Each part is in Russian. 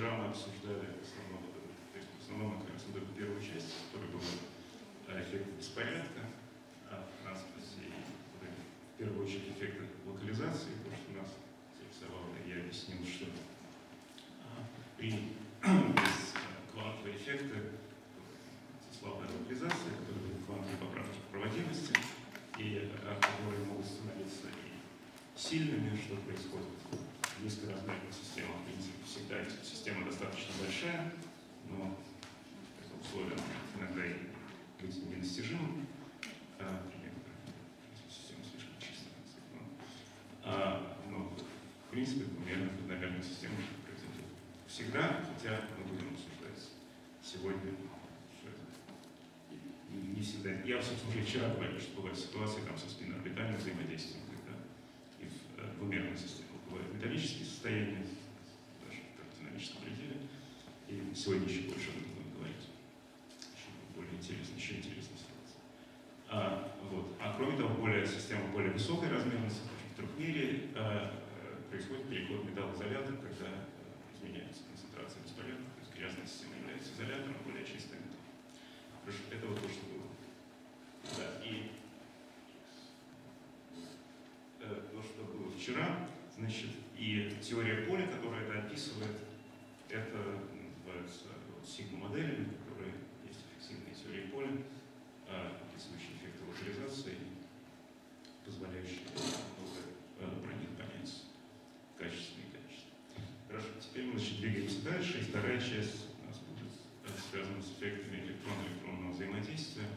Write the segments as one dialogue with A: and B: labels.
A: вчера мы обсуждали в основном, в основном как раз первую часть, которая была э, эффект беспорядка а, в транспорте и в первую очередь эффекты локализации, то, что нас заинтересовало, я объяснил, что а, при без э, квантового эффекта слабая локализация, которая дает квантовые поправки проводимости, и э, которые могут становиться и сильными, что происходит. В низкоразмерных системах. В всегда, система достаточно большая, но это условие иногда и быть недостижимым, система слишком чистая. А, в принципе, умеренных одномерных систем произойдет всегда, хотя мы будем обсуждать сегодня, не- всегда. Я, собственно, уже вчера говорил, что бывают ситуации там, со спинорбитальным взаимодействием, когда и в, э, в умеренных системах бывают металлические состояния, даже в термодинамическом пределе. И сегодня еще больше об этом будем говорить. Еще более интересно, еще интереснее ситуация. А, вот. а кроме того, более, система более высокой размерности, в трехмере, э, э, происходит переход металлоизолятора, когда э, изменяется концентрация беспорядка, то есть грязная система является изолятором, более чистая металл. Это вот то, что было. Да, и э, то, что было вчера, значит, и теория поля, которая это описывает, это называется вот, сигма-моделями, которые есть эффективные теории поля, э, описывающие эффекты локализации, позволяющие много э, про них понять качественно и количество. Хорошо, теперь мы значит, двигаемся дальше, и вторая часть у нас будет э, связана с эффектами электронно-электронного взаимодействия.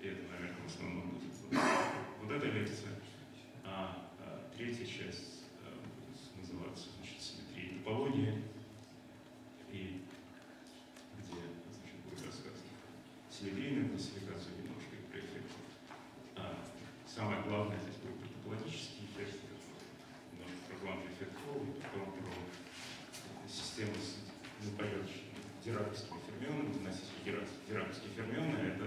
A: И это, наверное, в основном будет вот, вот эта лекция. А, а третья часть э, будет называться значит, симметрия и топология. И где значит, будет рассказано симметрийную классификацию немножко и про эффекты. А, самое главное здесь будет про топологический эффект, немножко про квантовый эффект и потом про систему с дираковскими фермионами, носитель дираковские фермионы, это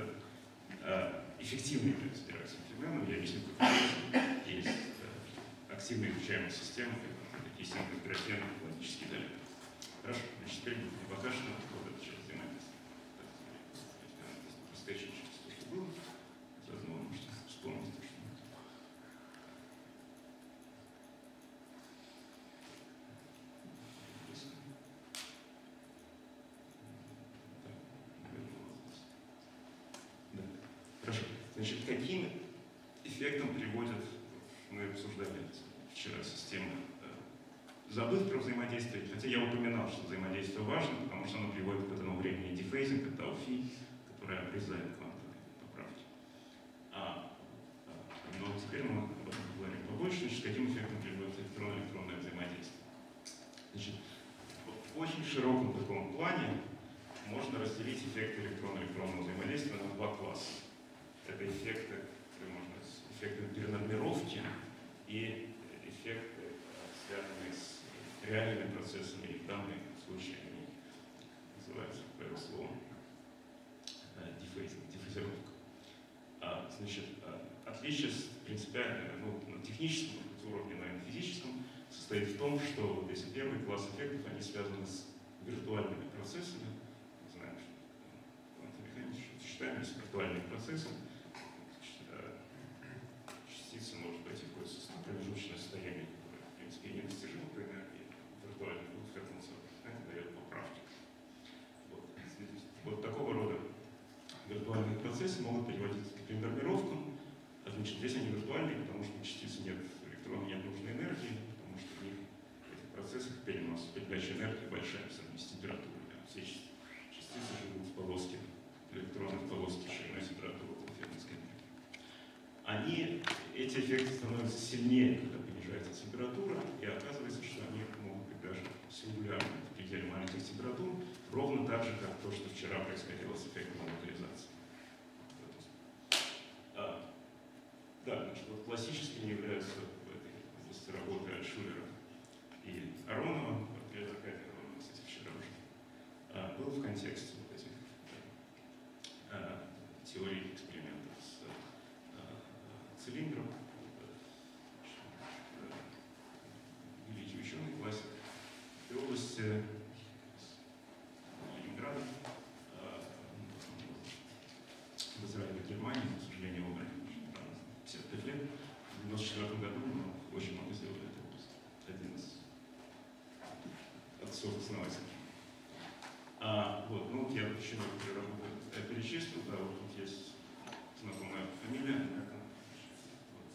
A: э, эффективные являются дираковскими фермионами, я объясню, как есть э, активно изучаемая система, такие графены, логические далее. Хорошо, значит, теперь пока что вот эта часть взаимодействия. Простая часть, то, что было, заодно вы можете вспомнить то, что написано. Да. Хорошо. Значит, каким эффектом приводят, мы обсуждали вчера системы, э, забыв про взаимодействие, хотя я упоминал, что взаимодействие важно, потому что оно приводит к этому времени дефейзинга, тауфи, которая обрезает квантовые поправки. А, а, но теперь мы об этом поговорим побольше, значит, каким эффектом приводит электронно-электронное взаимодействие. Значит, в очень широком таком плане можно разделить эффекты электронно-электронного взаимодействия на два класса. Это эффекты, можно эффекты перенормировки и эффекты, э, связанные с реальными процессами, или в данном случае они называются первым словом э, дефейзинг, дефейзировка. А, значит, а, отличие принципиальное, ну, на техническом уровне, и на физическом, состоит в том, что вот эти первый класс эффектов, они связаны с виртуальными процессами. Мы знаем, что квантовая механика считаем с виртуальным процессом. Частица может пойти в какое-то промежуточное состояние, которое, в принципе, недостижимо по энергии. Виртуальный будет вернуться, это дает поправки. Вот. вот такого рода виртуальные процессы могут приводить к перенормировкам. А значит, здесь они виртуальные, потому что частицы нет электрона, нет нужной энергии, потому что в них в этих процессах перенос, передача энергии большая в сравнении с температурой. Все части- частицы живут в полоске, электроны в полоске шириной температуры они, эти эффекты становятся сильнее, когда понижается температура, и оказывается, что они могут быть даже сингулярны. В пределе маленьких температур, ровно так же, как то, что вчера происходило с эффектом локализации. А, да, значит, вот классическими являются в этой области работы от Шулера и Аронова, портрет Аркадия Аронова, кстати, вчера уже, а, был в контексте вот этих а, теорий экспериментов цилиндром, великий ученый, классик. В этой области Ленинграда, в Израиле, Германии, к сожалению, умер 55 лет, в 94 году, но очень много сделали этой области. Один из отцов-основателей. А, вот, ну, я я перечислил, да, вот тут есть знакомая фамилия, это вот,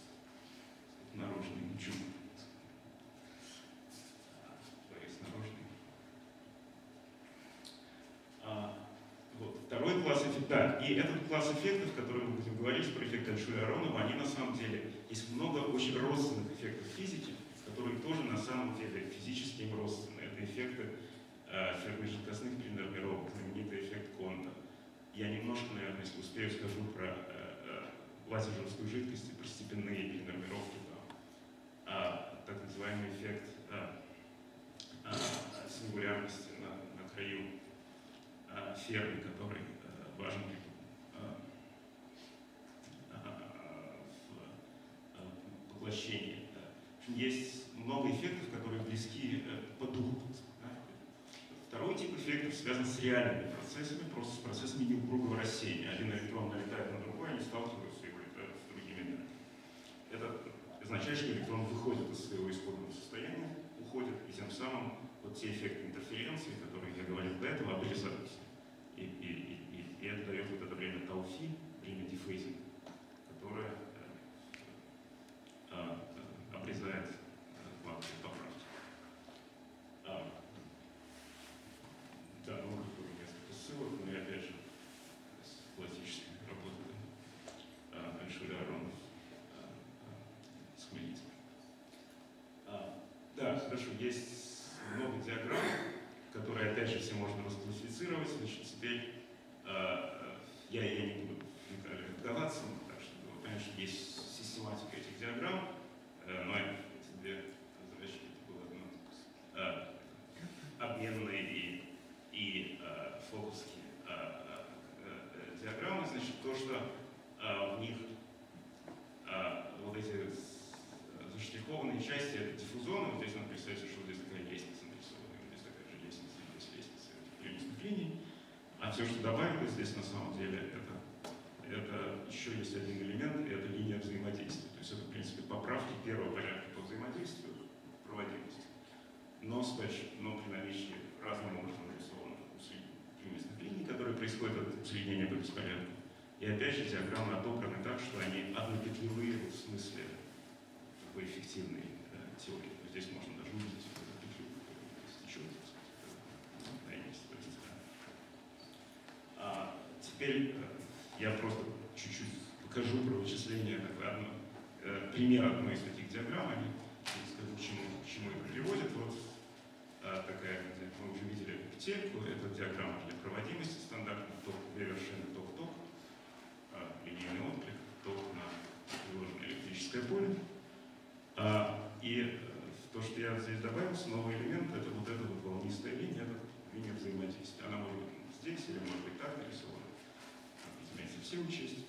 A: наружный Джун. Борис Наружный. А, вот, второй класс эффектов, да, и этот класс эффектов, который мы будем говорить про эффект Альшуля-Аронова, они на самом деле, есть много очень родственных эффектов физики, которые тоже на самом деле физически им родственны. Это эффекты э, фермежидкостных перенормировок, знаменитый эффект Конда. Я немножко, наверное, если успею, скажу про э, э, лазерную жидкость и про степенные перенормировки. А, так называемый эффект а, а, сингулярности на, на краю а, фермы, который важен в а, поглощении. Есть много эффектов, которые близки э, по духу. Второй тип эффектов связан с реальными процессами, просто с процессами неупругого рассеяния. Один электрон налетает на другой, они сталкиваются и вылетают с другими мирами. Это означает, что электрон выходит из своего исходного состояния, уходит, и тем самым вот те эффекты интерференции, которые я говорил до этого, обрезаются. И, и, и, и это дает вот это время тауфи, время дефейзинга, которое э, э, обрезает э, квантовые поправки. А, да, ну, несколько ссылок, но я опять же с классической работы а, Альшуля Аронов а, а, с Хмельницким. А, да, хорошо, есть много диаграмм, которые, опять же, все можно расклассифицировать. Значит, теперь а, я, я не буду вдаваться, так что вы понимаете, что есть систематика этих диаграмм, а, но эти две задачки это было одно. А, обменные и и э, фокусские э, э, диаграммы, значит, то, что э, в них э, вот эти заштихованные части, это диффузоны, вот здесь надо представить, что вот здесь такая лестница нарисована, вот здесь такая же лестница, здесь лестница прямых линий, а все, что добавилось здесь на самом деле, это, это еще есть один элемент, и это линия взаимодействия. То есть это, в принципе, поправки первого порядка по взаимодействию проводимости, но, но при наличии разным образом нарисованных примесных линий, которые происходят от усреднения по беспорядку. И опять же диаграммы отобраны так, что они однопетлевые в смысле такой эффективной э, теории. Здесь можно даже увидеть эту петлю, которая стечет, на месте. А теперь э, я просто чуть-чуть покажу про вычисление, одно, э, пример одной из таких диаграмм, они скажу, к чему, к чему это приводит. Вот а, такая, мы уже видели петельку, это диаграмма для проводимости стандартно, ток, две вершины ток-ток, линейный отклик, ток на приложенное электрическое поле. И то, что я здесь добавил, новый элемент, это вот эта вот волнистая линия, это линия взаимодействия. Она может быть здесь или может быть так нарисована. Все учесть.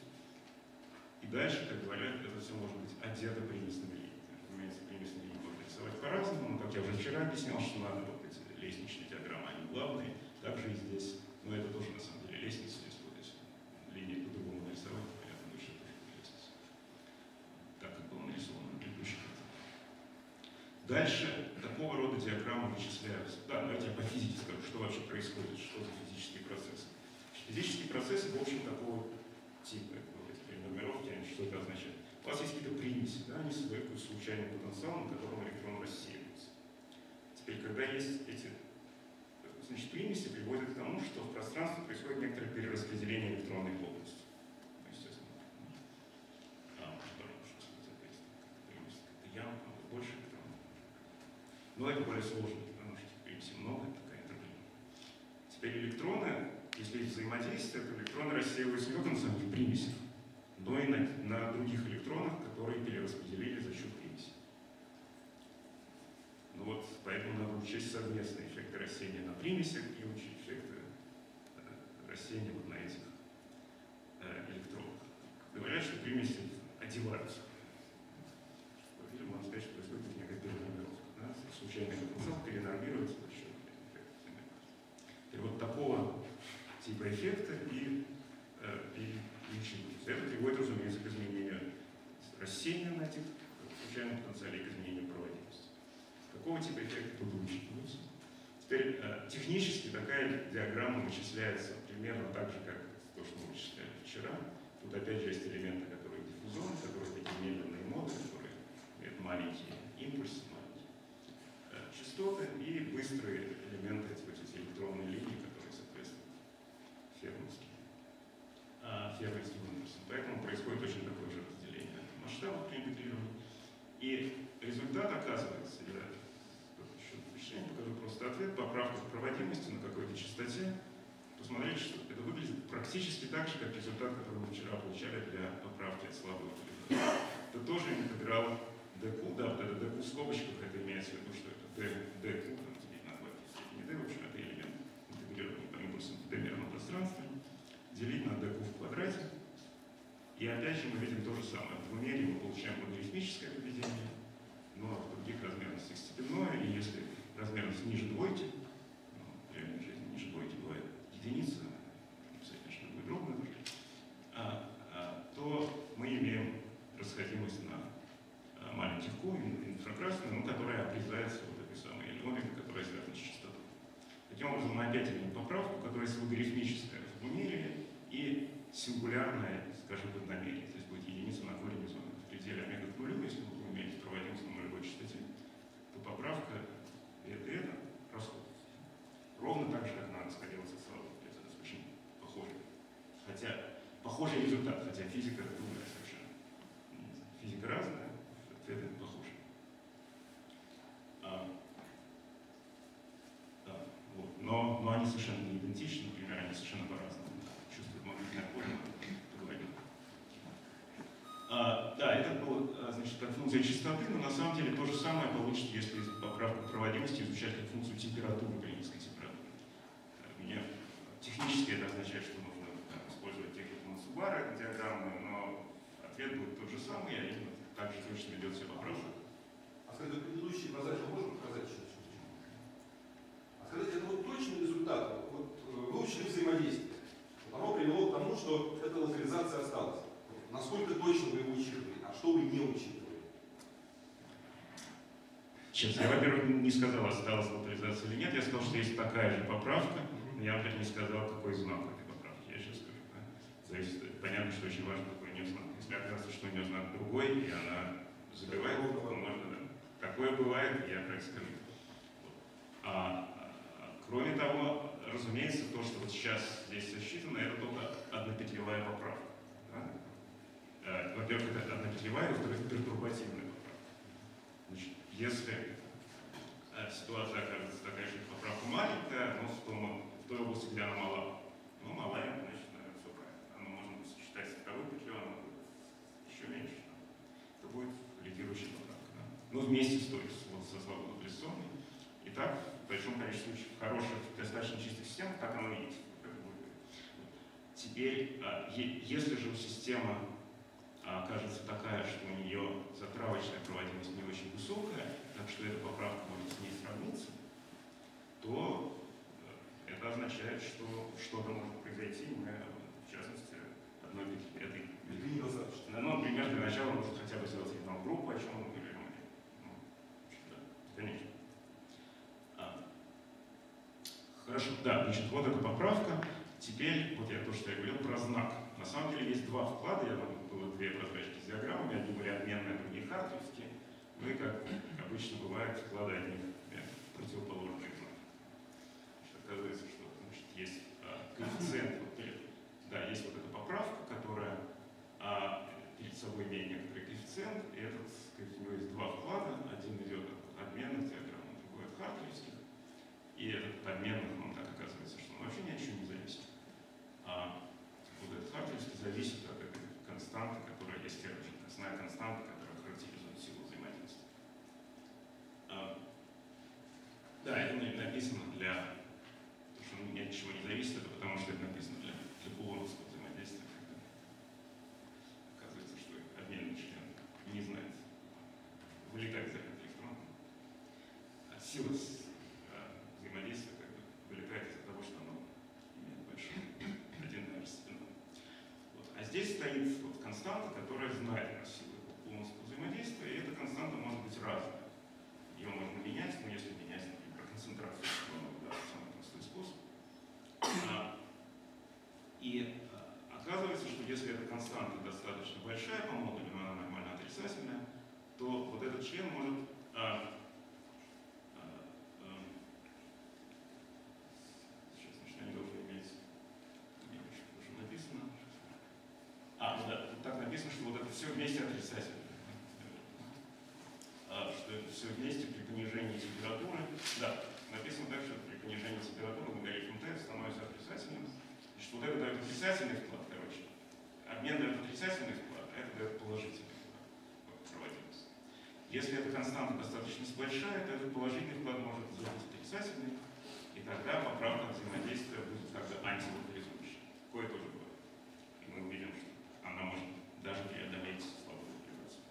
A: И дальше, как говорят, это все может быть одето примесными линиями разумеется, примесные линии можно рисовать по-разному, но, как я уже вчера объяснял, что надо вот эти лестничные диаграммы, они главные, также и здесь, но это тоже, на самом деле, лестница, если вот эти линии по-другому нарисовать, понятно, что это тоже лестница, так как было нарисовано на предыдущих Дальше такого рода диаграммы вычисляются. Да, давайте я по физике скажу, что вообще происходит, что за физические процессы. Физические процессы, в общем, такого типа, вот эти нумеровки, они что это означает. У вас есть какие-то примеси, да, они создают какой-то случайный потенциал, на котором электрон рассеивается. Теперь, когда есть эти значит, примеси, приводят к тому, что в пространстве происходит некоторое перераспределение электронной плотности. Ну, естественно. А, потому что примесь какая-то яма, больше электронов. Но это более сложно, потому что примесей много, это такая проблема. Теперь электроны, если есть взаимодействие, то электроны рассеиваются не только на самих примесях, но и на, на других электронах, которые перераспределили за счет примеси. Ну вот, поэтому надо учесть совместные эффекты рассеяния на примесях и учить эффекты рассеяния вот на этих э, электродах. Говорят, что примеси одеваются. Или можно сказать, что происходит некая перенормировка. Да? Случайный потенциал перенормируется за счет эффекта И вот такого типа эффекта и, э, и, и Это приводит, разумеется, к изменению рассеяния на этих случайном потенциале к изменению проводимости. Какого типа эффекта тут учитываются? Теперь э, технически такая диаграмма вычисляется примерно так же, как то, что мы вычисляли вчера. Тут опять же есть элементы, которые диффузорны, которые такие медленные моды, которые имеют маленькие импульсы, маленькие э, частоты и быстрые элементы, эти электронные линии, которые соответствуют фермерским, а, фермерским. Поэтому происходит очень такое же разделение масштабов при интегрировании. И результат оказывается, я еще впечатление покажу просто ответ, поправка в проводимости на какой-то частоте, посмотрите, что это выглядит практически так же, как результат, который мы вчера получали для поправки от слабого Это тоже интеграл dq, да, вот это dq в скобочках, это имеется в виду, что это dq, там делить на 2 степени d, в общем, это элемент интегрированный по импульсам в d-мерном пространстве, делить на dq в квадрате, и опять же мы видим то же самое. В двумерии мы получаем логарифмическое поведение, но в других размерностях степенное, и если размерность ниже двойки, ну, в реальной жизни ниже двойки бывает единица, написать, конечно, будет дробно тоже, а, а, то мы имеем расходимость на а, маленьких q, инфракрасную, ну, которая обрезается вот этой самой омега, которая связана с частотой. Таким образом, мы опять имеем поправку, которая есть логарифмическая в двумерии и сингулярная, скажем, в одномерии. То есть будет единица на корень из в пределе омега к нулю, если мы будем иметь проводимость на нулевой частоте, то поправка это и это расходится. Ровно так же, как она расходилась от сразу. То есть это очень похоже. Хотя похожий результат, хотя физика другая совершенно. Физика разная, ответы похожи. А, да, вот. но, но они совершенно не идентичны, например, они совершенно по-разному чувствует магнитное поле, мы поговорим. А, да, это было, а, значит, как функция частоты, но на самом деле то же самое получится, если поправку проводимости изучать как функцию температуры при низкой температуре. Э, мне технически это означает, что нужно да, использовать технику Мансубара, диаграммы, но ответ будет тот же самый, а именно так же точно ведет себя поправка.
B: А скажите, показатели можно показать сейчас? А скажите, это вот точный результат, вот э, выучили взаимодействие оно привело к тому, что эта локализация осталась. Насколько точно вы его учитывали, а что вы не учитывали?
A: Сейчас, я, во-первых, не сказал, осталась локализация или нет. Я сказал, что есть такая же поправка. Но я, опять не сказал, какой знак этой поправки. Я сейчас скажу. Да? Зависит, понятно, что очень важно, какой у нее знак. Если окажется, что у нее знак другой, и она забивает, то можно, да. Такое бывает, я так скажу. А, Кроме того, разумеется, то, что вот сейчас здесь засчитано, это только однопетлевая поправка. Да? Э, во-первых, это однопетлевая, во-вторых, пертурбативная поправка. Значит, если э, ситуация окажется такая, что поправка маленькая, но том, в той области, где она мала, ну, малая, значит, наверное, все правильно. Она можно сочетать с второй петлей, она будет еще меньше. Это будет лидирующая поправка. Да? Ну, вместе с той, с, со свободно прессонной. И так, в большом количестве случаев, хороших, достаточно чистых системах, так оно и есть. Теперь, а, если же система а, окажется такая, что у нее затравочная проводимость не очень высокая, так что эта поправка может с ней сравниться, то э, это означает, что что-то может произойти, мы, в частности, одной этой...
B: Недостаточно.
A: Ну, например, для начала нужно хотя бы сделать сигнал группу, о чем мы говорим. Ну, да, конечно. Хорошо, да, значит, вот эта поправка. Теперь, вот я то, что я говорил про знак. На самом деле есть два вклада, я вам было две прозрачки с диаграммами, одни были обменные, другие хартовские. Ну как обычно бывает, вклады одних противоположных знаков. Значит, оказывается, что значит, есть а, коэффициент, вот, да, есть вот эта поправка, которая а, перед собой имеет некоторый коэффициент, и этот, у него есть два вклада, один идет от обменных диаграмм, другой от хартовских. И этот обмен, он так оказывается, что он вообще ни от чего не зависит. А вот этот характеристик зависит от константы, которая есть стержень, основная константа, которая характеризует силу взаимодействия. А, да, это написано для... Что я ни от чего не зависит, это потому что это написано для, для полоновского взаимодействия. Оказывается, что обменный член не знает, вылетает за этот электрон. А сила э, взаимодействия как бы вылетает из-за того, что оно имеет большой один распределен. Вот. А здесь стоит вот константа, которая знает нас силу полностью взаимодействия, и эта константа может быть разная. Ее можно менять, но если менять, например, концентрацию электронов, да, самый простой способ. А, и а, оказывается, что если эта константа достаточно большая по модулю, но она нормально отрицательная, то вот этот член может а, а, а, сейчас значит, они должны иметь меньше, что написано. А, ну да, тут так написано, что вот это все вместе отрицательно. А, что это все вместе при понижении температуры. Да, написано так, что при понижении температуры логарифм Т становится отрицательным. И что вот это дает отрицательный вклад, короче. Обмен дает отрицательный вклад, а это дает положительный вклад проводимость. Если эта константа достаточно большая, то этот положительный вклад может сделать отрицательный, и тогда поправка взаимодействия будет как бы антилокализующей. Такое тоже бывает. И мы увидим, что она может даже преодолеть слабую локализацию.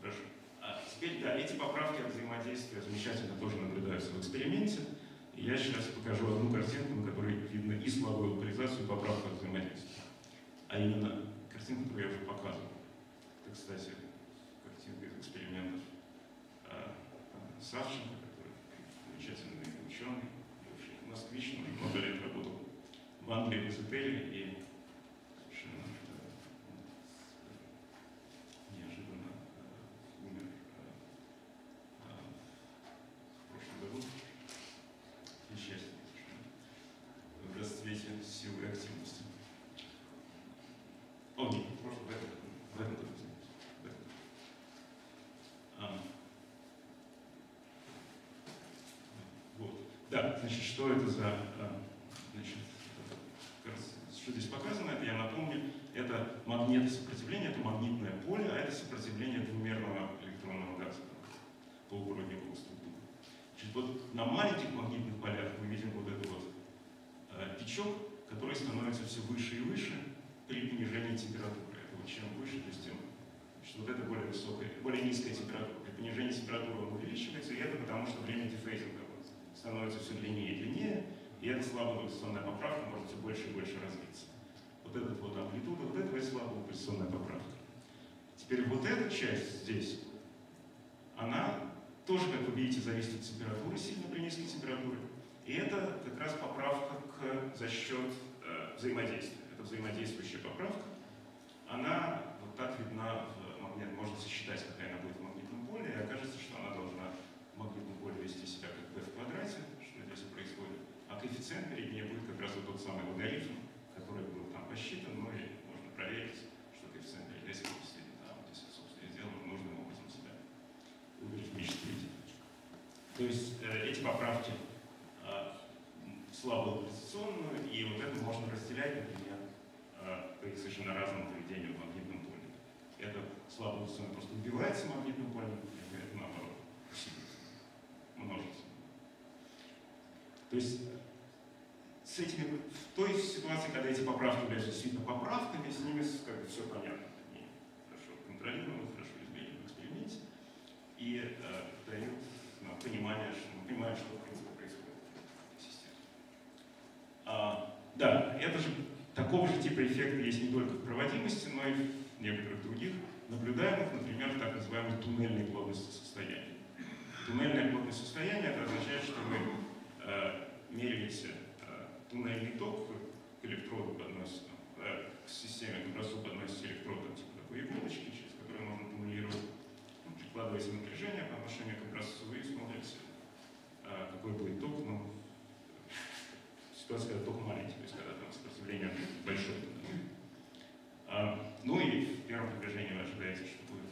A: Хорошо. А теперь, да, эти поправки от взаимодействия замечательно тоже наблюдаются в эксперименте. И я сейчас покажу одну картинку, на которой видно и слабую локализацию, и поправку от взаимодействия. А именно картинку, которую я уже показывал. Это, кстати, картинка из экспериментов а, Савченко, который замечательный ученый, бывший москвич, но много лет работал в Англии, в Изотеле, и совершенно э, неожиданно э, умер э, э, в прошлом году. Несчастье, совершенно. В расцвете силы и активности. О, нет, в прошлом, в этом году. В этом году, извините. В этом году. А. Вот. Да, значит, что это за, а, значит, что здесь показано, это я напомню, это магнитосопротивление, это магнитное поле, а это сопротивление двумерного электронного газа, полупроводникового структуры. Значит, вот на маленьких магнитных полях мы видим вот этот вот э, печок, который становится все выше и выше при понижении температуры. Это вот чем выше, то есть тем значит, вот это более высокая, более низкая температура. При понижении температуры он увеличивается, и это потому, что время дефейзинга становится все длиннее и длиннее, и эта слабая гравитационная поправка может все больше и больше развиться. Вот эта вот амплитуда, вот это и слабая гравитационная поправка. Теперь вот эта часть здесь, она тоже, как вы видите, зависит от температуры сильно при низкой температуре. И это как раз поправка к, за счет э, взаимодействия. Это взаимодействующая поправка. Она вот так видна в магнит, можно сосчитать, какая она будет в магнитном поле, и окажется, что она должна в магнитном поле вести себя как b в квадрате, что здесь и происходит. А коэффициент перед ней будет как раз вот тот самый логарифм, который был там посчитан, ну и можно проверить, что коэффициент перед S действительно там, здесь, собственно, сделан нужным образом себя в арифметическом виде. То есть э, эти поправки э, слабо локализационную, и вот это можно разделять, например, э, по их совершенно разному поведению в магнитном поле. Это слабо локализационно просто убивается магнитным полем, это наоборот множится. То есть с этими, в той ситуации, когда эти поправки являются действительно поправками, с ними как бы все понятно. Они хорошо контролируемы, хорошо измерены в эксперименте и э, дают нам понимание, что мы понимаем, что в принципе происходит в системе. А, да, это же такого же типа эффекта есть не только в проводимости, но и в некоторых других наблюдаемых, например, так называемой туннельной плотности состояния. Туннельная плотность состояния это означает, что вы э, меряете э, туннельный ток к электроду подносите, э, к системе, к образцу подносите электрод, типа такой иголочки, через которую можно туннелировать, ну, прикладываете напряжение по отношению к образцу и смотрите, э, какой будет ток, ну, ситуация, когда ток маленький, то есть когда там сопротивление большое. А, ну и в первом напряжении вы ожидаете, что будет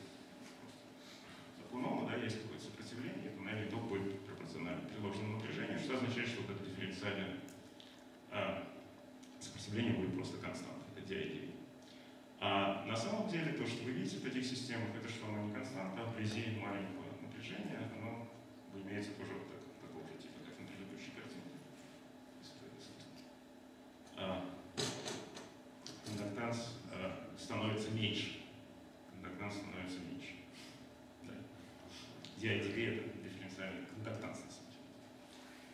A: законома, да, есть какое-то сопротивление, и туннельный ток будет пропорционально приложенному напряжению, что означает, что вот это дифференциальное а, а, сопротивление будет просто константа, это DID. А на самом деле то, что вы видите в таких системах, это что оно не константа, а вблизи маленького напряжения оно имеется тоже вот так, такого же типа, как на предыдущей картинке. А, кондуктанс а, становится меньше. Кондуктанс становится меньше. Да. DIDV — это дифференциальный кондуктанс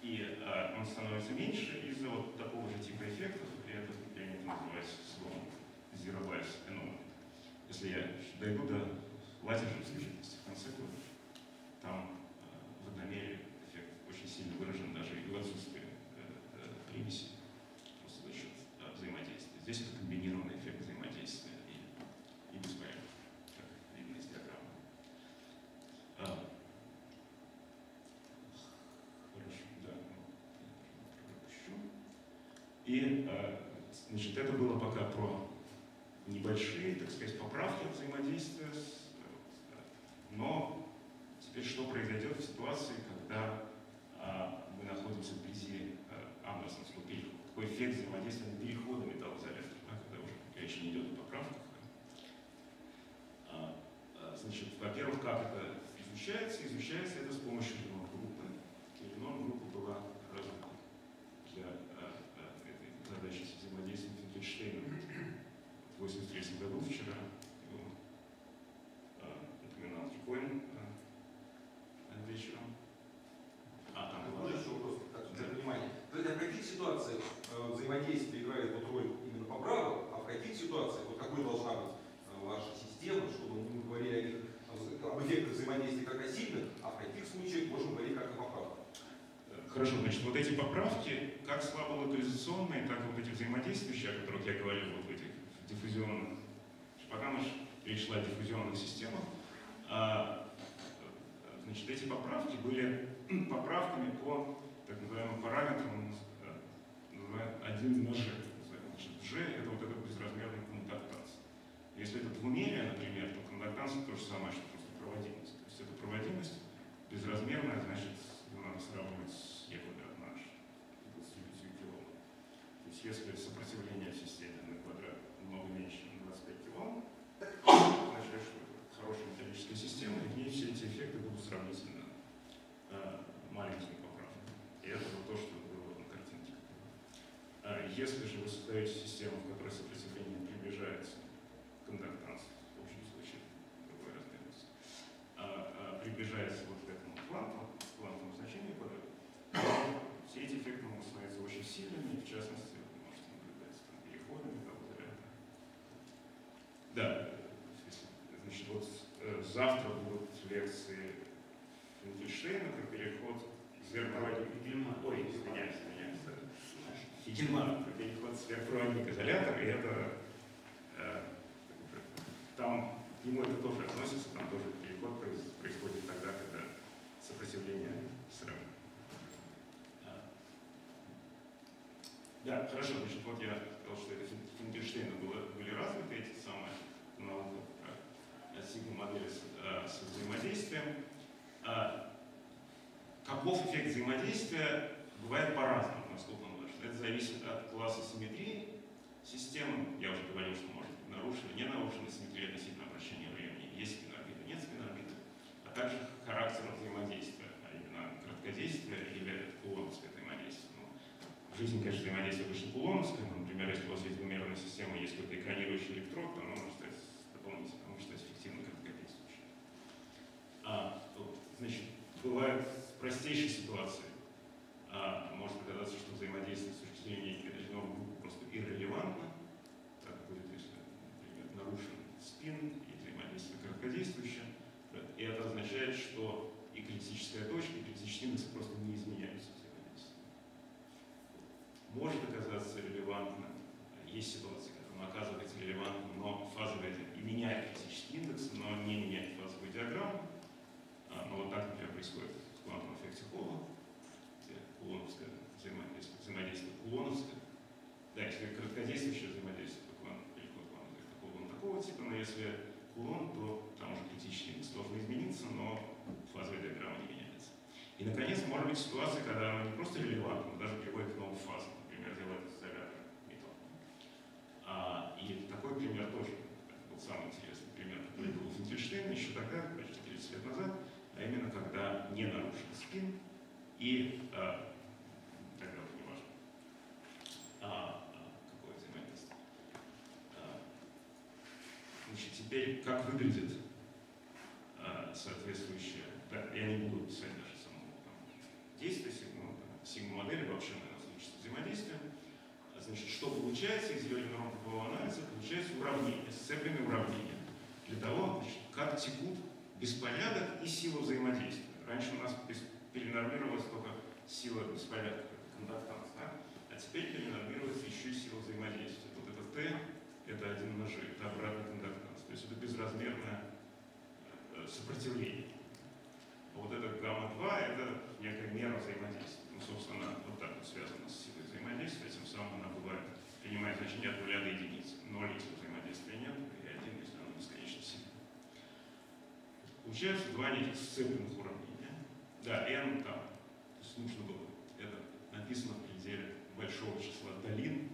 A: и а, он становится меньше из-за вот такого же типа эффектов, при этом я не называть словом zero bias anomaly. Если я дойду до лазерной слежительности в конце года, там э, в одномере эффект очень сильно выражен даже и в отсутствии э, э, примеси, просто за счет э, взаимодействия. Здесь это комбинированный эффект взаимодействия и, и беспорядок, как видно из диаграммы. А, Хорошо, да. ну, пропущу. И, э, значит, это было пока про небольшие, так сказать, поправки взаимодействия с... Но теперь что произойдет в ситуации, когда а, мы находимся вблизи а, Андерсонского перехода? Такой эффект взаимодействия перехода металлоизолятора, да, когда уже речь не идет о поправках. А, а, Значит, во-первых, как это изучается? Изучается это с помощью 1983 году, вчера его э, упоминал Трикоин э, вечером. А, там ну,
B: была... еще вопрос, так, да. понимание. То есть, а в каких ситуациях э, взаимодействие играет вот роль именно по праву, а в каких ситуациях, вот какой должна быть э, ваша система, чтобы мы говорили о них об эффектах взаимодействия как о сильных, а в каких случаях можем говорить как о поправках.
A: Хорошо, значит, вот эти поправки, как слабо локализационные, так и вот эти взаимодействующие, о которых я говорил, вот диффузионных, пока мы перешла диффузионных системах, а, значит, эти поправки были поправками по так называемым параметрам, э, 1 на G. Значит, G это вот этот безразмерный контактанс. Если это двумерие, например, то контактанс это то же самое, что просто проводимость. То есть это проводимость безразмерная, значит, ее надо сравнивать с e квадрат на h, 25 килоом. То есть если сопротивление в системе на квадрат много меньше, чем 25 килоом, означает, что это хорошая металлическая система, и в ней все эти эффекты будут сравнительно э, маленькими поправками. И это вот то, что было на картинке. А если же вы создаете систему, в которой сопротивление приближается к контактансу, в общем случае, другой размерности, а, а, приближается вот к этому кванту, квантовому значению квадрата, все эти эффекты могут становиться очень сильными, в частности, вы можете наблюдать там, переходами, зарядами. Да, значит, вот э, завтра будут лекции Финкельштейна про переход сверхпроводника. Ой, извиняюсь. Фигельмана про переход сверхпроводник изолятор, и это э, там к нему это тоже относится, там тоже переход происходит тогда, когда сопротивление сравнено. А. Да, хорошо, значит, вот я сказал, что это Фин- Финкельштейна было, были развиты эти самые наука про сигма-модели с, э, с взаимодействием. А, Каков эффект взаимодействия бывает по-разному, насколько он. Это зависит от класса симметрии системы. Я уже говорил, что может быть нарушена, не нарушена симметрия относительно обращения времени. Есть спинорбита, нет спинорбита. А также характер взаимодействия, а именно краткодействие или кулоновское взаимодействие. Ну, в жизни, конечно, взаимодействие обычно кулоновское, но, например, если у вас есть двумерная система, есть какой-то экранирующий электрод, то оно может стать дополнительно, оно может стать эффективно краткодействующим. А, вот, значит, бывают простейшие ситуации. А, может показаться, что взаимодействие с точки зрения иного группы просто иррелевантно. Так будет, если, например, нарушен спин и взаимодействие краткодействующее. И это означает, что и критическая точка, и критический индекс просто не изменяются взаимодействием. Может оказаться релевантно. Есть ситуации, когда он оказывается релевантным, но фазовый и меняет критический индекс, но не меняет фазовую диаграмму. А, Но вот так, например, происходит в квантовом эффекте Холла, где кулоновское взаимодействие, взаимодействие кулоновское. Да, если краткодействующее взаимодействие, то квант, переход квантовых такого он такого типа, но если кулон, то там уже критический индекс должен измениться, но фазовая диаграмма не меняется. И, наконец, может быть ситуация, когда она не просто релевантна, но даже приводит к новым фазам. Например, делает изолятор металл. А, и такой пример тоже был самый интересный пример, который был у еще тогда, почти 30 лет назад, а именно когда не нарушен спин и а, тогда уже не важно, а, какое взаимодействие. Значит, теперь как выглядит а, соответствующее, да, я не буду писать даже само там, действие сигма, сигма модели, вообще, наверное, случится взаимодействие. Значит, что получается из ее леноромкового анализа? Получается уравнение, сцепленное уравнение для того, значит, как текут беспорядок и сила взаимодействия. Раньше у нас перенормировалась только сила беспорядка, да? А теперь перенормируется еще и сила взаимодействия. Вот это Т, это один на G, это обратный кондуктанс. То есть это безразмерное э, сопротивление. А вот это гамма-2 это некая мера взаимодействия. Ну, собственно, вот так вот связана с силой взаимодействия, тем самым она бывает, принимает значение от нуля до единицы. Ноль, если взаимодействия нет, и один, если оно бесконечно сильно. Получается два неких сцепленных уравнения. Да, n там, то есть нужно было, это написано в пределе большого числа долин,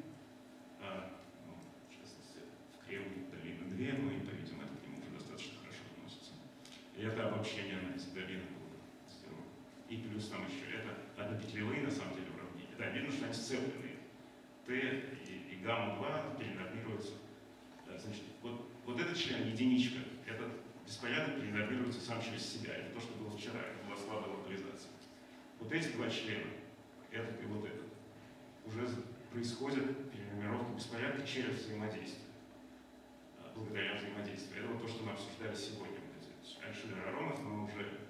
A: а, ну, в частности, в Кремле долины две, но и, по-видимому, это к нему уже достаточно хорошо относится. И это обобщение на эти долины было сделано. И плюс там еще это однопетлевые, на самом деле, уравнения. Да, видно, что они сцепленные. Т и, и гамма-2 перенормируются. Значит, вот, вот этот член, единичка, этот беспорядок перенормируется сам через себя. Это то, что было вчера, это была слабая локализация. Вот эти два члена, этот и вот этот, уже происходит перенормировка беспорядка через взаимодействие. А, Благодаря взаимодействию. Это вот то, что мы обсуждали сегодня. Альшулер Аронов, но уже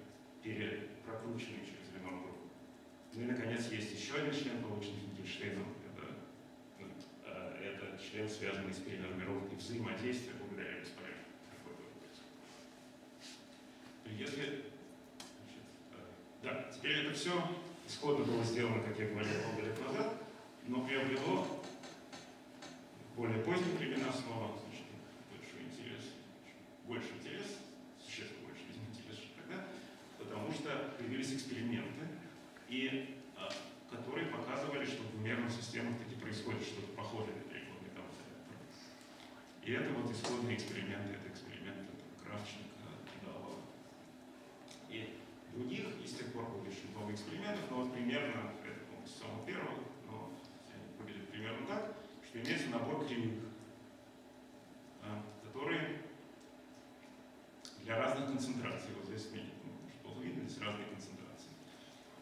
A: перепрокрученный через Ленор группу. Ну и, наконец, есть еще один член, полученный Финкельштейном. Это, ну, а, это член, связанный с перенормировкой взаимодействия благодаря беспорядку. Если Значит, э, Да, теперь это все исходно было сделано, как я говорил, много лет назад, но приобрело в более поздние времена снова значит, большой интерес, больше интерес, существенно больше интерес, тогда, потому что появились эксперименты, и, а, которые показывали, что в двумерных системах таки происходит что-то похожее на переход металлофилатора. И это вот исходные эксперименты, это эксперименты Кравченко, Кидалова. И других, и с тех пор было еще много экспериментов, но вот примерно, это с самого первого, примерно так, что имеется набор кривых, а, которые для разных концентраций, вот здесь ну, плохо видно, здесь разные концентрации.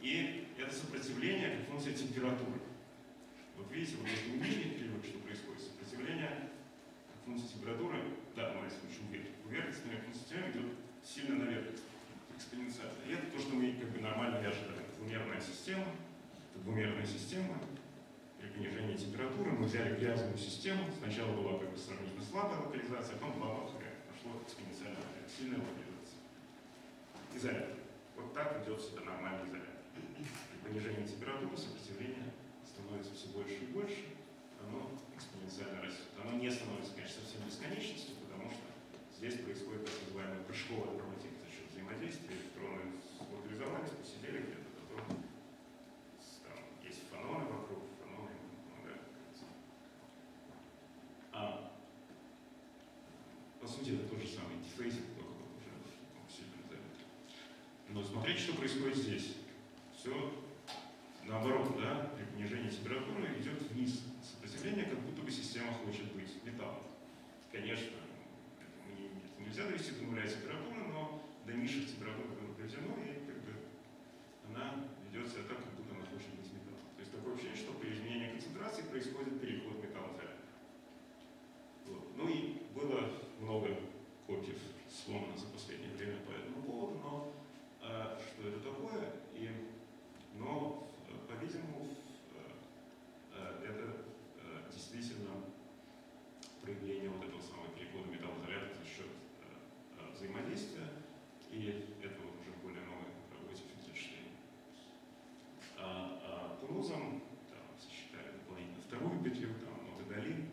A: И это сопротивление как функция температуры. Вот видите, вот если уменьшить кривых, что происходит, сопротивление как функция температуры, да, ну если лучше вверх, вверх, температуры идет сильно наверх экспоненциально. И это то, что мы как бы нормально и ожидали. Двумерная система, это двумерная система, при понижении температуры мы взяли грязную систему, сначала была как бы сравнительно слабая локализация, потом была пошло экспоненциально наверх, сильная локализация. Изолятор. Вот так ведет себя нормальный изолятор. При понижении температуры сопротивление становится все больше и больше, оно экспоненциально растет. Оно не становится, конечно, совсем бесконечностью, потому что здесь происходит так называемый прыжковый проматик за счет взаимодействия. Электроны локализовались, посидели где-то, потом с- там есть фононы вокруг, фононы им помогают. двигаться. А, по сути, это тот же самый dephasing, только вот уже ну, сильно изолятор. Но смотрите, что происходит здесь. Все наоборот, да, при понижении температуры идет вниз сопротивление, как будто бы система хочет быть металлом. Конечно, это мы не- это нельзя довести до нуля температуры, но до низших температур это доведено, и как бы она ведет себя так, как будто она хочет быть металлом. То есть такое ощущение, что при изменении концентрации происходит переход металла в заряд. Вот. Ну и было много копий сломано за последнее время по этому поводу, но а, что это такое? И, но, э, по-видимому, э, э, это э, действительно проявление вот этого самого перехода металлоизолятора за счет э, э, взаимодействия, и это вот уже более новой работе Финкельштейна. А, а Тулузом там сосчитали дополнительно вторую петлю, там ноты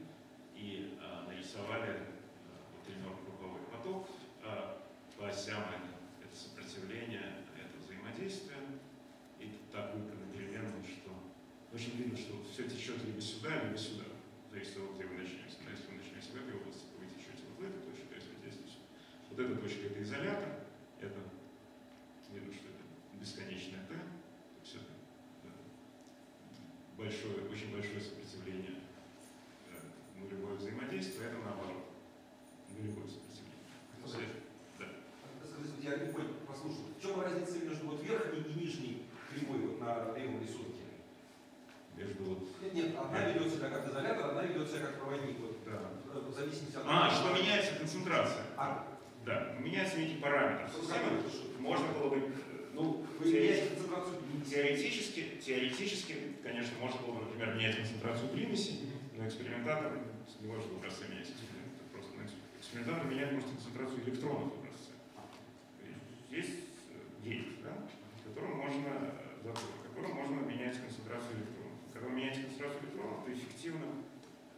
A: и а, нарисовали а, вот тренер круговой поток а, по осям это, это сопротивление, это взаимодействие, и тут так выбраны переменные, что очень видно, течет либо сюда, либо сюда. Зависит от того, где вы начнете. Но если вы начнете в этой области, то вы течете вот в эту точку, а если здесь, то сюда. Вот эта точка это изолятор, это видно, что это бесконечное Т, все большое, очень большое одна ведет себя как изолятор, одна ведет себя как проводник. Вот, да.
B: В зависимости от... А, что меняется концентрация. А. Да, меняются эти параметры.
A: Системы можно было бы... Э, ну,
B: вы теоретически, концентрацию
A: теоретически, теоретически, конечно, можно было бы, например, менять концентрацию примеси, но экспериментатор не может образца менять. Просто экспериментатор меняет, может, концентрацию электронов образца. Есть э, гейт, да, которым можно, э, которым можно менять концентрацию электронов. Когда вы меняете концентрацию электронов, то эффективно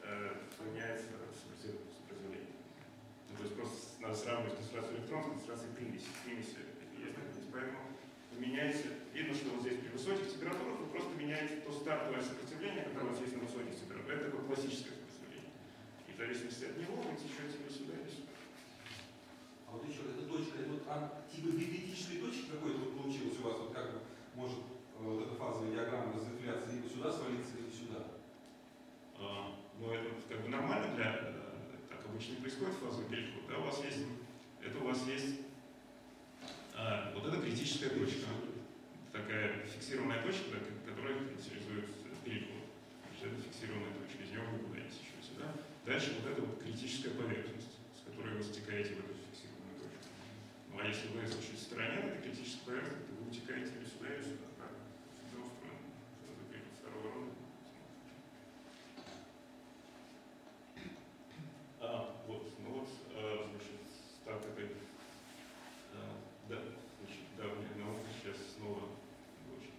A: э, сопротивление. Ну, то есть просто надо сравнивать концентрацию электронов с концентрацией примеси. Примеси есть, это есть. Поэтому вы меняете, видно, что вот здесь при высоких температурах вы просто меняете то стартовое сопротивление, которое у вас есть на высоких температурах. Это такое классическое сопротивление. И в зависимости от него вы течете или сюда, или сюда.
B: А вот еще эта точка, это вот а, типа библетической точки какой-то вот получилось у вас, вот как бы может вот эта фазовая диаграмма разветвляться либо сюда свалиться, либо сюда.
A: А, Ну, это как бы нормально для, э, так обычно происходит фазовый переход. Да, у вас есть, это у вас есть, а, вот это критическая точка. Такая фиксированная точка, да, которая характеризует переход. Значит, это фиксированная точка, из нее вы куда сюда, сюда. Дальше вот это вот критическая поверхность, с которой вы стекаете в эту фиксированную точку. Ну, а если вы чуть в стороне от этой критической поверхности, то вы утекаете или сюда, или сюда. Так, это устроено. Это переход второго рода. А, вот, ну вот, а, значит, старт этой, а, да, значит, давняя наука сейчас снова очень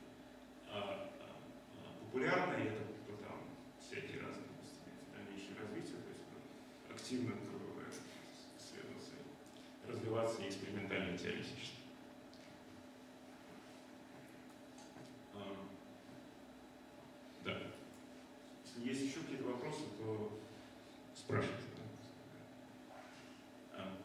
A: а, а, а, популярна, и это ну, там всякие разные инструменты дальнейшее развитие, то есть ну, активно грубо говоря, исследоваться, и развиваться и экспериментально и теоретически. А, Да. Если есть еще какие-то вопросы, то спрашивайте. да. А.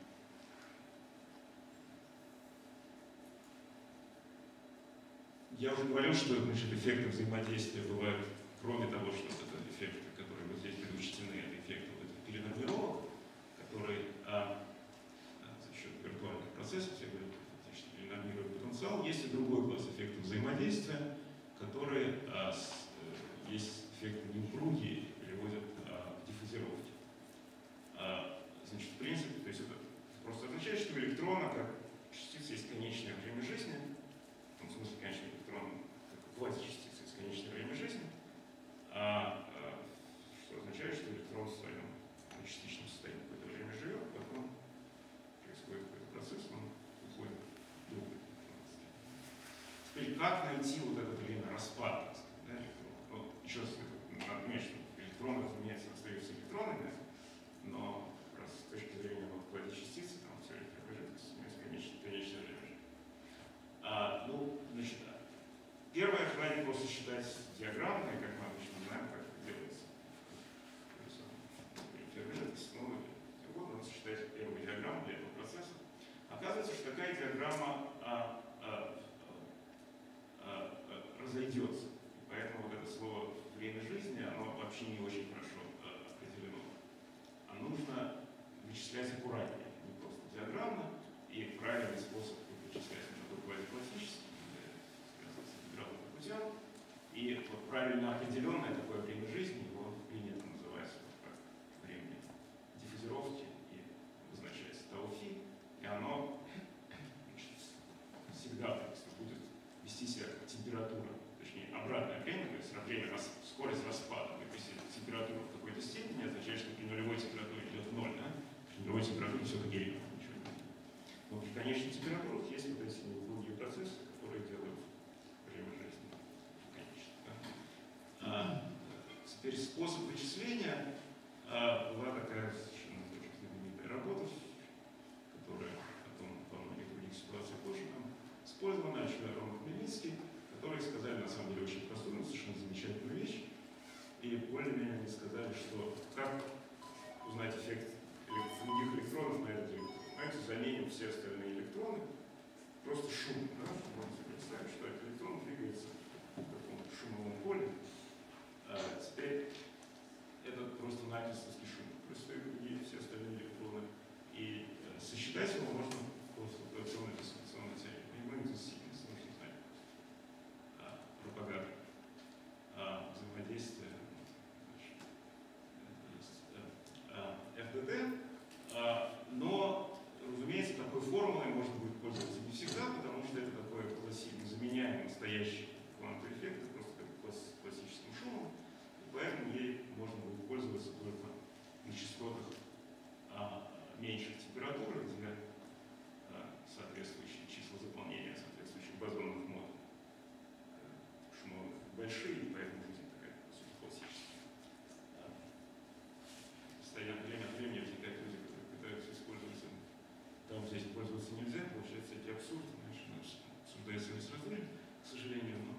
A: Я уже говорил, что значит, эффекты взаимодействия бывают, кроме того, что это эффекты, которые вот здесь были учтены, это эффекты вот этих перенормировок, которые а, а, за счет виртуальных процессов все говорят, фактически перенормируют потенциал. Есть и другой класс эффектов взаимодействия, которые а, с- э, есть эффекты неупругие, приводят а, к диффузировке. А, значит, в принципе, то есть это просто означает, что у электрона, как частицы, есть конечное время жизни, в том смысле, конечно, электрон как квазичастица есть конечное время жизни, а, а, что означает, что электрон в своем ну, частичном состоянии какое-то время живет, потом происходит какой-то процесс, он уходит в другое состояние. Теперь как найти вот это время распада? да? Ну, еще раз что электроны, разумеется, остаются электронами, но раз с точки зрения вот квазичастицы, там все это конечное, конечное время жизни. А, ну, значит, первое желание просто считать диаграммой, как мы обычно знаем, как это делается. Жидкость, ну, угодно, надо считать первую диаграмму для этого процесса. Оказывается, что такая диаграмма а, а, а, а, разойдется. И поэтому вот это слово время жизни, оно вообще не очень хорошо а, определено. А нужно вычислять аккуратнее, не просто диаграммно, и правильный способ их вычислять на такой классический, связан с интегралным путем. И вот правильно определенное такое время жизни, его принято называть как время диффузировки и обозначается тау фи, и оно значит, всегда так будет вести себя как температура, точнее обратное время, то есть время рас- скорость распада. То есть если температура в какой-то степени означает, что при нулевой температуре идет ноль, да? При нулевой температуре все как гелий, ничего не будет. Но при конечной температурах есть вот эти неупругие процессы, которые делают время жизни конечным. да. А, теперь способ вычисления а, была такая совершенно знаменитая работа, которая потом во многих других ситуациях тоже нам использована, еще Рома Хмельницкий, которые сказали на самом деле очень простую, но совершенно замечательную вещь. И более-менее они сказали, что как узнать эффект других электронов на этот электрон. Знаете, заменим все остальные электроны, просто шум. Да? Можете представить, что этот электрон двигается в таком шумовом поле. А теперь это просто накисовский шум. Представить другие все остальные электроны. И э, сосчитать его можно просто в операционной теории. Его интенсивность нужно знать. А, пропаганда. А, взаимодействие. Значит, это есть, э, а, ФДД. А, но, разумеется, такой формулы температуры, где а, соответствующие числа заполнения соответствующих бозонных мод э, шумовых большие, поэтому будет такая суть классическая. А, Постоянно время от времени возникают люди, которые пытаются использовать им. Там здесь пользоваться нельзя, абсурд, знаешь, наш обсуждается весь разрыв, к сожалению, но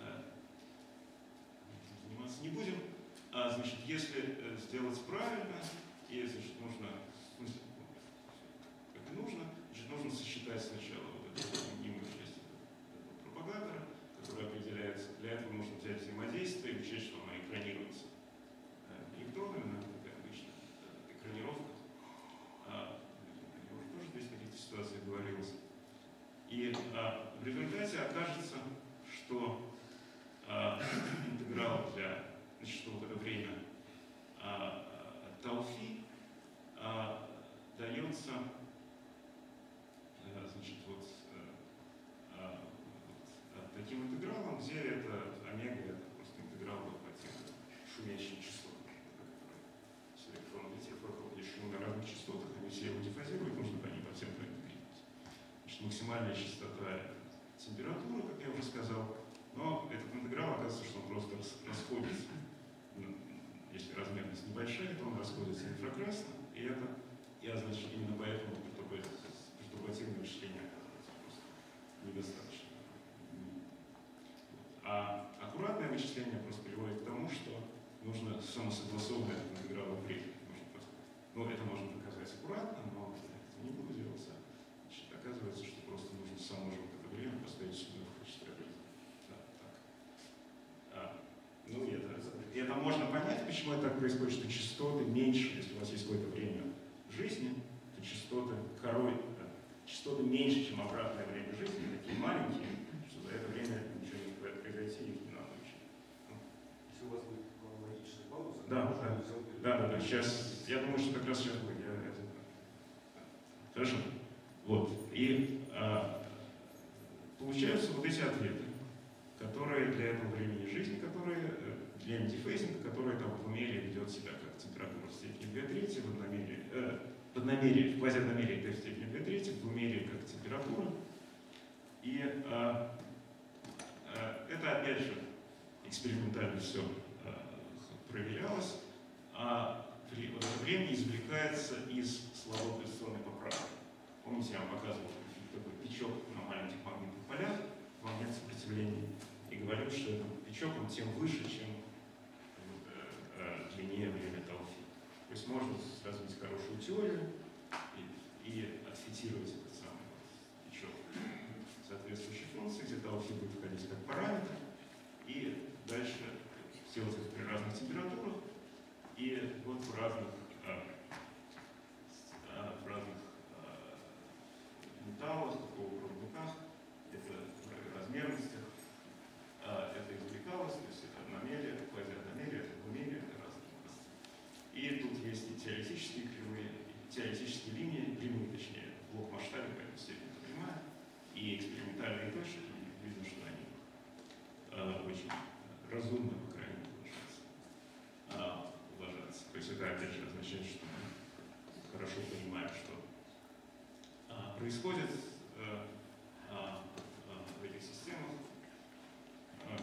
A: а, заниматься не будем. А, значит, если э, сделать правильно, и, значит, нужно, в смысле, ну, как и нужно, значит, нужно сосчитать сначала вот эту мнимую часть этого пропагатора, который определяется. Для этого нужно взять взаимодействие и учесть, что оно экранируется э, электронами, но это как обычно э, экранировка. А, я уже тоже каких-то ситуациях говорилось. И а, в результате окажется, что а, интеграл для, значит, что вот это время а, тауфи а, дается, э, значит, вот, э, а, вот, а, таким интегралом, где это просто интеграл вот по тем шумящим частотам, которые с электронных тех вокруг есть шум на разных частотах, они все его диффазируют, нужно по ним по всем проинтегрировать. Значит, максимальная частота температуры, как я уже сказал, но этот интеграл оказывается, что он просто рас- расходится. Ну, Если размерность небольшая, то он расходится инфракрасно, и это, я, значит, именно поэтому пертурбативное вычисление оказывается просто недостаточно. А аккуратное вычисление просто приводит к тому, что нужно самосогласованно этот интеграл определить. Можно просто- Ну, это можно доказать аккуратно, но я этого не буду делать. а, Значит, оказывается, что просто нужно само же вот это время поставить сюда в качестве определения. Да, так. А, ну, и это, и это можно понять, почему это так происходит, что частоты меньше, если у вас есть какое-то время жизни, то частоты корой, да, частоты меньше, чем обратное время жизни, такие маленькие, что за это время ничего не произойти, их не надо учить.
B: Если у вас будет логическая пауза,
A: Да, да. Да, да, да, сейчас, я думаю, что как раз сейчас будет. Я, это- Хорошо. Вот. И а, получаются вот эти ответы, которые для этого времени жизни, которые э, для антифейзинга, которые там в умере ведет себя как температура в степени 2 трети, в одномерии, э, в одномерии, в квазиодномерии в степени 2 трети, в двумерии как температура. И а, а, это опять же экспериментально все проверялось. А при- вот это время извлекается из слоев гравитационной поправки. Помните, я вам показывал такой печок на маленьких магнитных полях, магнит сопротивления, и говорил, что этот печок, он тем выше, чем э, э, длиннее время Тауфи. То есть можно развить хорошую теорию и, и отфитировать этот самый вот печок соответствующей функции, где Тауфи будет входить как параметр, и дальше сделать это при разных температурах, и вот в разных, а, а, в разных а, металлах, полупроводниках, это размерностях, а, это извлекалось, то есть это одномерие, квазиодномерие, это двумерие, это разные. И тут есть и теоретические теоретические линии, прямые, точнее, блок масштабе, поэтому степень это прямая, и экспериментальные точки, видно, что они а, очень разумно, по крайней мере, ложатся. А, ложатся. То есть это опять же означает, что мы хорошо понимаем, что а, происходит э, а, а, в этих системах а,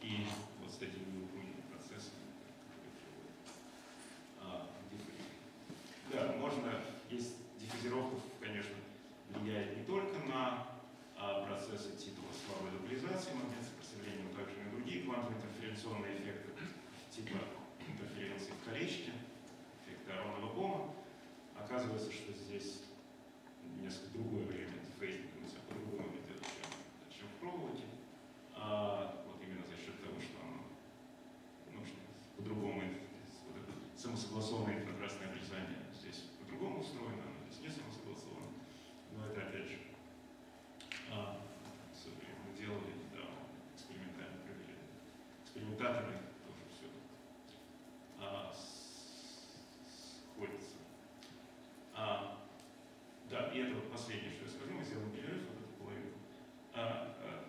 A: и вот с такими неуклонными процессами. которые приводят, а, к диффузии. Да, можно, есть диффузировка, конечно, влияет не только на а, процессы типа слабой локализации магнитного сопротивления, но также и на другие квантово-интерференционные эффекты, типа интерференции в колечке, эффекта Аронова Бома. Оказывается, что здесь несколько другое время дефейзинга у себя по-другому идет, чем, чем в проволоке. А, вот именно за счет того, что оно нужно по-другому, вот это каторы тоже все а, сходится. А, да, и это вот последнее, что я скажу, мы сделаем перерыв, вот эту половину. А, а,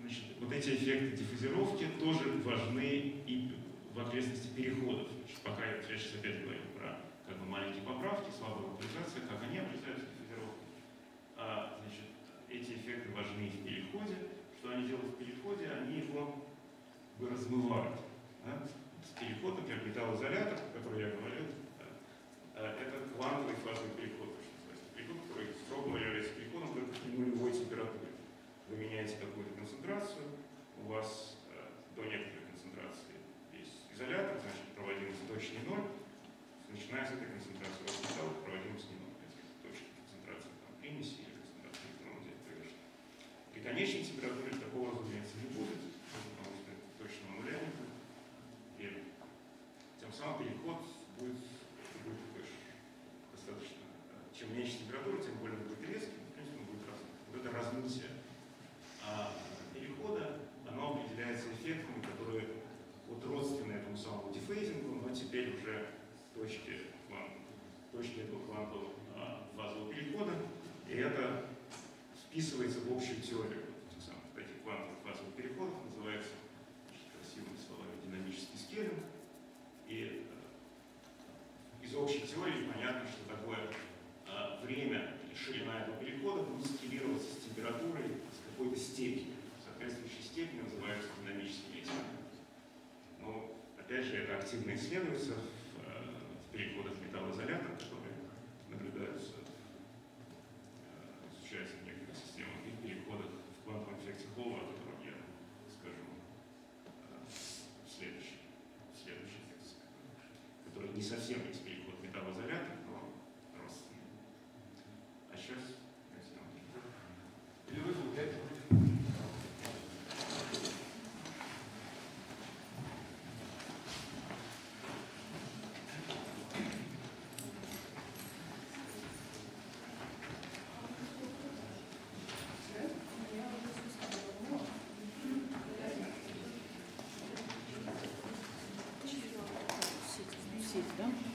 A: значит, вот эти эффекты диффузировки тоже важны и в окрестности переходов. Значит, пока я, я сейчас опять говорю про как бы, маленькие поправки,
C: слабые локализации, как они определяются диффузировкой. А, значит, эти эффекты важны в переходе, вы размываете. Да? Переход, например, металлоизолятор, о котором я говорил, да? Э, это квантовый фазовый переход. Переход, который строго является переходом только при нулевой температуре. Вы меняете какую-то концентрацию, у вас э, до некоторой концентрации есть изолятор, значит проводимость точки ноль. начиная с этой концентрации у вас металла, проводимость не 0. Это точка концентрация там, примеси или концентрации электронов здесь При конечной температуре сам переход будет,
D: будет кэш. Достаточно.
E: Э, чем
F: меньше температура, тем более он
G: будет резким, в принципе,
A: он будет разным. Вот это размытие а, перехода, оно определяется эффектами, которые вот родственны этому самому дефейзингу, но теперь уже точки, точке точки этого квантового
F: а,
A: фазового перехода, и это вписывается
G: в
A: общую теорию. Теории понятно, что такое э, время и ширина этого перехода будут скелироваться с температурой с какой-то степенью. Соответствующей степени называются динамическими этими. Но, опять же, это активно исследуется в, э,
F: в переходах металлоизолятора, system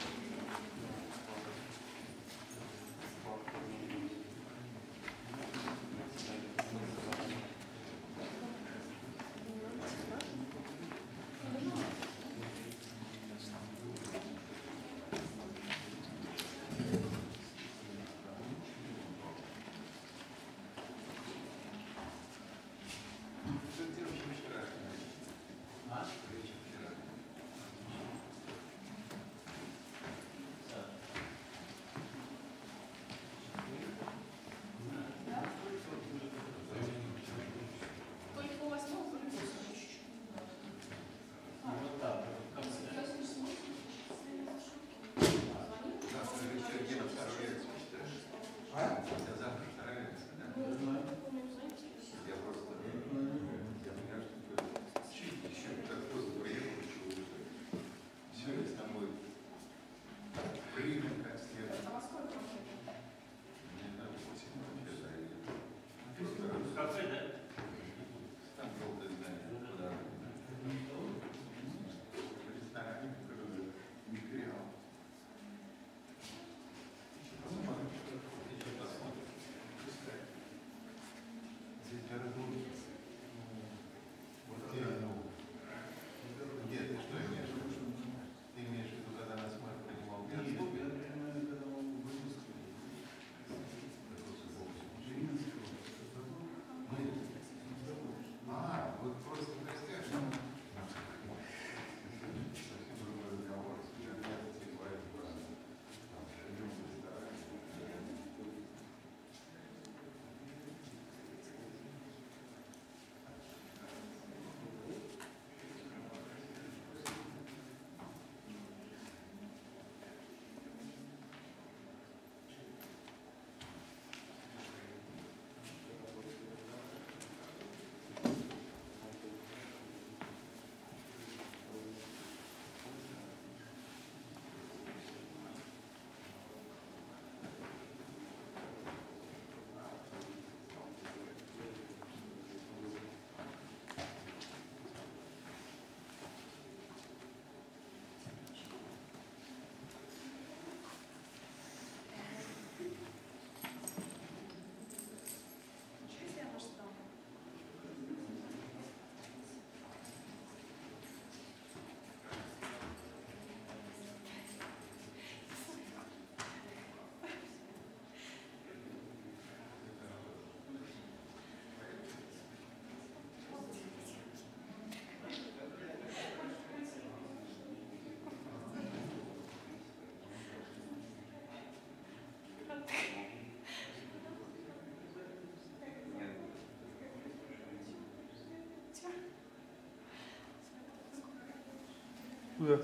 H: Куда?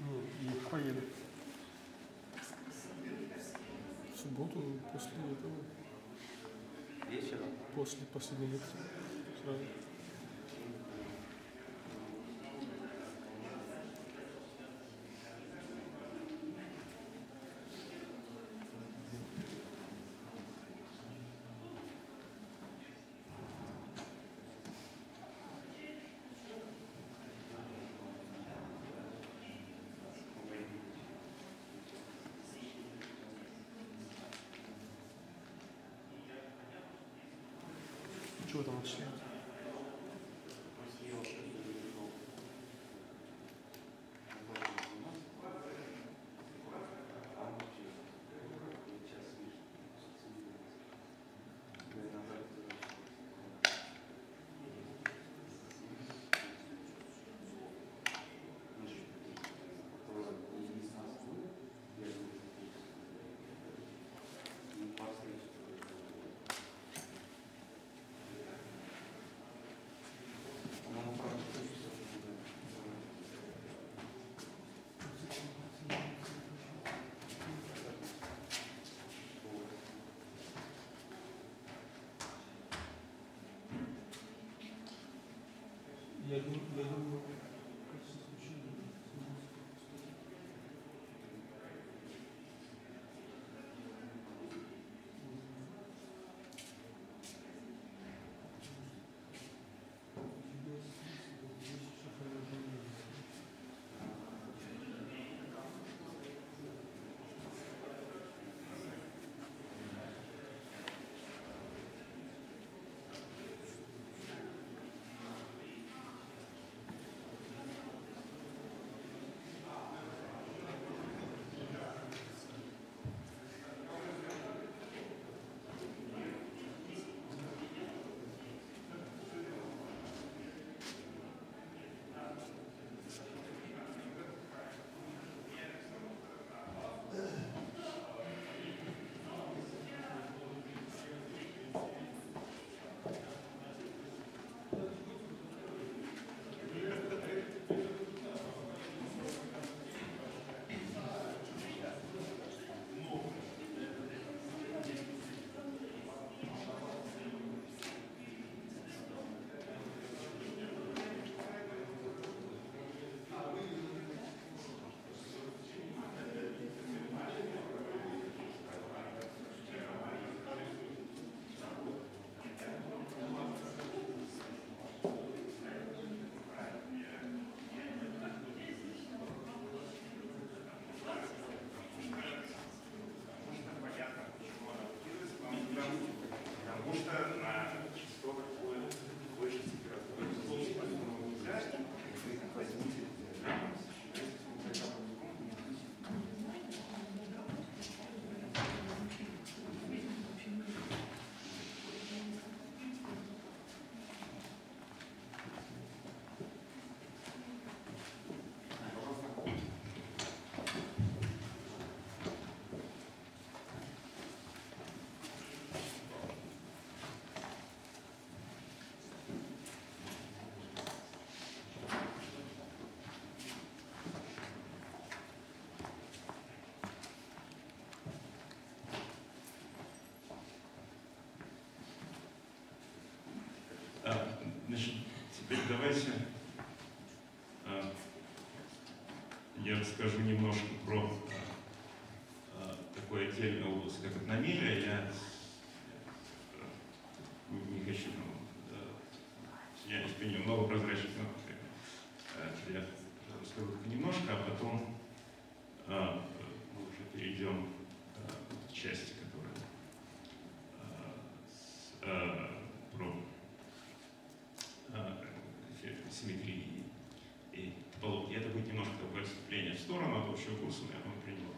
H: Ну, и поеду. В субботу после этого,
A: Вечером?
H: после последней лекции. Сразу. Чего там начали? Я думаю, я думаю,
A: Значит, теперь давайте а, я расскажу немножко про а, такую отдельную область, как одномерие. Я э, не хочу, ну, я не спиню много прозрачных навыков. Я расскажу только немножко, а потом а, мы уже перейдем а, к части, которая а, с, а, про а, эффект симметрии и топологии. Это будет немножко отступление в сторону от общего курса, но я вам принял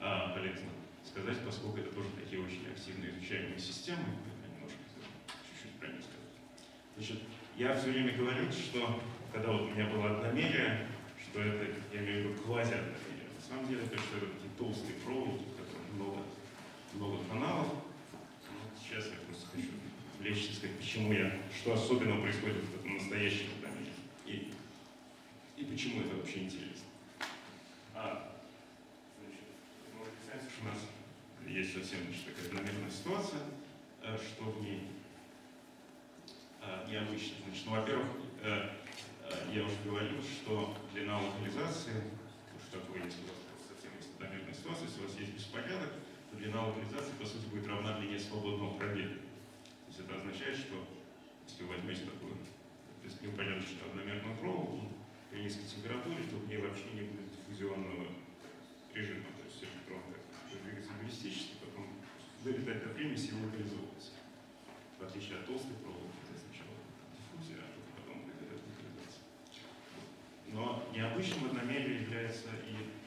A: а, полезно сказать, поскольку это тоже такие очень активно изучаемые системы, я немножко чуть-чуть про них скажу. Значит, я все время говорил, что когда вот у меня было одномерие, что это, я имею в виду квази-одномерие. На самом деле это что это такие толстые проволоки, в которых много, много каналов. Вот сейчас я просто хочу влечься, сказать, почему я, что особенного происходит в этом настоящем длина утилизации, по сути, будет равна длине свободного пробега. То есть это означает, что если вы возьмете такую неупорядоченную одномерную проволоку при низкой температуре, то в ней вообще не будет диффузионного режима, то есть электрон двигается баллистически, потом долетать до примеси и локализовываться. В отличие от толстой проволоки, где сначала диффузия, а только потом локализация. Но необычным одномерием является и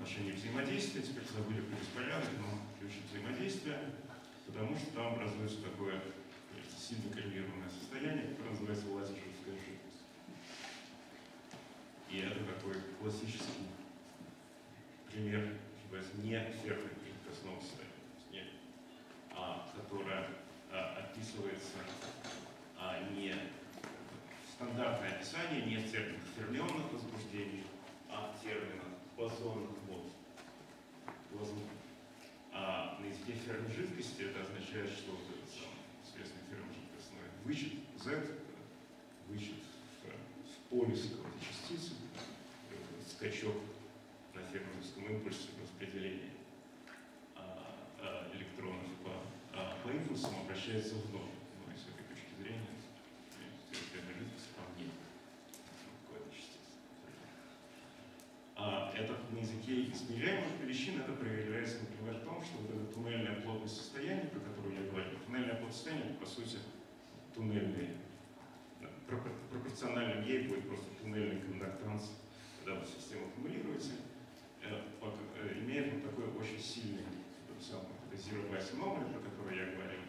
A: отношении взаимодействия, теперь забыли про беспорядок, но ключ взаимодействия, потому что там образуется такое сильно коррелированное состояние, которое называется лазерская жидкость. И это такой классический пример, не фермер жидкостного состояния, то есть не, а, которое а, описывается а, не стандартное описание не в терминах фермионных возбуждений, а в бозонных вод. Бозон. А на языке ферми жидкости это означает, что вот этот самый известный ферми жидкостной вычет Z, вычет в, в полюсе какой-то частицы, э, скачок на фермерском импульсе распределения а, а, электронов по, а, по импульсам обращается в ноль. Ну, и с этой точки зрения фермер жидкости там нет какой-то частицы. А это на языке измеряемых величин это проявляется, например, в том, что вот это туннельная плотность состояния, про которую я говорил, туннельная плотность состояния, это, по сути, туннельный, да, пропор- пропорционально ей будет просто туннельный кондуктанс, когда вы систему аккумулируете, э, имеет вот такой очень сильный zero bias anomaly, про который я говорил.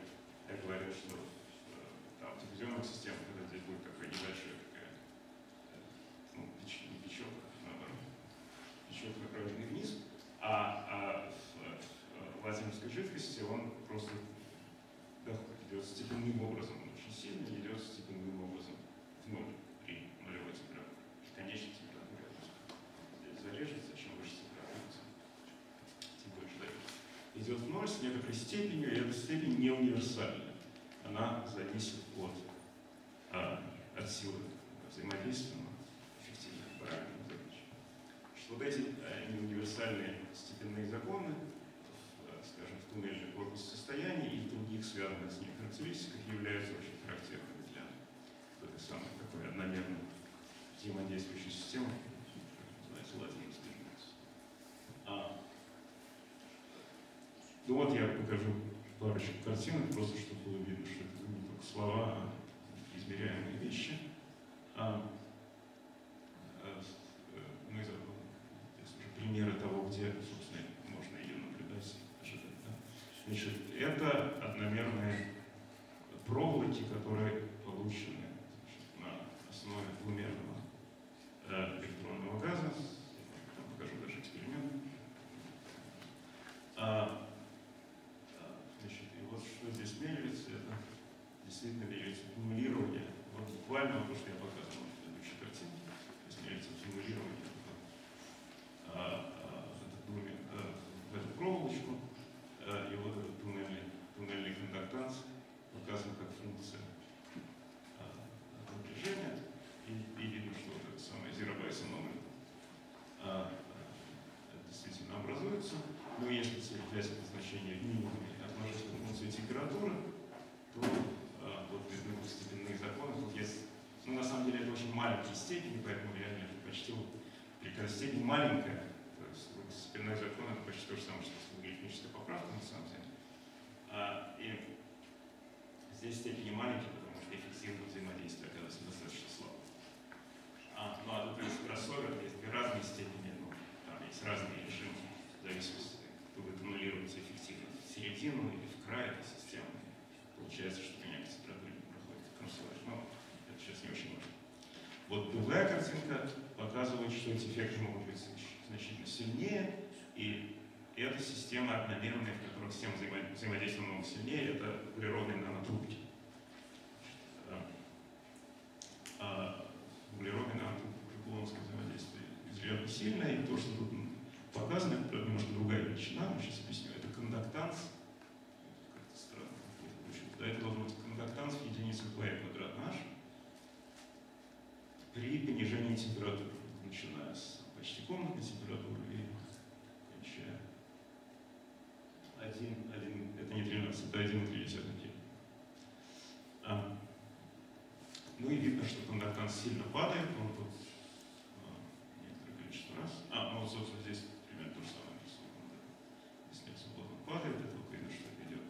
A: Я говорил, что э, там в диффузионных системах, когда здесь будет такая небольшая такая, э, ну, печ- не печетка, наоборот, направленная вниз, а, а в, в лазерской жидкости он просто да, идет степенным образом, он очень сильно идет степенным образом в ноль при нулевой температуре. И конечной температуре зарежется, чем выше температура, тем больше зарежется. Идет в ноль с некоторой степенью, и эта степень не универсальна. Она зависит от, а, от силы взаимодействия на эффективных параметрах задачи. Что вот эти э, неуниверсальные степенные законы, э, скажем, в туннельной плотности состояний и в других связанных с ними характеристиках являются очень характерными для вот этой самой такой одномерной взаимодействующей системы, называется жидкость. А, ну вот я покажу парочку картинок, просто чтобы было видно, что это не только слова, а измеряемые вещи. А, э, э, ну и забыл. Здесь уже примеры того, где, собственно, можно ее наблюдать, ожидать. Да? Значит, это одномерные проволоки, которые получены значит, на основе двумерного э, электронного газа. Я покажу даже эксперимент. А, а, значит, и вот что здесь меряется, это действительно меряется аккумулирование. Вот буквально то, что я показывал в предыдущей картинке, то есть меряется аккумулирование а, а, в этот думе, а, в эту проволочку, а, и вот этот туннельный, туннельный кондуктанс показан как функция а, напряжения, и, и видно, что вот это самое zero bias anomaly а, а, действительно образуется. Но если взять это значение в минимуме и отложить к функции температуры, то а, вот видны степенные законы. Тут есть, ну, на самом деле это очень маленькие степени, поэтому я не предпочтил степень маленькая, то есть вот степенной закон это почти то же самое, что логарифмическая поправка на самом деле. А, и здесь степени маленькие, потому что эффективное взаимодействие оказывается достаточно слабо. А, ну а тут есть кроссовер, есть разные степени, ну, там есть разные режимы, в зависимости, кто будет аннулироваться эффективно в середину или в край этой системы. Получается, что при некоторой температуре проходит кроссовер. Но это сейчас не очень важно. Вот другая картинка показывает, что эти эффекты могут быть значительно сильнее, и эта система одномерная, в которой система взаимо- взаимодействия намного сильнее, это углеродные нанотрубки. А, а углеродные нанотрубки при Кулоновском взаимодействии изрядно сильное, и то, что тут показано, это немножко другая величина, но сейчас объясню, это кондуктанс, Это как-то странно, да, это должен быть кондуктанс в единицу P квадрат наш, при понижении температуры, начиная с почти комнатной температуры и кончая 1, 1, это не 13, это 1,3 Кельвин. А, ну и видно, что кондуктанс сильно падает, он тут а, некоторое количество раз. А, ну вот, собственно, здесь примерно то же самое нарисовано. Да. Здесь несколько вот он падает, это вот видно, что это идет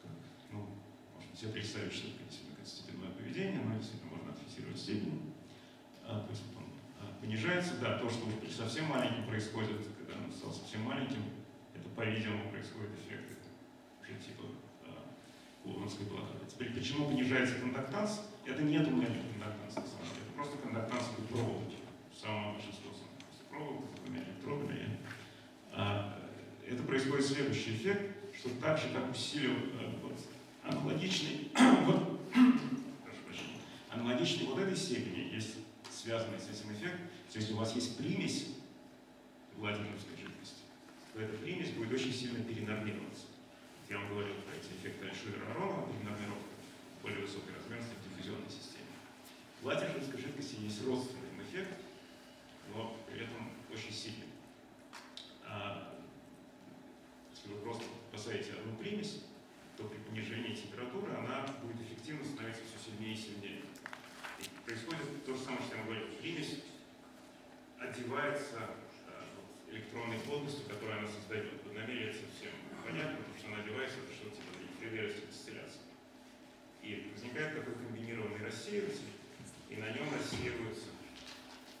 A: как, ну, можно себе представить, что это действительно какое-то степенное поведение, но действительно можно отфиксировать степень. А, то есть вот он да, то, что при совсем маленьким происходит, когда он стал совсем маленьким, это, по-видимому, происходит эффект уже типа Лондонской блокады. Теперь, почему понижается контактанс? Это не туннельный контактанс, на самом деле. Это просто контактанс в проволоке. Самое большинство самых проволок, с двумя электродами. А, это происходит следующий эффект, что так же, как усилил э, вот, аналогичный, вот, прошу прощения, аналогичный вот этой степени есть связанный с этим эффект. То есть, у вас есть примесь владимировской жидкости, то эта примесь будет очень сильно перенормироваться. Я вам говорил про эти эффекты Альшулера-Аронова, перенормировка более высокой размерности в диффузионной системе. В латинской жидкости есть родственный эффект, но при этом очень сильный. А, если вы просто посадите одну примесь, то при понижении температуры она будет эффективно становиться все сильнее и сильнее. И происходит то же самое, что я говорил. Примесь одевается электронной плотностью, которую она создает. Вот намерение совсем понятно, потому что она одевается, это что типа инфраверсия дистилляции. И возникает такой комбинированный рассеиватель, и на нем рассеиваются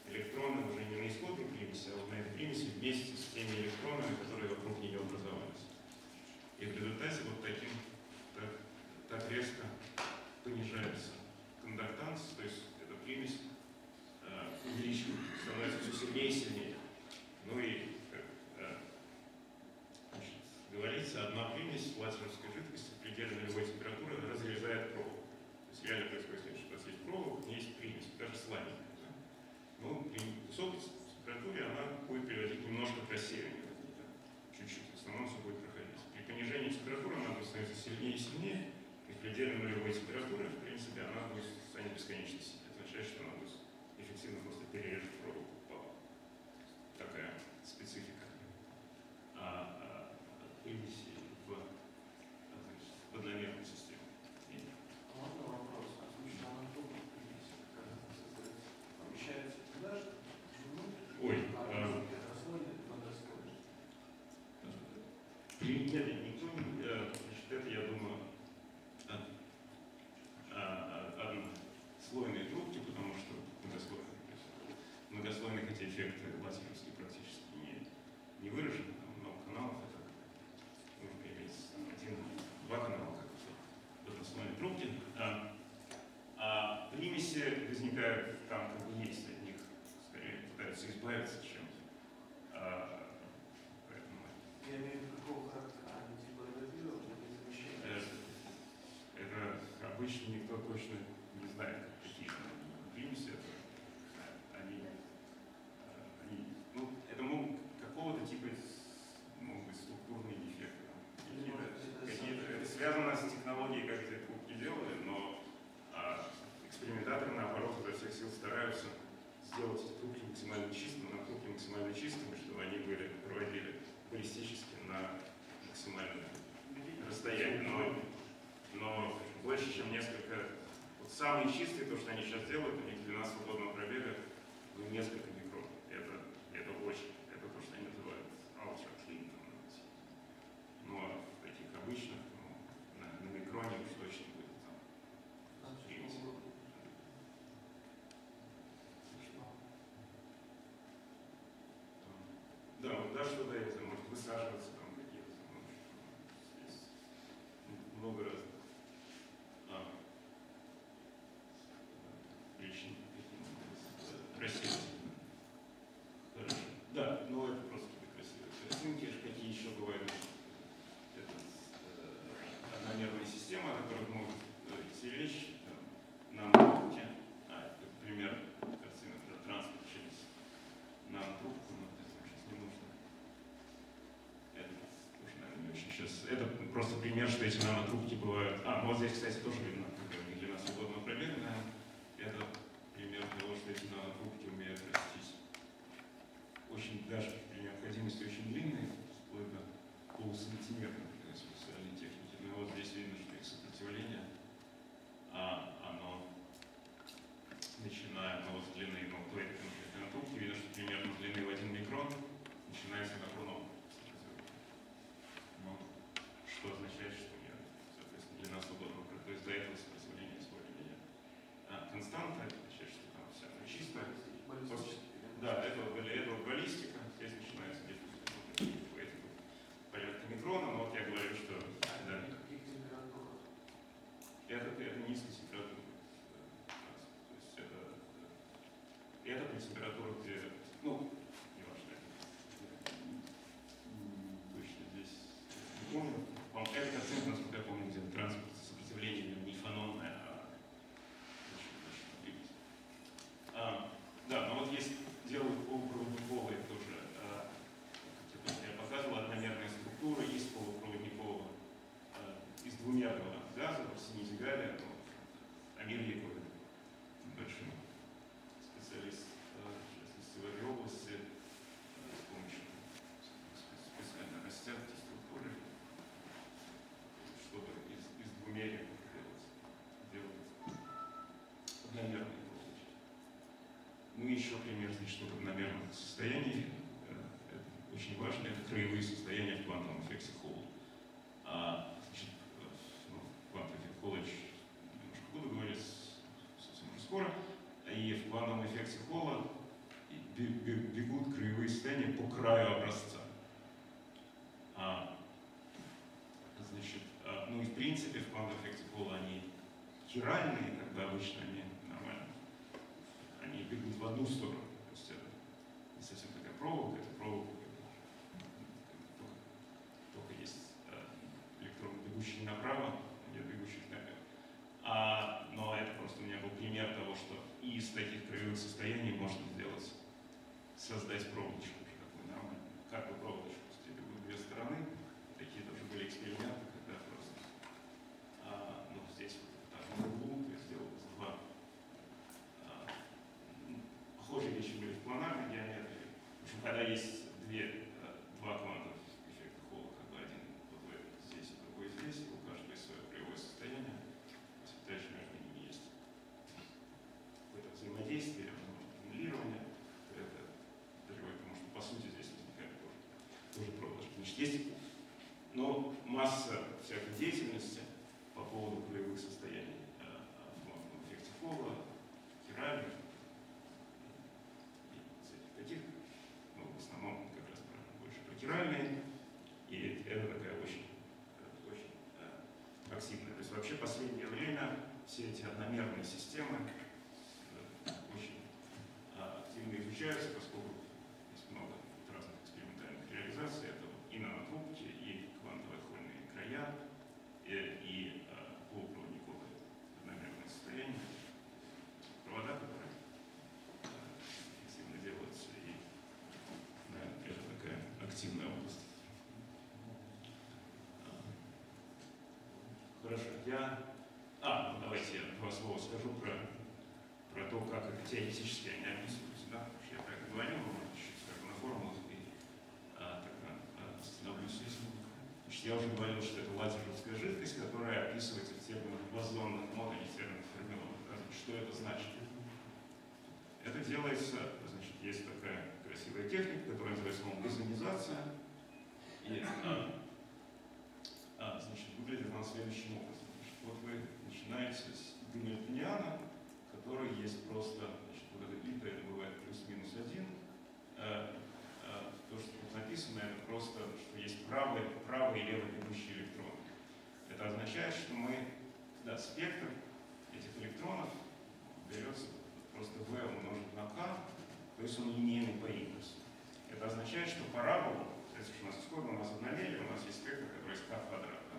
A: электроны уже не на исходной примеси, а вот на этой примеси вместе с теми электронами, которые вокруг нее образовались. И в результате вот таким так, так резко понижается кондуктанс, то есть эта примесь э, увеличивает, становится все сильнее и сильнее. Ну и, значит, говорится, одна примесь латиновской жидкости при нулевой температуры разрезает проволоку. То есть реально происходит следующее, что у вас есть проволока, в ней есть примесь, даже слабенькая. Да? Но при высокой температуре она будет приводить немножко к рассеиванию. Чуть-чуть, в основном все будет проходить. При понижении температуры она будет становиться сильнее и сильнее, и в пределе нулевой температуры, в принципе, она будет станет бесконечно. Это означает, что она будет эффективно просто перережет. Такая специфика. А, а, а, значит, в одномерной системе. И-
I: Можно вопрос? Отключенная трубка когда она создается, помещается туда же, внутрь,
A: Ой,
I: а
A: а,
I: расходит подростковый.
A: При- Нет, никто не... э, Значит, это, я думаю, од- а, а, однослойные трубки, потому что многослойные, то есть многослойных эти эффекты латиновские практически не, не выражены, там много каналов, это нужно иметь один, два канала, как в однослойной трубке. А, а примеси возникают там, как бы есть от них, скорее пытаются избавиться, чем а, поэтому
I: Я имею в виду, какого характера они типа эродированы или
A: Э,
I: замещают?
A: Это обычно никто точно не знает, какие примеси это. Они, э, они, ну, это могут какого-то типа могут быть структурные дефекты. Какие-то, какие-то, это связано с технологией, как эти трубки делали, но а, экспериментаторы, наоборот, изо всех сил стараются сделать эти трубки максимально чистыми, на трубки максимально чистыми, чтобы они были, проводили баллистически на максимальное расстояние. Но, но больше, чем несколько... Вот самые чистые, то, что они сейчас делают, у них длина свободного пробега ну, несколько микрон. Это, это очень, это то, что они называют ultra clean. там, знаете. Но в таких обычных, ну, на, на микроне уж точно будет там. примесь. Да, вот да, что дается, может высаживаться там какие-то, ну, здесь много разных а, причин, каким красивым. Хорошо. Да, ну это просто такие красивые картинки, какие еще бывают. Это э, одномерная система, о которых могут идти речь, там, нанотруки, а, это пример картины про транспорт через нанотрубку, но это сейчас не нужно. Это тоже, наверное, не очень сейчас. Это просто пример, что эти нанотрубки бывают. А, ну вот здесь, кстати, тоже видно, это, это низкотемпературный транспорт. То есть э, это, это при температурах, где вот одномерных состояний. Э, Это очень важно, это краевые состояния в квантовом эффекте Холла. А, значит, э, ну, квантовый эффект Холла я немножко буду говорить совсем уже скоро. И в квантовом эффекте Холла бегут краевые состояния по краю образца. А, значит, а, ну и в принципе в квантовом эффекте Холла они хиральные, как бы обычно они нормально. Они бегут в одну сторону. То есть это не совсем такая проволока, это проволока, как бы, только, только есть э, электроны, бегущие направо, а нет бегущих наверх. А, но это просто у меня был пример того, что и из таких краевых состояний можно сделать, создать проволочку, уже такую нормальную, как бы проволочку, то есть бегут две стороны, такие тоже были эксперименты, когда просто а, ну, здесь вот в этом углу я сделал из два а, ну, похожие вещи были в планарной геометрии. В общем, когда есть две, а, два квантовых эффекта Холла, бы один вот здесь, а другой здесь, и у каждого есть свое краевое состояние, дальше между ними есть какое-то взаимодействие, аккумулирование, это приводит к тому, что по сути здесь возникает тоже, тоже проволочка. Значит, есть но масса всякой деятельности по поводу краевых состояний э, в квантовом эффекте Холла, хиральных и всяких таких. Ну, в основном как раз про, больше про хиральные. И это такая очень, э, очень э, активная. То есть вообще последнее время все эти одномерные системы э, очень э, изучаются, поскольку есть много разных экспериментальных реализаций. Это вот и нанотрубки, и квантовые хольные края, и, и э, полупроводниковые одномерные состояния, провода, которые э, активно делаются, и да, это такая активная область. А, Хорошо, я... А, ну давайте я два слова скажу про, про то, как это теоретически они описываются, да, потому что я про это говорил, но может, чуть скажу на формулах и а, тогда а, остановлюсь здесь. Значит, я уже говорил, что это лазеровская жидкость, которая описывается в терминах бозонных мод, а в терминах фермионов. Что это значит? Это делается, значит, есть такая красивая техника, которая называется мол, газонизация. И, а, а, значит, выглядит она следующим образом. Значит, вот вы начинаете с гамильтониана, который есть просто, значит, вот это бывает плюс-минус один. Э, э, то, что тут написано, просто, что есть правый, правый и левый бегущие электроны. Это означает, что мы, да, спектр этих электронов берется просто v умножить на k, то есть он линейный по импульсу. Это означает, что парабола, кстати, что у нас исходно, у нас одномерие, у нас есть спектр, который есть k квадрат. Да?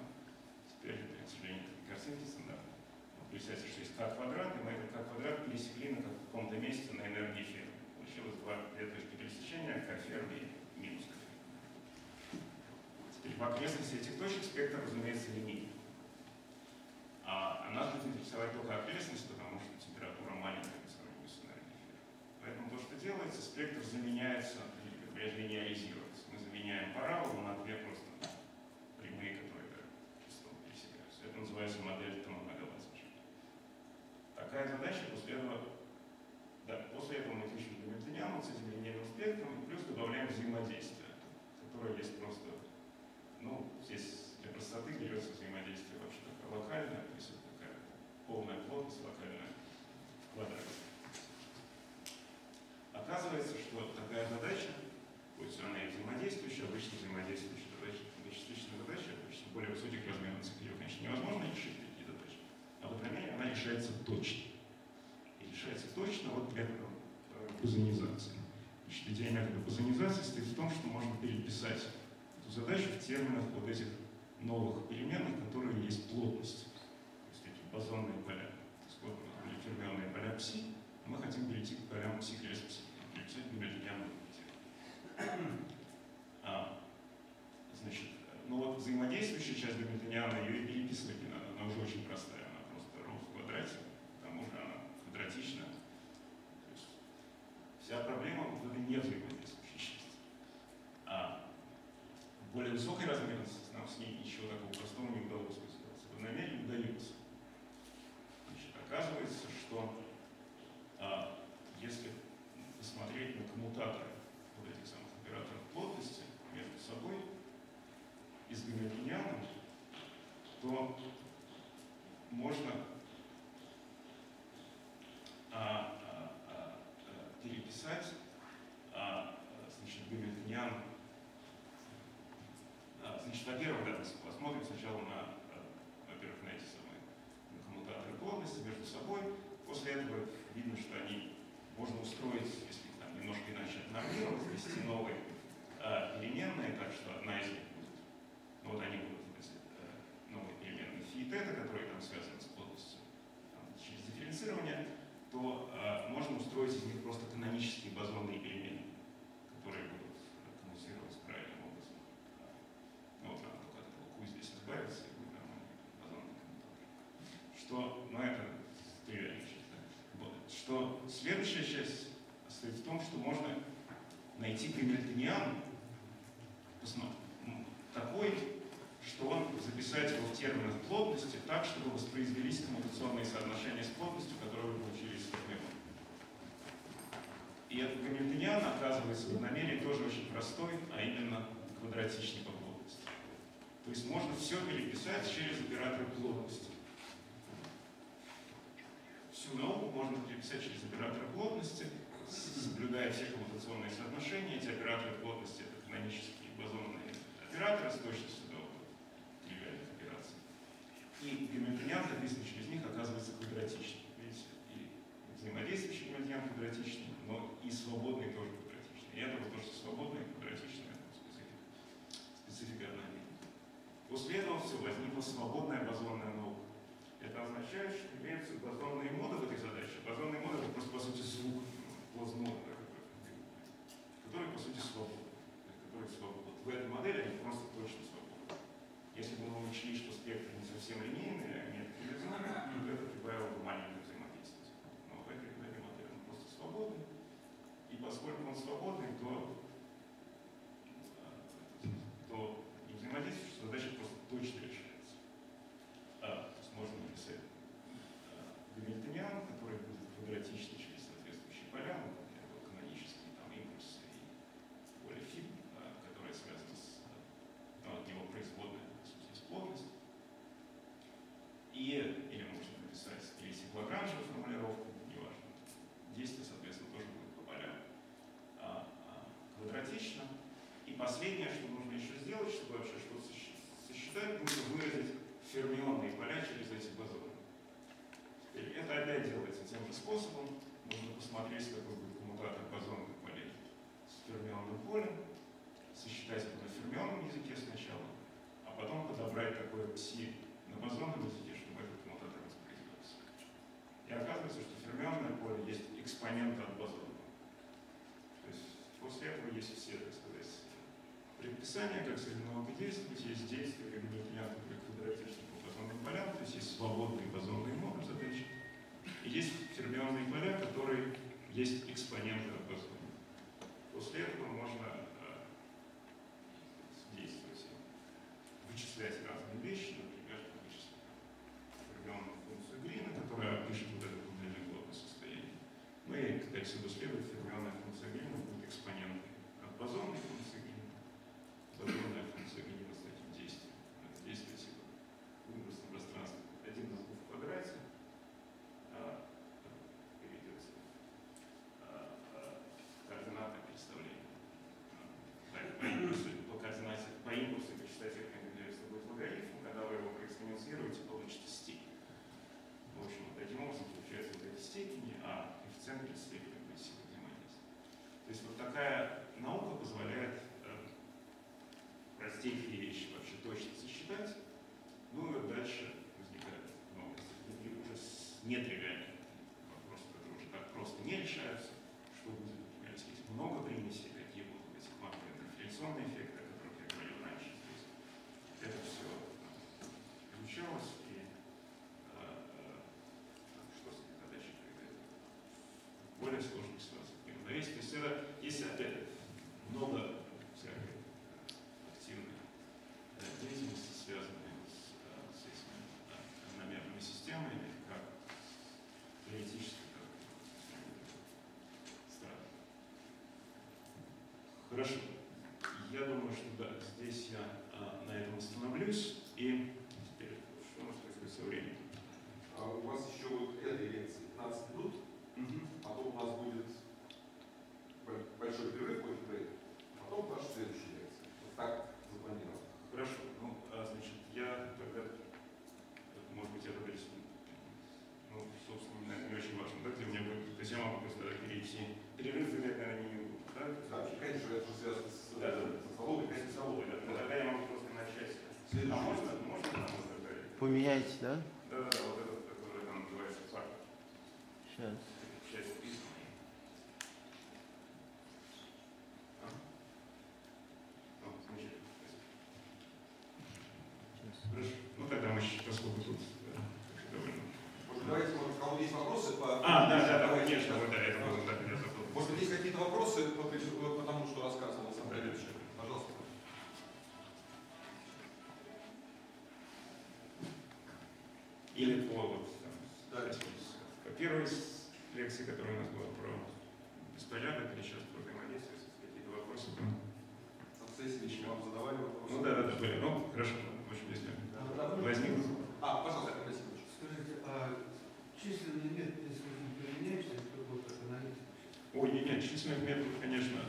A: Теперь, к сожалению, картинки стандартные. Представьте, что есть k квадрат, и мы этот k квадрат пересекли на каком-то месте на энергии фермы. Получилось два, две точки пересечения, k фермы и минус k фермы. Теперь в окрестности этих точек спектр, разумеется, линейный. А, а нас будет интересовать только окрестность, потому что температура маленькая по сравнению с энергией эфира. Поэтому то, что делается, спектр заменяется, линеализируется. Мы заменяем параболу на две просто прямые, которые числом пересекаются. Это называется модель Томонагавацича. Такая задача после этого, да, после этого мы пишем гамильтониану с этим линейным спектром, плюс добавляем взаимодействие, которое есть просто, ну, здесь для простоты берется взаимодействие вообще такое локальное, то есть это такая полная плотность локальная в. Оказывается, что такая задача, пусть она и взаимодействующая, обычно взаимодействующая задача, вычислительная задача, обычно более высоких размеров циклов, конечно, невозможно решить такие задачи. А крайней мере, она решается точно. И решается точно вот методом э, бозонизации. Значит, идея метода бозонизации состоит в том, что можно переписать эту задачу в терминах вот этих новых переменных, которые есть плотность. То есть эти бозонные поля. То есть вот были фермионные поля пси, а мы хотим перейти к полям пси крест пси. Переписать гамильтонианную а, Значит, ну вот взаимодействующая часть гамильтониана, ее переписывать не надо, она уже очень простая, она просто ро в квадрате, к тому же она квадратичная. Вся проблема в этой невзаимодействующей части. А более высокой размерности нам с ней ничего такого простого не удалось бы сделать. В одномерии удается. Значит, оказывается, что а, если посмотреть на коммутаторы вот этих самых операторов плотности между собой и с гамильтонианом, то можно а, а, а, а, переписать а, а, значит, гамильтониан. Значит, во-первых, да, посмотрим сначала на, а, во-первых, на эти самые на коммутаторы плотности между собой. После этого видно, что они можно устроить, если там немножко иначе нормировать, ввести новые э, переменные, так что одна из них будет, ну вот они будут значит, э, новые переменные фи и тета, которые там связаны с плотностью там, через дифференцирование, то э, можно устроить из них просто канонические бозонные переменные, которые будут коммуцировать правильным образом. Ну вот надо только от этого q здесь избавиться, и будет нормальный бозонный коммутатор. Что, ну это? Вот. Что следующая часть состоит в том, что можно найти гамильтониан м, такой, что он записать его в терминах плотности так, чтобы воспроизвелись коммутационные соотношения с плотностью, которые вы получили из. И этот гамильтониан оказывается в одномерии тоже очень простой, а именно квадратичный по плотности. То есть можно все переписать через операторы плотности. Всю науку можно переписать через операторы плотности, соблюдая все коммутационные соотношения. Эти операторы плотности — это канонические бозонные операторы с точностью до тривиальных операций. И гамильтониан, записанный через них, оказывается квадратичным. Видите, и взаимодействующий гамильтониан квадратичный, но и свободный тоже квадратичный. И это вот то, что свободный квадратичный, это специфика, специфика одномерия. После этого все, возникла свободная бозонная наука. Это означает, что имеются бозонные моды в этой задаче. Бозонные моды это просто по сути звук плазмода, да, который, по сути свободен. Который свободен. В этой модели они просто точно свободны. Если бы мы учли, что спектр не совсем линейный, а имеет привязанный, то это прибавило бы маленькое взаимодействие. Но в этой, в этой модели он просто свободный. И поскольку он свободный, то, э, то не взаимодействует, что задача просто точно решается. А, то есть можно написать а, гамильтониан, который будет квадратичный через соответствующие поля, ну, например, вот канонические там импульсы и поле фи, а, которое связано с ну, от него производная, по сути, есть плотность. И, или можно написать третий Лагранжевую формулировку, неважно. Действие, соответственно, тоже будет по полям а, а, квадратично. И последнее, что нужно еще сделать, чтобы вообще что-то сосчитать, сосчитать, нужно выразить фермионные поля через эти бозоны. Теперь это опять делается тем же способом. Нужно посмотреть, какой будет коммутатор бозонных полей с фермионным полем, сосчитать это на фермионном языке сначала, а потом подобрать такое пси на бозонном языке, чтобы этот коммутатор воспроизвелся. И оказывается, что фермионное поле есть экспонент от бозона. То есть после этого есть все, так сказать, предписания, как с одинаково действовать, есть действия, как гамильтониан, как квадратичный по бозонным полям, то есть есть свободные бозонные моды задачи, и есть фермионные поля, которые есть экспоненты от. После этого можно э, действовать, вычислять разные вещи, например, вычислить фермионную функцию Грина, которая опишет вот это глубинное состояние. Ну и, как отсюда следует, фермионная функция Грина будет экспонентой от бозонной функции Грина. Бозонная функция Грина с таким действием. Это действие типа в импульсном пространстве. Один из двух в квадрате а, перейдется а, а, координаты представления. Так, по импульсу, по координате, по импульсу вычислительной определяется будет логарифм, когда вы его проэкспоненцируете, получите степень. В общем, таким образом получается вот эти степени, а коэффициент степени будет сила взаимодействия. простейшие вещи вообще точно сосчитать, ну и вот дальше возникает много таких уже с нетривиальных вопросов, которые уже так просто не решаются. Что будет, если есть много примесей, какие будут эти макроинфляционные эффекты, о которых я говорил раньше. То есть это все изучалось и э, э, что с когда это более сложных ситуаций. Это, есть опять много всякой активной э, деятельности, связанной с, э, с этими э, одномерными системами, как теоретически, так и страны. Хорошо. Я думаю, что да, здесь я а, на этом остановлюсь. И теперь, что у нас со временем?
B: А у вас еще вот этой лекции 15 минут, потом у нас будет бо- большой перерыв, кофе потом ваша следующая лекция. Вот так запланировано.
A: Хорошо. Ну, а, значит, я тогда, может быть, я тогда. Ну, собственно, не очень важно, да, мне будет. То есть я могу просто перейти. Перерыв занять, наверное, не буду, да?
B: Да, конечно, это же связано с социологией.
A: Конечно, социология, да. Тогда я могу просто начать. А
B: Следующий.
A: можно, можно там вот?
J: Поменяйте, да?
A: Да, да, да, вот этот, который там называется факт.
J: Сейчас.
A: Часть списана. А? Ну, замечательно. Спасибо. Хорошо. Ну тогда мы сейчас, поскольку тут да, как довольно.
B: Может, давайте, может, у кого есть вопросы по...
A: А, да, да, да,
B: Давайте.
A: конечно, вот да, это было так, я забыл.
B: Может быть, есть какие-то вопросы по, по тому, что рассказывал сам Давидович? Пожалуйста.
A: Или по вот там,
B: Да.
A: этим, по первой из лекций, которая у нас была про беспорядок, или сейчас про взаимодействие, если какие-то вопросы. то-
B: Там сессии еще вам задавали вопросы.
A: Ну да, да, да, были. Ну, хорошо, в общем, если возникнут.
B: А, пожалуйста, Олег Васильевич.
H: Скажите, а численный метод, если он применяется, это вот как аналитик?
A: Ой, численных методов, конечно,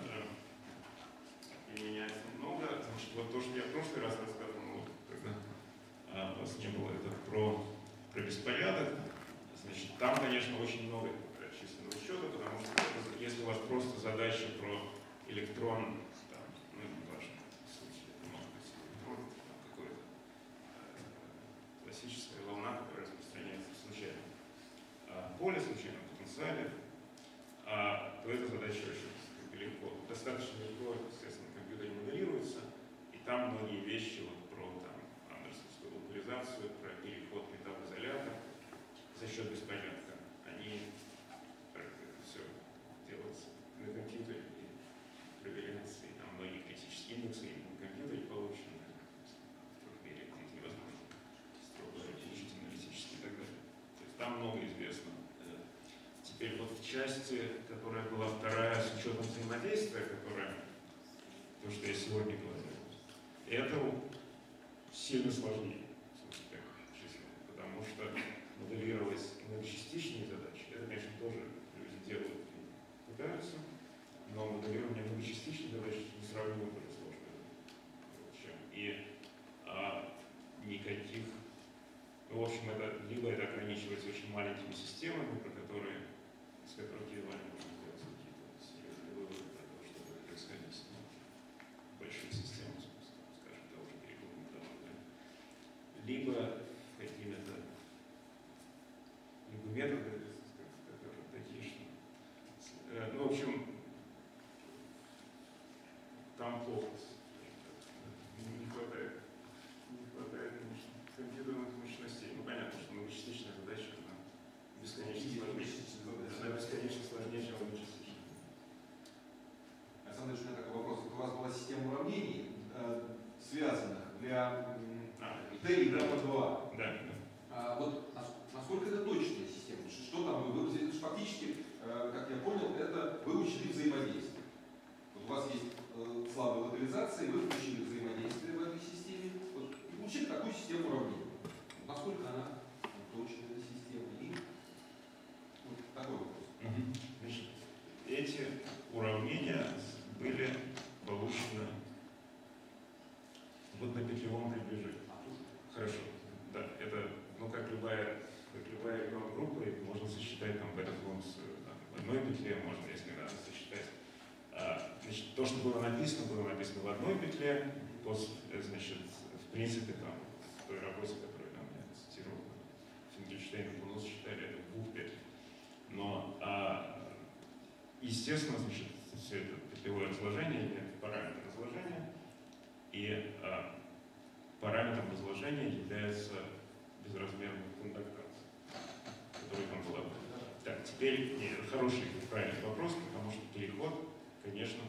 A: применяется много. Значит, вот то, что я в прошлый раз рассказывал, ну, вот, когда а, вас не было, это про, про беспорядок. Значит, там, конечно, очень много численного счета, потому что если у вас просто задача про электрон, там, ну, не важно, в случае, это может быть электрон, там, какой-то э, классическая волна, которая распространяется в случайном а, поле, случайном потенциале, а, то эта задача очень как бы легко. Достаточно легко, естественно, компьютер моделируется, и там многие вещи вот про там, андерсонскую локализацию, про переход металл в изолятор за счет беспорядка, они все делается на компьютере и проверяется, и там многие критические индексы на компьютере получены, в которых мере это невозможно строго отличить аналитически и так далее. То есть там много известно. Теперь вот в части, которая была вторая с учетом взаимодействия, которая, то, что я сегодня говорил, это сильно сложнее, собственно, численно, потому что моделировать многочастичные задачи, это, конечно, тоже люди делают и пытаются, но моделирование многочастичных задач несравнимо более сложно, чем и а, никаких ну, в общем, это либо это ограничивается очень маленькими системами, про которые, из которых едва ли можно сделать какие-то серьезные выводы про то, что будет происходить с ну, большой системой, скажем, того же перехода металла, да? либо какими-то либо методы, которые такие, что э, ну, в общем, там плохо. Не хватает не хватает, конечно, компьютерных мощностей. Ну, понятно, что многочастичная задача, она бесконечно сложнее. Она бесконечно сложнее, чем многочастичная.
B: Александр Ильич, у меня такой вопрос. Вот у вас была система уравнений, э, связанных для м,
A: А,
B: Т и гамма-2.
A: да, да.
B: А вот нас- насколько это точная система? Ш- Что там вы выучили? Это ж фактически, э, как я понял, это выучили взаимодействие. Вот у вас есть э, слабая локализация, и вы включили взаимодействие в этой системе. Вот, и получили такую систему уравнений. Насколько она точная эта система? И вот такой вопрос.
A: Значит, эти уравнения были получены вот на петлевом приближении. Хорошо, да, это, ну, как любая, как любая группа, можно сосчитать там бета-функцию там, в одной петле, можно, если надо, сосчитать. А, значит, то, что было написано, написано в одной петле, после, принципе, там, в той работе, которую там я цитировал, Фингельштейн и Бунус считали это в двух петлях. Но, а, естественно, значит, все это петлевое разложение имеет параметр разложения, и а, параметром разложения является безразмерный кондуктанс, который там была. Так, теперь нет, хороший, правильный вопрос, потому что переход, конечно,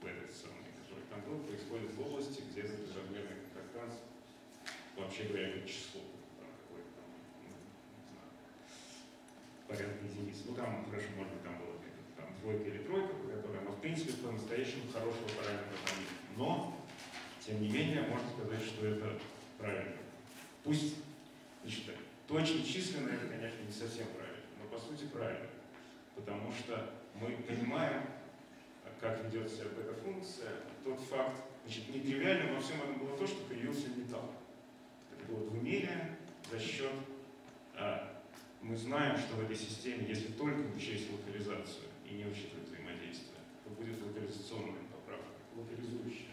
A: в этот самый, контроль происходит в области, где этот безразмерный кондуктанс, вообще как число, там какое-то там, ну, порядка единиц. Ну там, хорошо, может быть, там было там двойка или тройка, которая, но в принципе по-настоящему хорошего параметра там нет. Но, тем не менее, можно сказать, что это правильно. Пусть, значит, точно численно это, конечно, не совсем правильно, но по сути правильно. Потому что мы понимаем, как ведет себя эта функция, тот факт, значит, нетривиальным во всем этом было то, что появился металл. Это было двумерие за счет а, мы знаем, что в этой системе, если только учесть локализацию и не учитывать взаимодействие, то будет локализационная поправка, локализующая.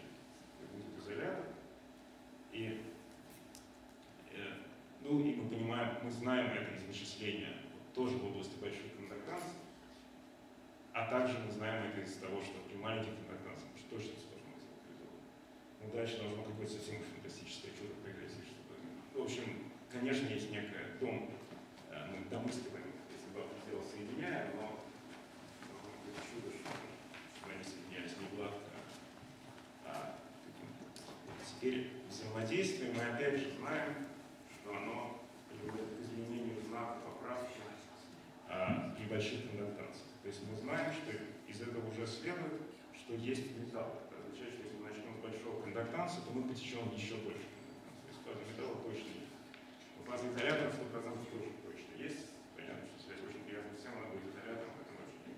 A: Это будет изолятор. И, э, ну, и мы понимаем, мы знаем это из вычисления тоже в области больших кондуктансов, а также мы знаем это из того, что при маленьких уж точно сложно быть локализовано. Ну, дальше должно какое-то совсем фантастическое чудо произойти, чтобы... В общем, конечно, есть некая дом э, мы домысливаем эти два предела соединяем, но быть чудо, что, чтобы они соединялись не гладко, а таким. Теперь взаимодействие мы опять же знаем, что оно приводит к изменению знака поправки а, при больших кондуктансах. То есть мы знаем, что из этого уже следует, что есть металл. Это означает, что если мы начнем с большого кондуктанса, то мы потечем еще больше. То есть фаза металла точно есть. Но фаза изолятора 100% тоже точно есть. Понятно, что связь очень приятная всем, она будет изолятором, это очень.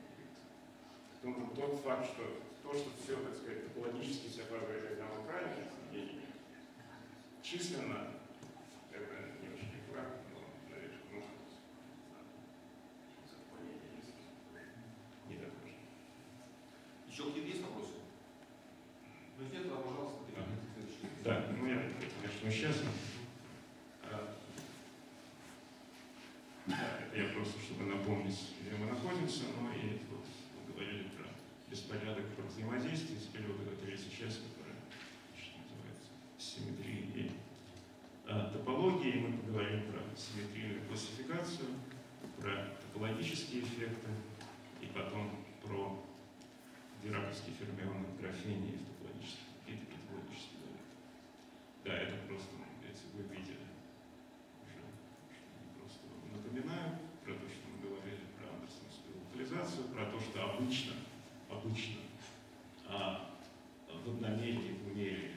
A: Потому что тот факт, что то, что все, так сказать, топологически вся фаза изолятора правильно, численно, это не очень аккуратно, но, наверное, нужно. Не так важно.
B: Еще какие-то есть вопросы? Ну, если нет, то, пожалуйста, перейдите к следующему.
A: Да, ну я, конечно, сейчас. Да, это я просто, чтобы напомнить, где мы находимся, но и вот мы говорили про взаимодействие, теперь вот эта третья часть, которая значит, называется симметрия и а, топология, и мы поговорим про симметрийную классификацию, про топологические эффекты, и потом про дираковские фермионы графения и топологических долях. Да, это просто, если вы видели уже, что я просто вам напоминаю про то, что мы говорили про андерсонскую локализацию, про то, что обычно, обычно а, в одномерии, в умерии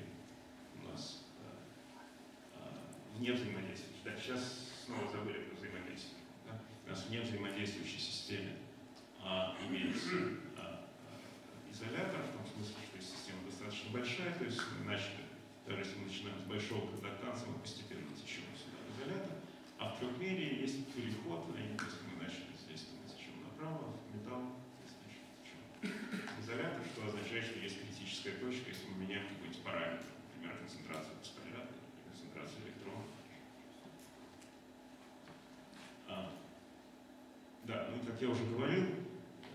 A: у нас а, а, вне взаимодействия. Да, сейчас снова забыли про взаимодействие. Да? У нас вне взаимодействующей системе а, имеется а, а, изолятор, в том смысле, что система достаточно большая, то есть мы начали, даже если мы начинаем с большого кондуктанса, мы постепенно течем сюда в изолятор, а в трехмерии есть переход, и если мы начали здесь, то мы течем направо, в металл, здесь значит, течем в изолятор, что означает, что есть критическая точка, если мы меняем какой-нибудь параметр, например, концентрацию пистолета или концентрацию электронов. А, да, ну, как я уже говорил,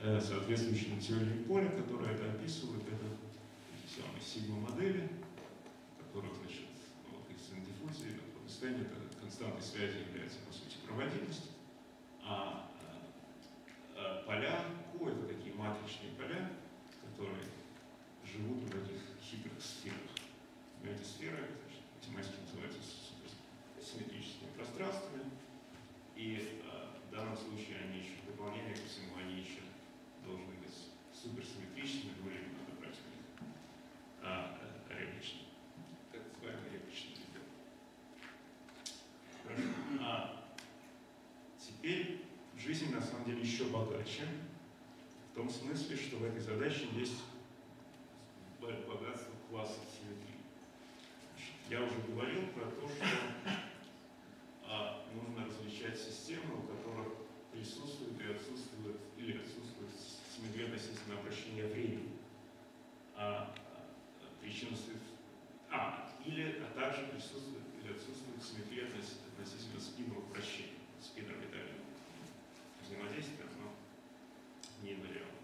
A: э, соответствующим теории поля, которая это описывает, это эти самые сигма-модели, которых, значит, вот коэффициент диффузии, это состояние это связи является, по сути, проводимость, а э, поля Q это такие матричные поля, которые живут в этих хитрых сферах. И эти сферы, значит, математически называются симметрическими пространствами, и э, в данном случае они еще, в дополнение ко всему, они еще должны быть суперсимметричными, или надо брать у них а, э, репличные, так называемые репличные. Хорошо. А теперь жизнь на самом деле еще богаче, в том смысле, что в этой задаче есть бо- богатство классов Я уже говорил про то, что а, нужно различать системы, у которых присутствует и отсутствует, или отсутствует симметрия относительно обращения времени. А, причина А, или, а также присутствует или отсутствует симметрия относ- относительно спинного вращения, спин орбитального взаимодействия, но не инвариантно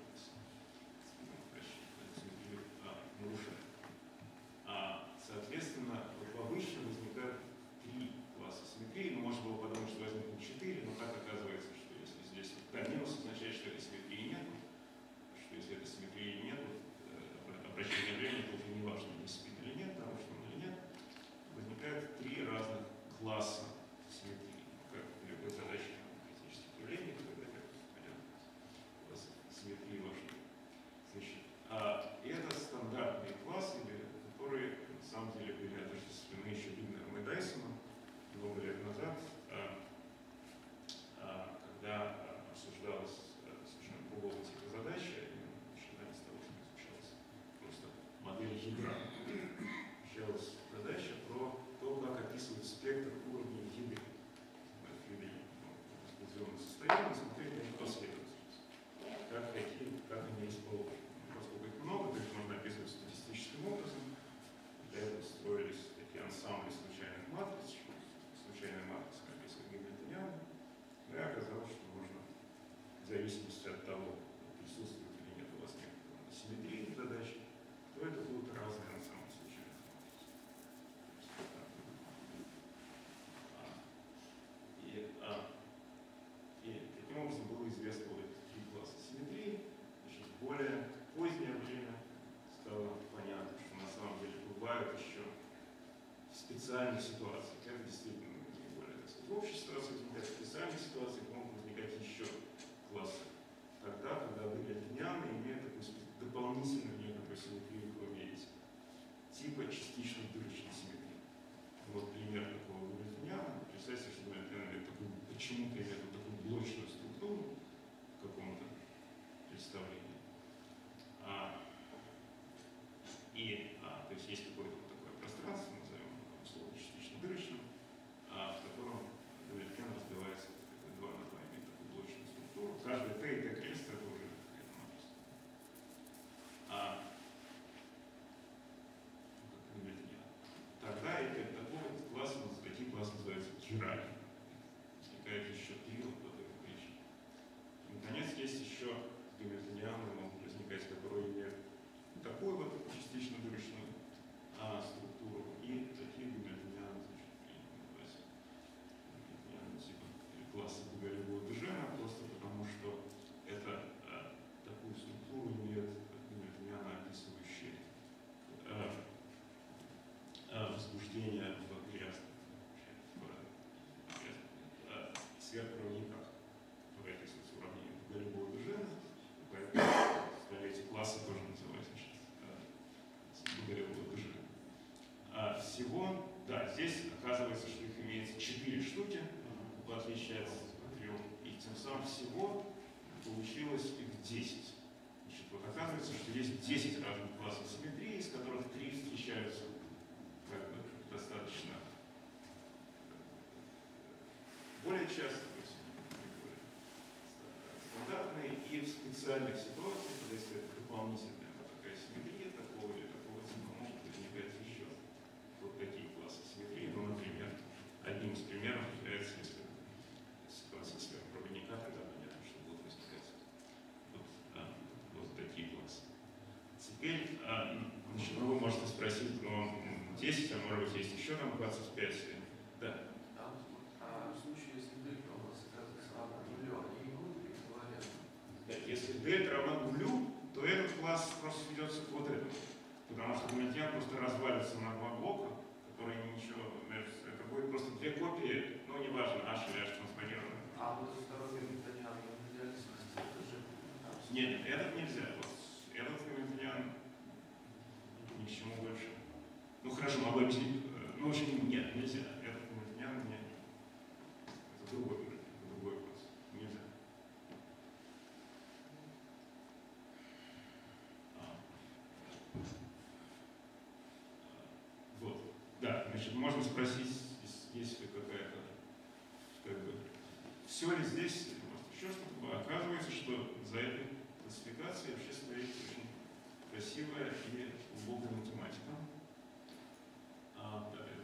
A: специальные ситуации. Это действительно не более так сказать, в общей ситуации возникают специальные ситуации, могут возникать еще классы. Тогда, когда вымя имеют такую спе- дополнительную некоторую симметрию, вы видите, типа частичной дырочной симметрии. Вот пример такого вымя Представьте, что такую, почему-то имеет вот такую блочную структуру в каком-то представлении. А, и, а, то есть есть какое-то вот такое пространство, назовем его условно частично дырочным, а, в котором вымя разбивается как два на два, имеет такую блочную структуру. Каждый Т и Т крест это уже какая-то матрица. А, ну, как Гамильтониан. Тогда это такой класс, такие классы называются герали. Возникает еще три вот по той причине. И, наконец, есть еще гамильтонианы могут возникать, которые имеют такую вот частично дырочную а, структуру и такие гамильтонианы, значит, называются гамильтонианы типа или класса Бугаревого Дежена, просто потому что это а, такую структуру имеют гамильтонианы, описывающие а, а, возбуждение в грязных, в грязных, а, сверхуравниках. Которые описываются в уравнении Бугаревого Дежена, поэтому стали эти классы тоже называть значит, а, Бугаревого Дежена. А всего, да, здесь оказывается, что их имеется 4 штуки, в отличие от трех, и тем самым всего получилось их 10. Значит, вот оказывается, что есть 10 разных классов симметрии, из которых 3 встречаются как бы достаточно более часто, то есть стандартные, и в специальных ситуациях, когда если это дополнительная вот такая симметрия такого или такого типа, могут возникать еще вот такие классы симметрии. Ну, например, одним из примеров является, если ситуация сверхпроводника, тогда понятно, что будут возникать вот, а, вот такие классы. Теперь, а, значит, ну, вы можете спросить, ну, м, 10, а может быть, есть еще там 25. Да.
I: А не.
A: Да, Если дельта равна нулю, то этот класс просто сведется к вот этому. Потому что гамильтониан просто развалится на два блока, которые ничего Это будет просто две копии, ну, неважно, H или H транспонированные.
I: А вот второй же там,
A: Нет, этот нельзя. Вот ни к чему больше. Ну, хорошо, могу объяснить. Ну, в общем, нет, нельзя. Этот гамильтониан не... Это другой уровень, это другой класс. Нельзя. А. Вот. Да, значит, можно спросить, есть- ли какая-то, как бы, все ли здесь, может, еще что-то. Оказывается, что за этой классификацией вообще стоит очень красивая и глубокая математика. А, все,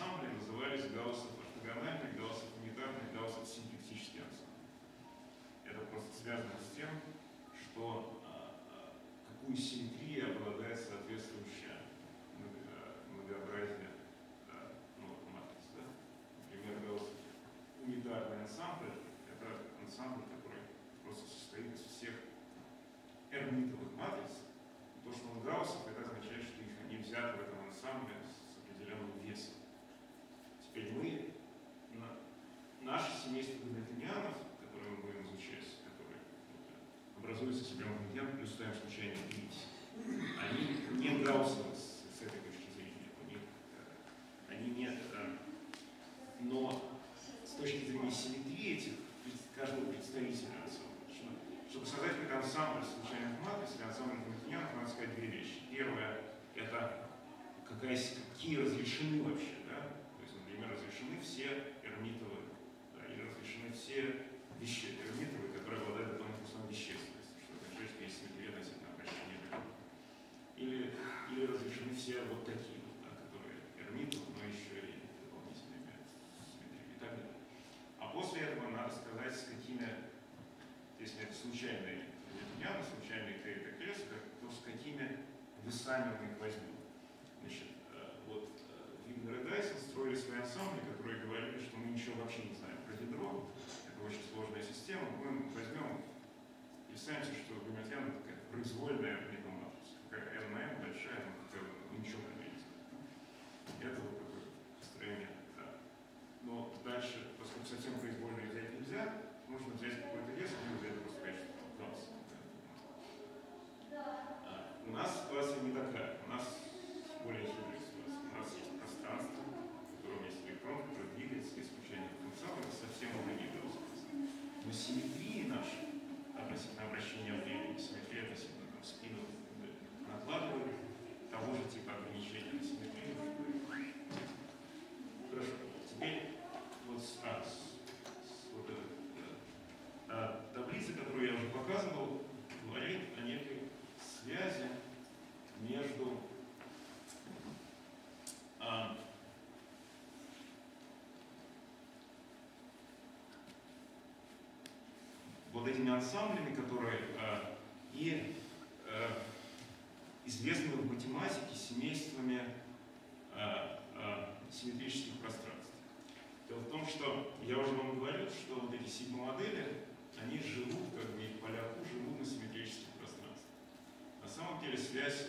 A: ансамбли назывались гауссов ортогональный, гауссов унитарный, гауссов синтетический ансамбль. Это просто связано с тем, что а, а, какую симметрию обладает соответствующий тем плюс своем случайно видеть Они не гауссовы с, с этой точки зрения. У них, э, они нет э, Но с точки зрения симметрии этих, каждого представителя ансамбля, чтобы создать как ансамбль случайных матриц или ансамбль Мартинянов, надо сказать две вещи. Первое – это какая, какие разрешены вообще, да? То есть, например, разрешены все эрмитовые, да, или разрешены все вещи, эрмитовые вот этими ансамблями, которые э, и э, известны в математике семействами э, э, симметрических пространств. Дело в том, что я уже вам говорил, что вот эти сигма-модели, они живут, как бы их поляку, живут на симметрических пространствах. На самом деле связь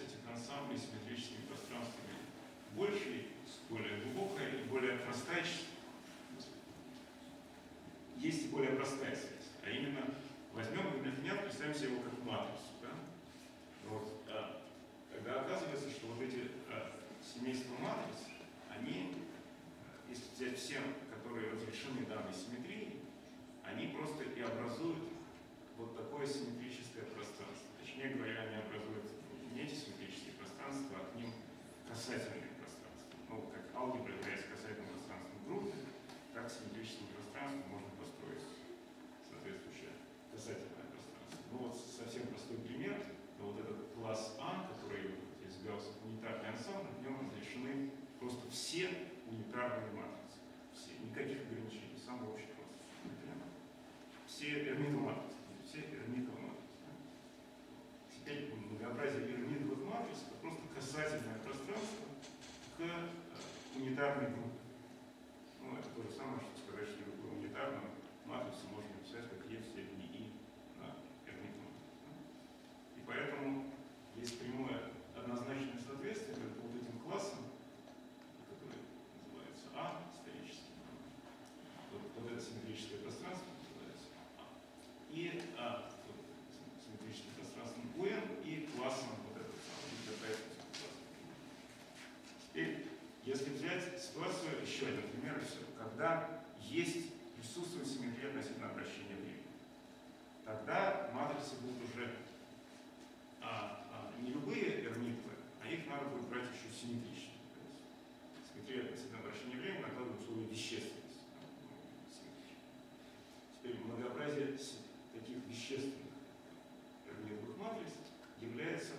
A: тогда есть, присутствует симметрия относительно обращения времени. Тогда матрицы будут уже а, а, не любые эрмитлы, а их надо будет брать еще симметрично. Симметрия относительно обращения времени накладывает условие вещественности. Ну, Теперь многообразие таких вещественных эрмитовых матриц является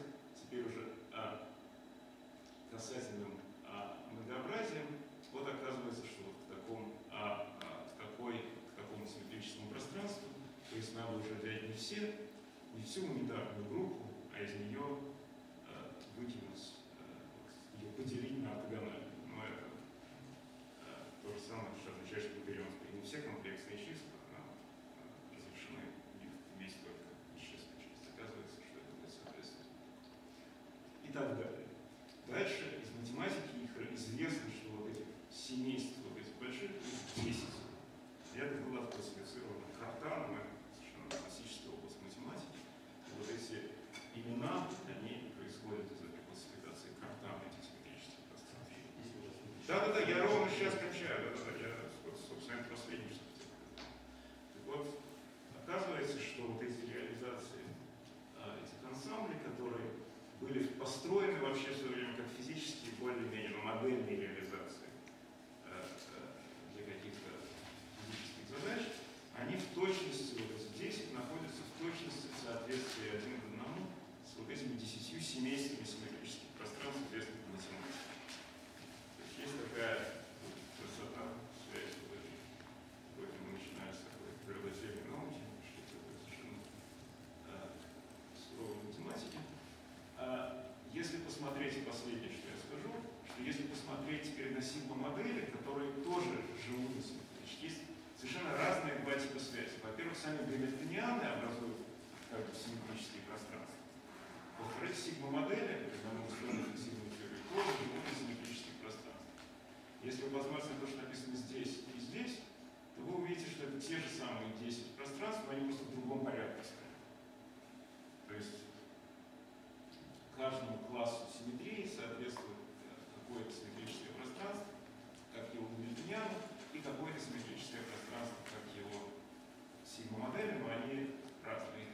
A: Да-да-да, я ровно сейчас кончаю, да-да-да, я, вот, собственно, это сказать. Так вот, оказывается, что вот эти реализации а, этих ансамблей, которые были построены вообще в свое время как физические, более-менее ну, модельные реализации э, э, для каких-то физических задач, они в точности, вот эти 10 находятся в точности в соответствии один к одному с вот этими десятью семействами симметрических пространств, известных в математике. То есть есть такая красота, связь вот этой, какой-то мы начинаем с такой природотельной науки, что это совершенно э, суровой математики. А если посмотреть, последнее, что я скажу, что если посмотреть теперь на сигма-модели, которые тоже живут на симметричности, есть совершенно разные два типа связи. Во-первых, сами гамильтонианы образуют как бы пространства. Во-вторых, сигма-модели, мы устроены на сигма-теории, тоже на симметрических пространствах. Если вы посмотрите на то, что написано здесь и здесь, то вы увидите, что это те же самые 10 пространств, но они просто в другом порядке стоят. То есть каждому классу симметрии соответствует э, какое-то симметрическое пространство, как его гамильтониану, и какое-то симметрическое пространство, как его сигма-модели, но они разные.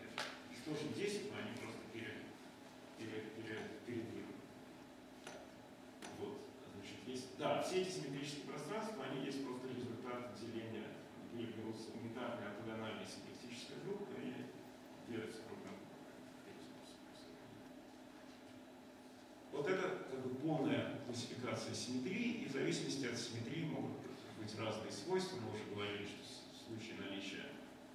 A: Их тоже 10, но они просто пере, пере, пере, передвинуты. Вот, значит, есть, да, все эти симметрические пространства, они есть просто результат деления, где берутся унитарные ортогональные симметрическая группа и делятся друг на друга. Вот это как бы полная классификация симметрии, и в зависимости от симметрии могут разные свойства. Мы уже говорили, что в случае наличия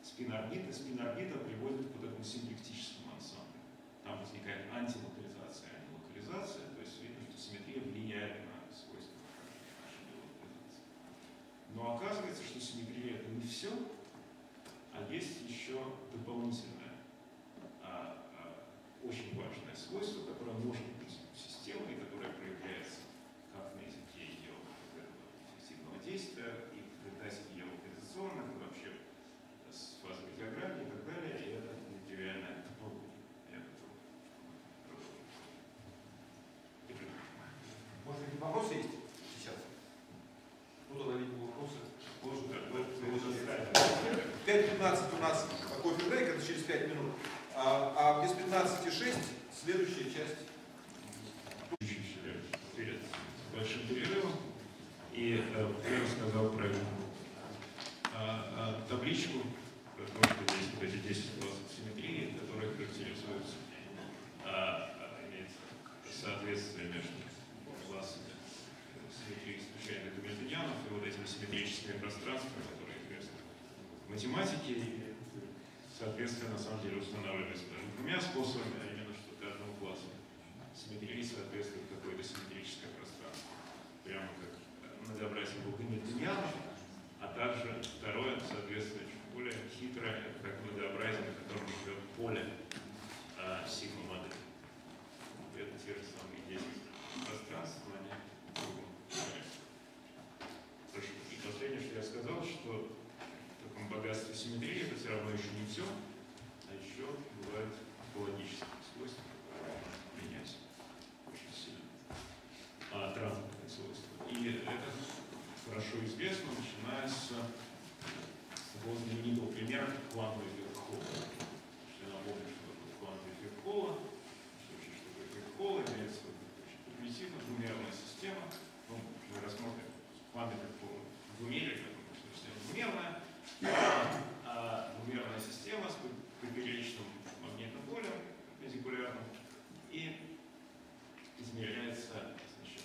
A: спин-орбиты, спин-орбита приводит к вот этому симплектическому ансамблю. Там возникает антилокализация, а не локализация, то есть видно, что симметрия влияет на свойства нашей локализации. Но оказывается, что симметрия это не все, а есть еще дополнительное, а, а, очень важное свойство, которое может быть у системы, и которое проявляется как на языке ее эффективного действия, и в результате ее локализационных, и вообще с фазовой диаграммой и так далее, и это материальная.
B: Может, какие вопросы есть сейчас? Кто-то, вопросы?
A: Можно, да, вот,
B: 5.15 у нас кофе брейк, это через 5 минут. А, а без 15.06 следующая часть.
A: перед большим перерывом. И э, я рассказал про эту а, а, табличку, про то, что вот эти 10 классов симметрии, которые характеризуются а, соответствие между классами симметрии случайных гамильтонианов и вот этими симметрическими пространствами, которые известны в математике. И соответствие на самом деле устанавливается двумя способами, а именно что каждому классу симметрии соответствует какое-то симметрическое пространство. Прямо как многообразие гамильтонианов, а также второе соответствует чуть более хитрое, как многообразие, на котором живет поле а, сигма-модели. Это те же самые 10 пространств, но они в. И последнее, что я сказал, что в таком богатстве симметрии это все равно еще не все, а еще бывают топологические свойства, которые можно менять очень сильно. А, транспортные свойства. И это хорошо известно, начиная с такого знаменитого примера, как квантовый эффект Холла. Если напомню, что такое квантовый эффект Холла, что вообще что такое эффект Холла, имеется в виду очень примитивно двумерная система. Ну, мы рассмотрим квантовый эффект Холла в двумере, поэтому система двумерная. А двумерная система с поперечным магнитным полем, перпендикулярным, и измеряется, значит,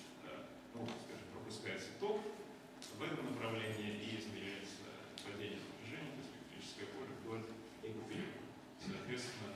A: ну, скажем, пропускается ток в этом направлении и измеряется падение напряжения, то есть электрическое поле вдоль и поперек. Соответственно,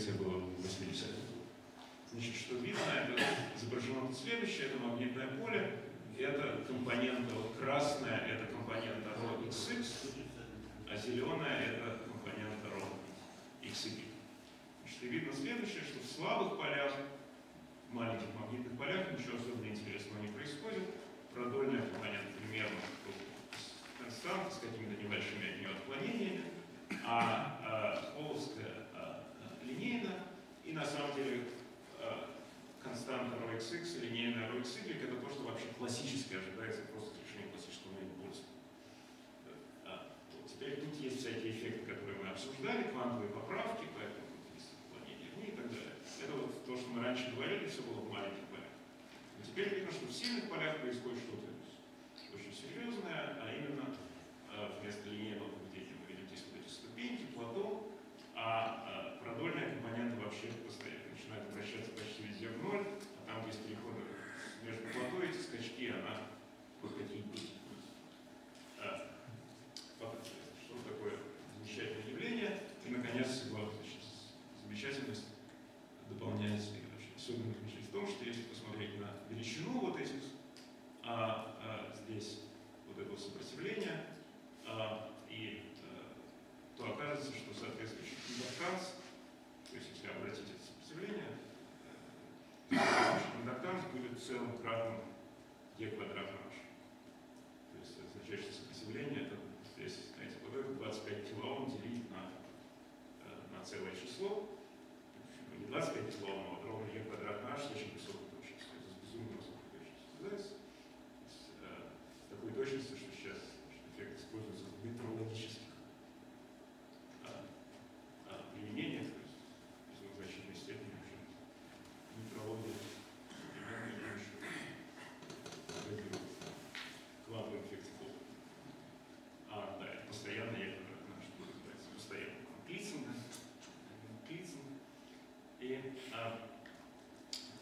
A: открытие было в 80-х. Значит, что видно, это изображено следующее, это магнитное поле, это компонента, вот красная это компонента ρxx, а зеленая это компонента ρxy. Значит, и видно следующее, что в слабых полях, в маленьких магнитных полях ничего особенно интересного не происходит. Продольная компонента примерно константа с какими-то небольшими от нее отклонениями, а холовская а, а, линейна, и на самом деле а, константа ρxx, линейная ρxy, это то, что вообще классически ожидается просто с решением классического импульса. А, вот теперь тут есть всякие эффекты, которые мы обсуждали, квантовые поправки, поэтому есть отклонения ну и так далее. Это вот то, что мы раньше говорили, все было в маленьких полях. Но теперь видно, что в сильных полях происходит что-то очень серьезное, а именно э, вместо линейного поведения мы видим здесь вот эти ступеньки, плато, а э, продольная компонента вообще обращаться почти везде в ноль, а там, есть переходы между плато, эти скачки, она вот быть. А, вот, что такое замечательное явление. И, наконец, его значит, замечательность дополняется и вообще особенно в том, что если посмотреть на величину вот этих а, а, здесь вот этого сопротивления, а, и а, то окажется, что соответствующий индуктанс, то есть если обратить это сопротивление, соответствующий индуктанс будет в целом кратным e квадрат на h. То есть означает, что сопротивление это здесь, знаете, это 25 килоом делить на, э, на целое число, не 25 килоом, а ровно e квадрат на h с очень высокой точностью. Это с безумно высокой точностью. Задается с такой точностью, что сейчас эффект используется в метрологических а, а, применениях, то есть в значительной степени уже метрология примерно не еще прогнозирует квантовый эффект Хопа. А, да, это постоянно я наш что называется, постоянно клицинг, клицинг. И а,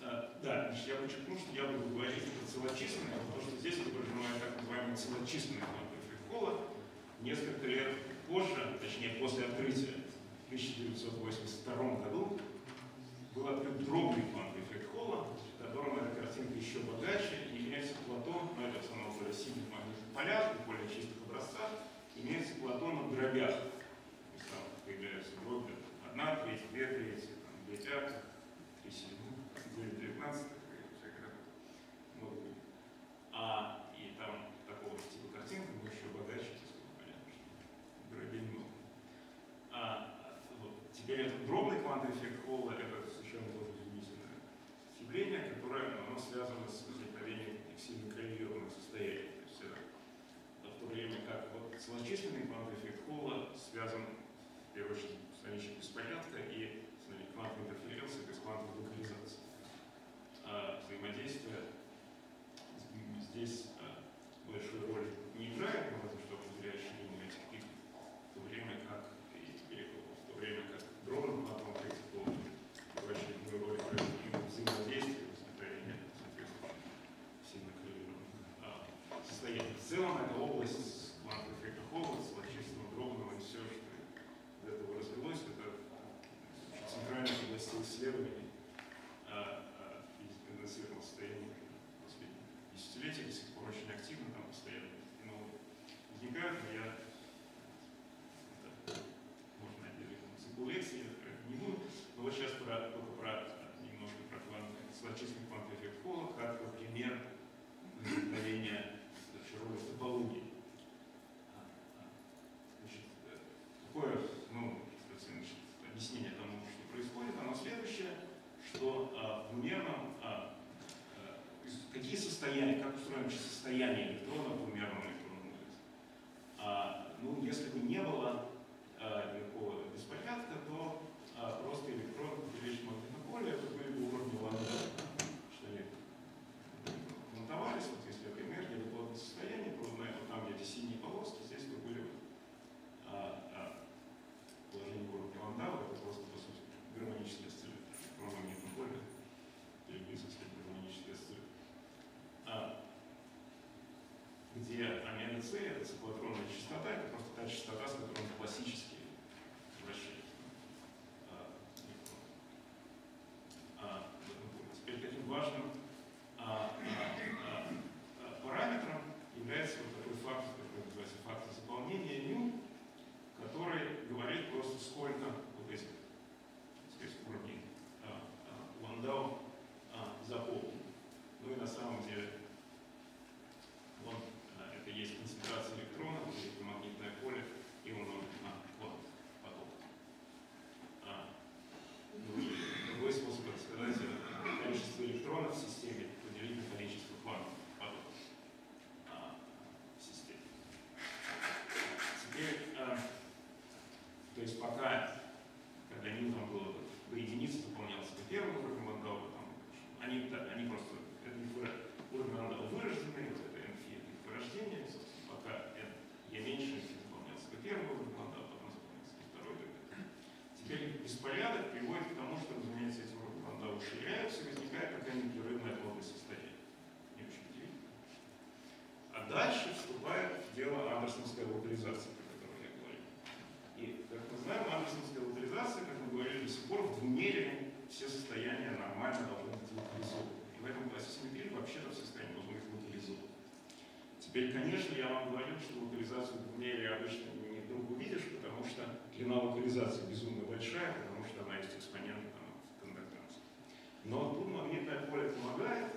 A: а, да, значит, я подчеркну, что я буду говорить про целочисленное, потому что здесь изображено так называемый целочисленный квантовый эффект Холла. Несколько лет позже, точнее после открытия в 1982 году, был открыт дробный квантовый эффект Холла, в котором эта картинка еще богаче, и имеется плато, но это в основном более сильных магнитных полях, в более чистых образцах, имеется плато на дробях. То есть там появляются дроби одна треть, две трети, там, две пятых, три седьмых, девять девятнадцатых и всякое такое. Много будет. А и там такого же типа картинка, но еще богаче, так сказать, понятно, что дробей много. А, вот. Теперь этот дробный квантовый эффект Холла это совершенно тоже удивительное явление, которое оно связано с возникновением сильно коррелированных состояний. То есть это в то время как вот целочисленный квантовый эффект Холла связан в первую очередь с наличием беспорядка и с наличием квантовой интерференции, то есть квантовой локализации. А взаимодействие здесь а, большую роль не играет, но разве что определяющие линии этих пик, в то время как и переходов, в то время как дробным квантовым принципом очередную роль играет именно взаимодействие, возникновение соответствующих сильно коррелированных а, состояний. В целом это область квантового эффекта Холла, целочисленного, дробного и все, что из этого развелось, это центральная область исследований а, а, физико-конденсированного состояния последних десятилетий до сих пор очень активно там постоянно новые возникают, но я это, можно отдельно цикл лекций, я про это не буду, но вот сейчас про, только про немножко про квантовый, целочисленный квантовый эффект Холла, как вот пример возникновения широкой топологии. А, а, Значит, э, такое, ну, значит, объяснение тому, что происходит, оно следующее, что а, в умерном, а, а, какие состояния, как устроено вообще состояние электрона в умерном электронном модуляции. А, ну, если бы не было а, никакого беспорядка, то а, просто электрон в величном магнитном поле это были бы уровни лambда, что они монтовались, вот если это энергия, это плотное состояние, проводное, вот там, где эти синие полоски, здесь бы были вот, а, а, положение уровня ландау, это просто, по сути, гармонический осциллятор в магнитном поле, или близко к гармонический осциллятор. А, где омега С это циклотронная частота, это просто та частота, с которой он классически Spartan Теперь, конечно, я вам говорил, что локализацию двумере обычно не вдруг увидишь, потому что длина локализации безумно большая, потому что она есть экспонент кондукторности. Но тут магнитное поле помогает.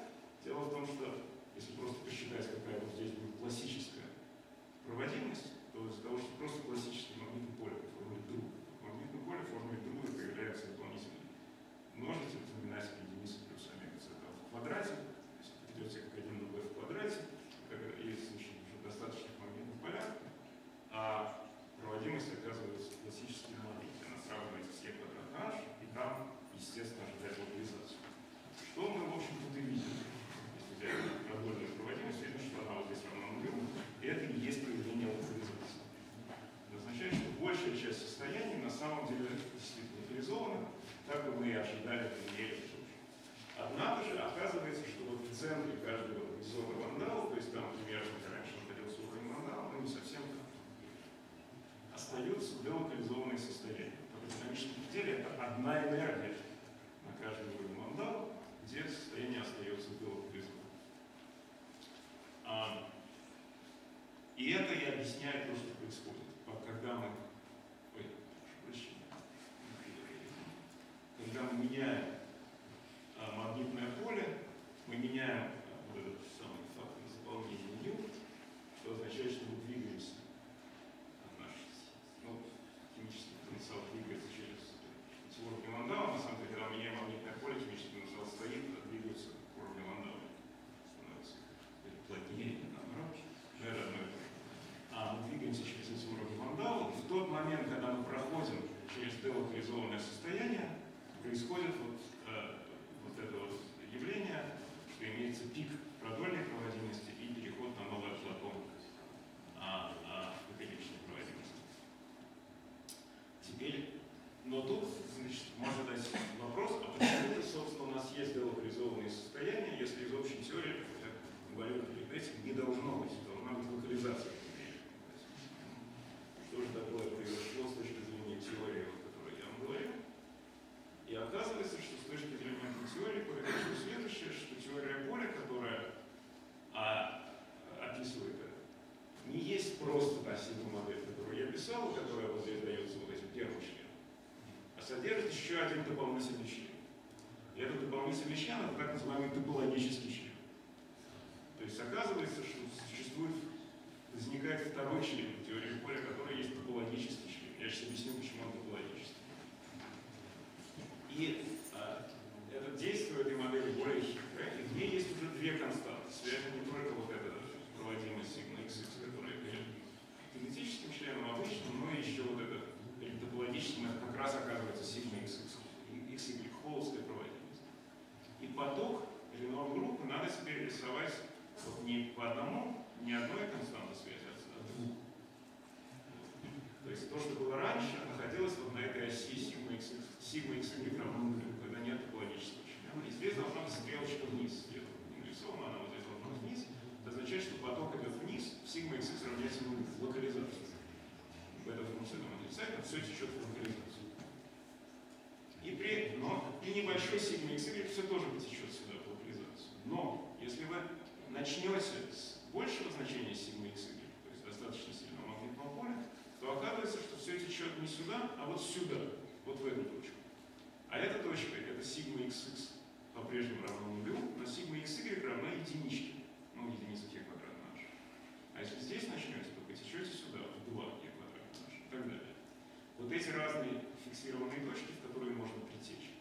A: Дело в том, что если просто посчитать, какая вот здесь будет классическая проводимость, то из-за того, что просто классическое магнитное поле по формуле друг, в магнитном поле в формуле друга появляется дополнительный множитель, знаменатель единицы плюс омега цета в квадрате, то есть себя как 1 на b в квадрате, как и в случае уже достаточных магнитных полях, а проводимость оказывается классически маленькой, она сравнивается с квадрат на h, и там, естественно, ожидает локализацию. Что мы, в общем, тут и видим. Если взять продольную проводимость, видно, что она вот здесь равна нулю, и это и есть проявление локализации. Это означает, что большая часть состояний на самом деле действительно локализована, так бы мы и ожидали в тоже. Однако же оказывается, что вот в центре каждого зоны вандала, то есть там как раньше находился уровень вандала, но не совсем так, остаются делокализованные состояния. В динамическом пределе это одна энергия на каждый уровень вандала, где состояние остается делокализованным. А, и это и объясняет то, что происходит. Когда мы, ой, прощения, когда мы меняем а, магнитное поле, мы меняем а, вот этот самый фактор заполнения ню, что означает, что сюда, а вот сюда, вот в эту точку. А эта точка, это сигма xx по-прежнему равно нулю, но сигма xy равна единичке, ну, единица t квадрат на h. А если здесь начнете, то потечете сюда, в 2 e квадрат на h и так далее. Вот эти разные фиксированные точки, в которые можно притечь,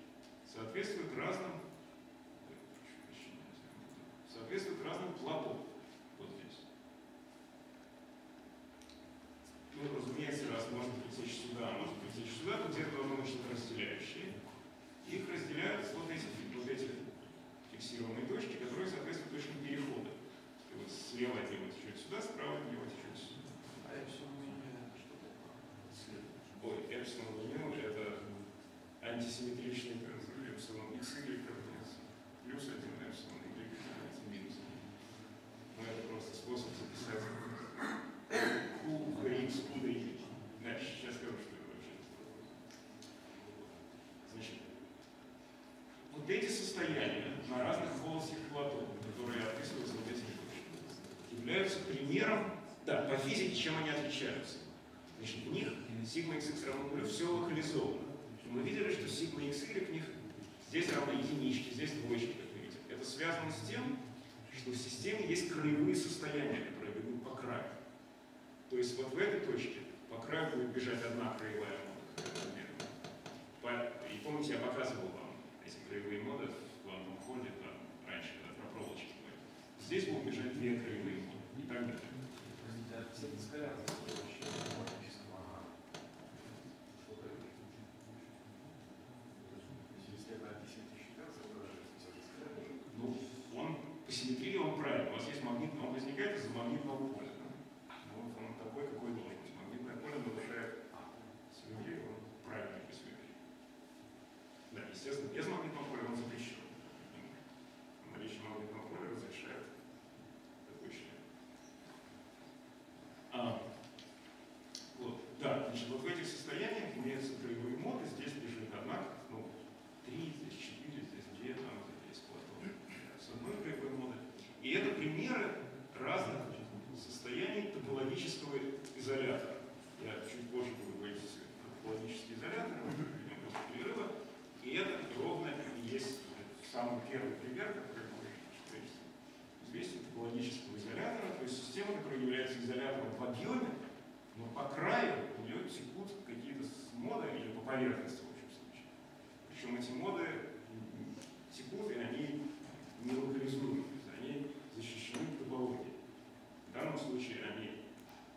A: соответствуют разным, прощения, соответствуют разным плато вот здесь. Ну, разумеется, раз можно притечь сюда, а можно притечь сюда, их разделяют вот эти, вот эти фиксированные точки, которые соответствуют точкам перехода. И вот слева от него течет сюда, справа от него течет сюда.
I: А эпсилон меню что такое?
A: Ой, эпсилон меню это антисимметричный тензор, эпсилон x, y равняется плюс 1 эпсилон, y равняется минус 1. Ну это просто способ записать q в x, q до y. Дальше, сейчас скажу, что это вообще такое. Значит, вот эти состояния на разных полосах плато, которые описываются вот этими точками, являются примером, да, по физике, чем они отличаются. Значит, в них сигма xx равно нулю, все локализовано. Мы видели, что сигма xy в них здесь равно единичке, здесь двоечке, как видите. Это связано с тем, что в системе есть краевые состояния, которые бегут по краю. То есть вот в этой точке по краю будет бежать одна краевая мода. И помните, я показывал вам эти краевые моды в главном ходе там, раньше, когда про проволочки говорил. Здесь будут бежать две краевые моды и так далее.
K: Если это описывает считаться, то все же
A: Ну, он по симметрии он правильный. У вас есть магнит, он возникает из-за магнитного поля. да? Ну, Вот он такой, какой должен быть. Магнитное поле нарушает симметрию, он правильный по симметрии. Да, естественно, без магнитного поля он запрещен. Наличие магнитного поля разрешает такой член. А, вот, да, значит, вот в этих состояниях имеются краевые моды, здесь лежит одна, ну, три, здесь четыре, здесь две, там здесь плато с одной краевой моды. И это примеры разных состояний топологического изолятора. Я чуть позже буду говорить про топологический изолятор, мы после перерыва. И это ровно и есть самый первый пример, который может известен топологического изолятора, то есть система, которая является изолятором в объеме, но по краю у нее текут какие-то с- моды или по поверхности, в общем случае. Причем эти моды текут, и они не локализуемы, то есть они защищены топологией. В данном случае они,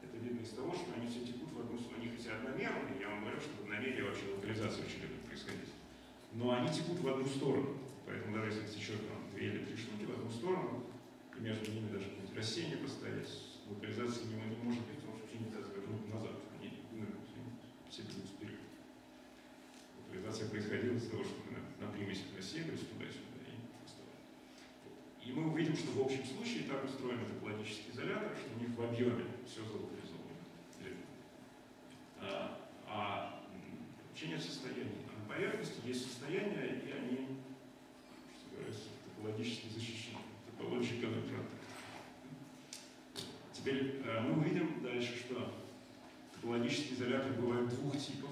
A: это видно из того, что они все текут в одну сторону. Они хотя одномерные, я вам говорю, что в одномерии вообще локализация очень любит происходить. Но они текут в одну сторону. Поэтому даже если течет там две или три штуки в одну сторону, и между ними даже какое-нибудь рассеяние поставить, локализации не, не может быть, потому что вообще нельзя завернуть назад. Они умерли, все Локализация происходила из-за того, что мы на, на примесях рассеивались туда-сюда и оставали. И мы увидим, что в общем случае так устроен топологический изолятор, что у них в объеме все залокализовано. А, а нет состояний. А на поверхности есть состояния, и они, что говорится, топологически защищены. Топологически контракт. Теперь э, мы увидим дальше, что топологические изоляторы бывают двух типов,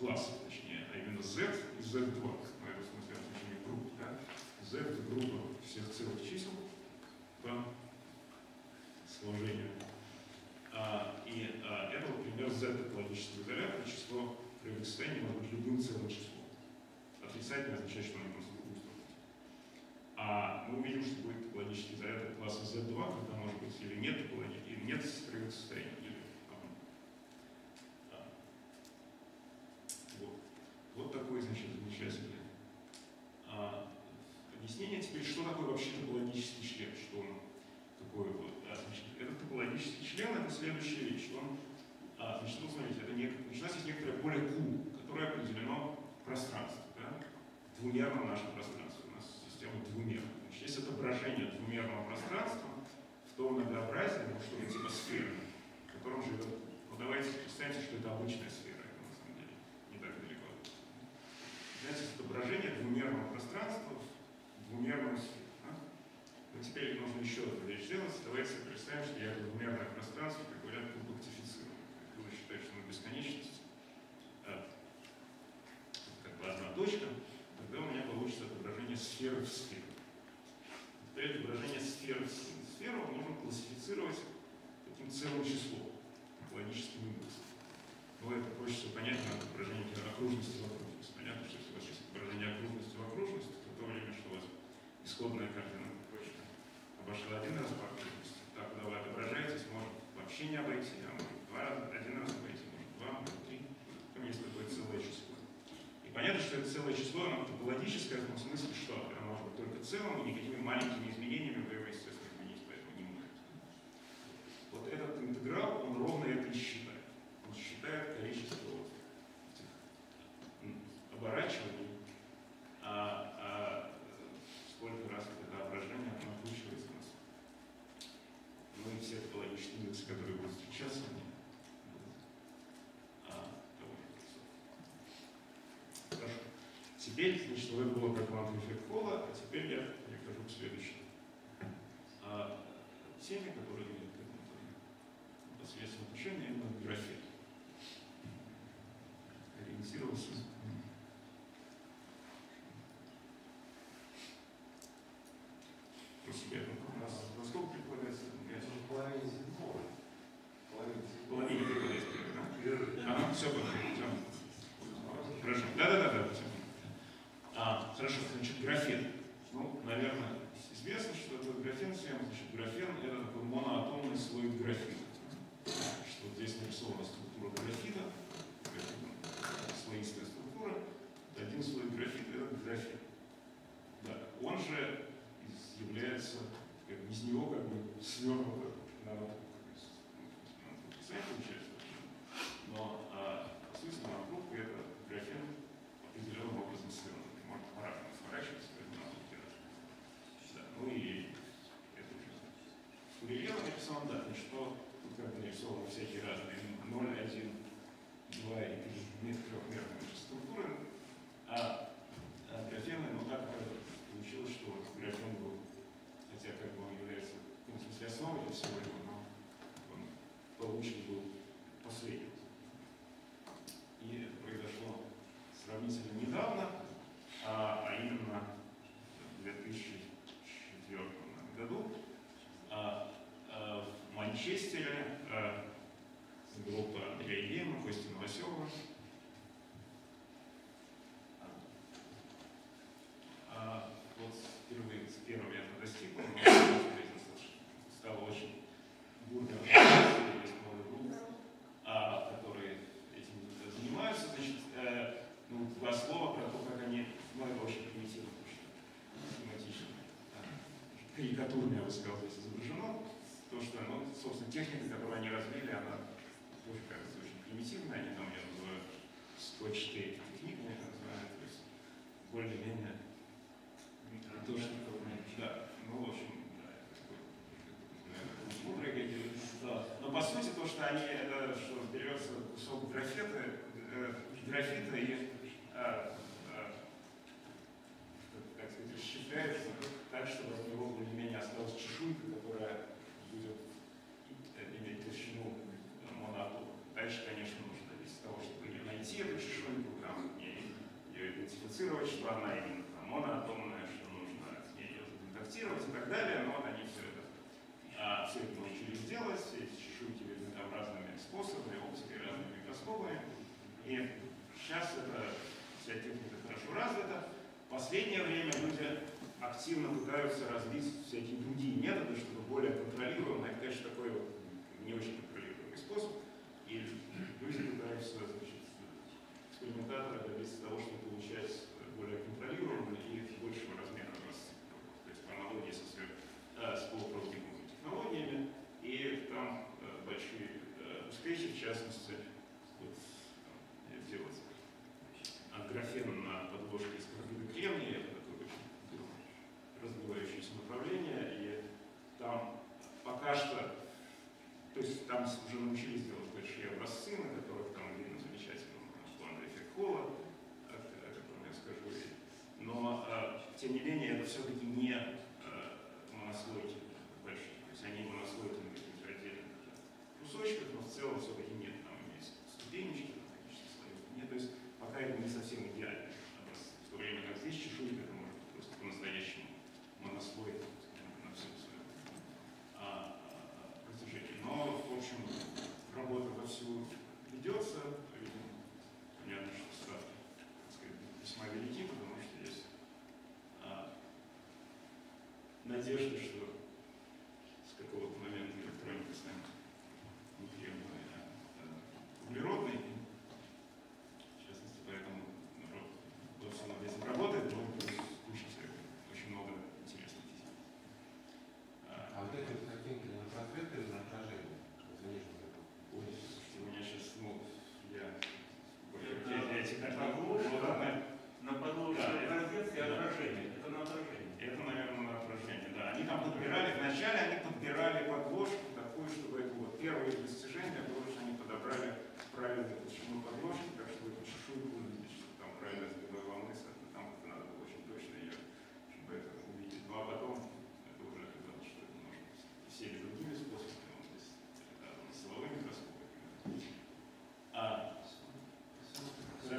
A: классов точнее, а именно Z и Z2. Ну, это в смысле обозначение групп. Да? Z это группа всех целых чисел по сложению. А, и а, это, вот пример Z топологического изолятора, число кривых состояний может быть любым целым числом. Отрицательное означает, что оно просто. А мы увидим, что будет топологический изолятор класса Z2, когда может быть или нет или нет кривых состояний, или равно. А. Вот. Вот такой, значит, замечательный а, объяснение. Теперь, что такое вообще топологический член? Что он такой вот? А, значит, этот топологический член это следующая вещь. Он, а, значит, ну, смотрите, это нек... нас есть некоторое поле Q, которое определено пространством, да? двумерном нашем пространстве. У нас система двумерная. Значит, есть отображение двумерного пространства в том многообразии, ну, что типа сферы, в котором живет. Ну, давайте представьте, что это обычная сфера, это на самом деле не так далеко. Знаете, отображение двумерного пространства в двумерном сфере. да? Но теперь нужно еще одну вещь сделать. Давайте представим, что я двумерное пространство, как говорят, компактифицирую. Буду считать, что мы бесконечность. А, как бы одна точка, тогда у меня получится отображение сферы в сферу. Теперь отображение сферы в сферу нужно классифицировать таким целым числом, логическим индексом. Ну, это проще понять на отображение окружности в исходная координаты. Точно. Обошла один раз по окружности. Так, куда вы отображаетесь, может вообще не обойти, а может два раза, один раз обойти, может два, может три. Там есть такое целое число. И понятно, что это целое число, оно топологическое в том смысле, что оно может быть только целым, и никакими маленькими изменениями вы его, естественно, изменить, поэтому не может. Вот этот интеграл, всякие разные. 0, 1, 2 и 3 метр трехмерные структуры, а, а графены, ну так э, получилось, что графен был, хотя как бы он является ну, в смысле основой для всего его, но он получен был последним. И это произошло сравнительно недавно, а, а именно в 2004 году а, а, в Манчестере карикатурно, я бы сказал, здесь изображено, то, что, ну, собственно, техника, которую они развили, она тоже кажется очень примитивная, они там ее называют 104 книг, они это то есть более-менее да, то, что да, ну, в общем, да, это такой, наверное, да. Но по сути то, что они, это, что берется кусок графита, э, графита и э, э, так сказать, расщепляется так, чтобы методы, чтобы более контролируемо, это, а конечно, такой вот не очень контролируемый способ, и люди пытаются, значит, ну, экспериментаторы добиться того, чтобы получать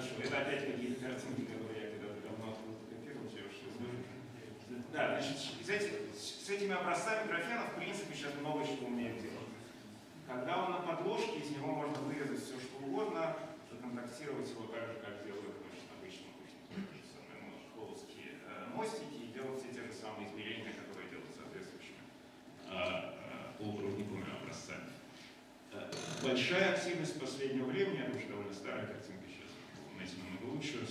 A: опять какие-то картинки, которые я когда-то давно откуда-то копировал, я уж. Да, значит, с, эти- с этими образцами графена, в принципе, сейчас много чего умеют делать. Когда он на подложке, из него можно вырезать все, что угодно, законтактировать его так же, как делают значит, обычно ну, холостские э, мостики, и делать все те же самые измерения, которые делают соответствующими э, э, полупроводниковыми образцами. Большая активность последнего времени, это уже довольно старая картинка найти намного лучше,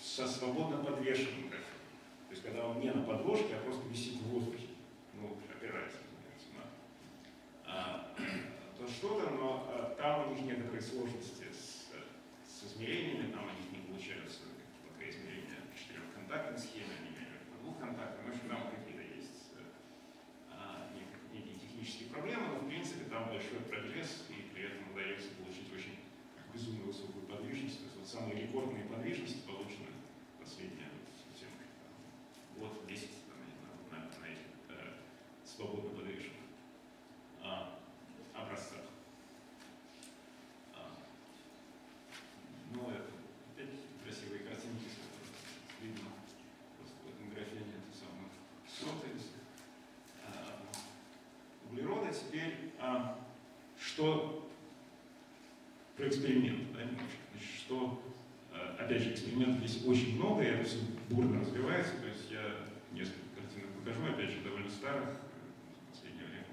A: со свободно подвешенным графеном. То есть когда он не на подложке, а просто висит в воздухе. Ну, опирается, а, то что-то, но а, там у них некоторые сложности с, с измерениями, там у них не получаются пока измерения в четырехконтактной схеме, они меряют по двухконтактной, в общем, там какие-то есть а, нек- некие технические проблемы, но в принципе там большой прогресс, и при этом удается получить очень безумно высокую подвижность. То есть вот самые рекордные подвижности получены последние вот, совсем, там, год, 10, там, я не знаю, на, на этих э, свободно подвешенных а, образцах. А, ну, это опять красивые картинки, с которых видно просто в этом графене это самое соты из а, углерода. Теперь, а, что про эксперимент, да. Значит, что, э, опять же, экспериментов здесь очень много, и это все бурно развивается, то есть я несколько картинок покажу, опять же, довольно старых, э, в последнее время.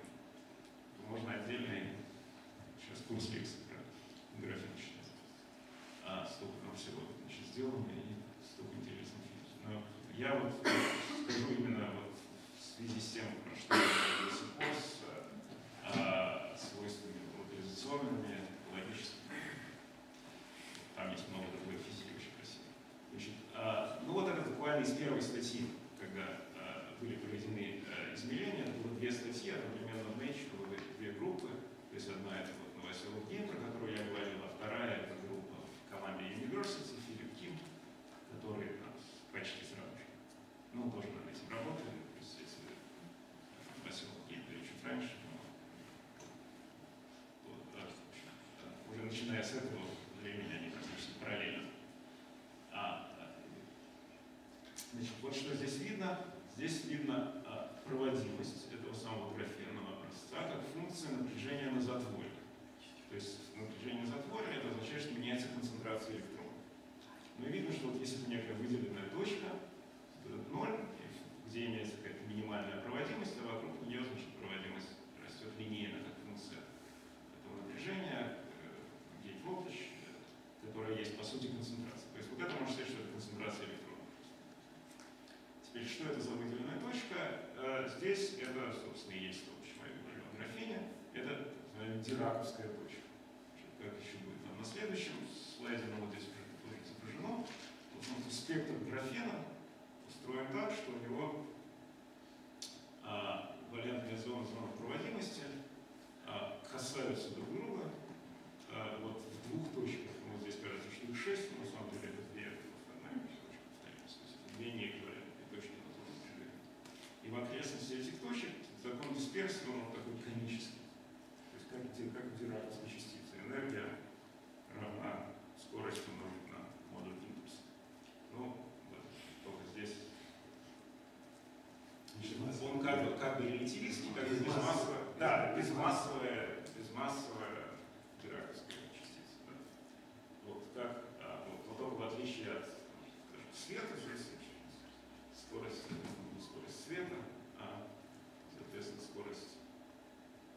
A: Можно отдельный сейчас курс лекций про график читать. А столько там всего значит, сделано и столько интересных фильмов. Но я вот скажу именно вот в связи с тем, про что я говорил до сих пор, с а, свойствами локализационными, логическими. Там есть много другой физики очень красивой. Значит, а, ну вот это буквально из первой статьи, когда а, были проведены а, измерения, это было две статьи, одновременно в Nature было две группы. То есть одна это вот новоселов Гейм, про которую я говорил, а вторая это группа в команде University, Филипп Ким, которые там почти сразу же, ну, тоже над этим работали, то есть эти новоселов Гейм были чуть раньше, но вот, да, в общем, да, уже начиная с этого времени они практически параллельно. А, значит, вот что здесь видно. Здесь видно а, проводимость этого самого графенного образца как функция напряжения на затворе. То есть напряжение на затворе это означает, что меняется концентрация электронов. И видно, что вот если это некая выделенная точка, вот этот ноль, где имеется какая-то минимальная проводимость, а вокруг нее, значит, проводимость растет линейно, как функция этого напряжения, э, гейт voltage, э, которая есть по сути концентрация. То есть вот это можно сказать, что это концентрация электронов. Теперь, что это за выделенная точка? Э, Здесь это, собственно, и есть то, почему я говорил о графене. Это так называемая дираковская точка. Значит, Как еще будет там на следующем слайде, но вот здесь уже изображено. Вот, смотрите, спектр графена устроен так, что у него а, валентные зоны, зоны проводимости а, касаются друг друга а, вот в двух точках. Ну, вот здесь кажется, что их шесть, но на самом деле это две одна точка повторяется. То есть это две неэквивалентные точки на зону движения. И в окрестности этих точек дисперсии, он такой конический. То есть как, эти- как в дираковской частице. Энергия равна скорости умножить на модуль импульса. Ну, вот, только здесь Значит, он как бы, как бы релятивистский, как бы безмассовая, да, безмассовая, безмассовая дираковская частица. Да. Вот как, а, вот, но только в отличие от скажем, света, здесь скорость, ну, не скорость света, а, соответственно, скорость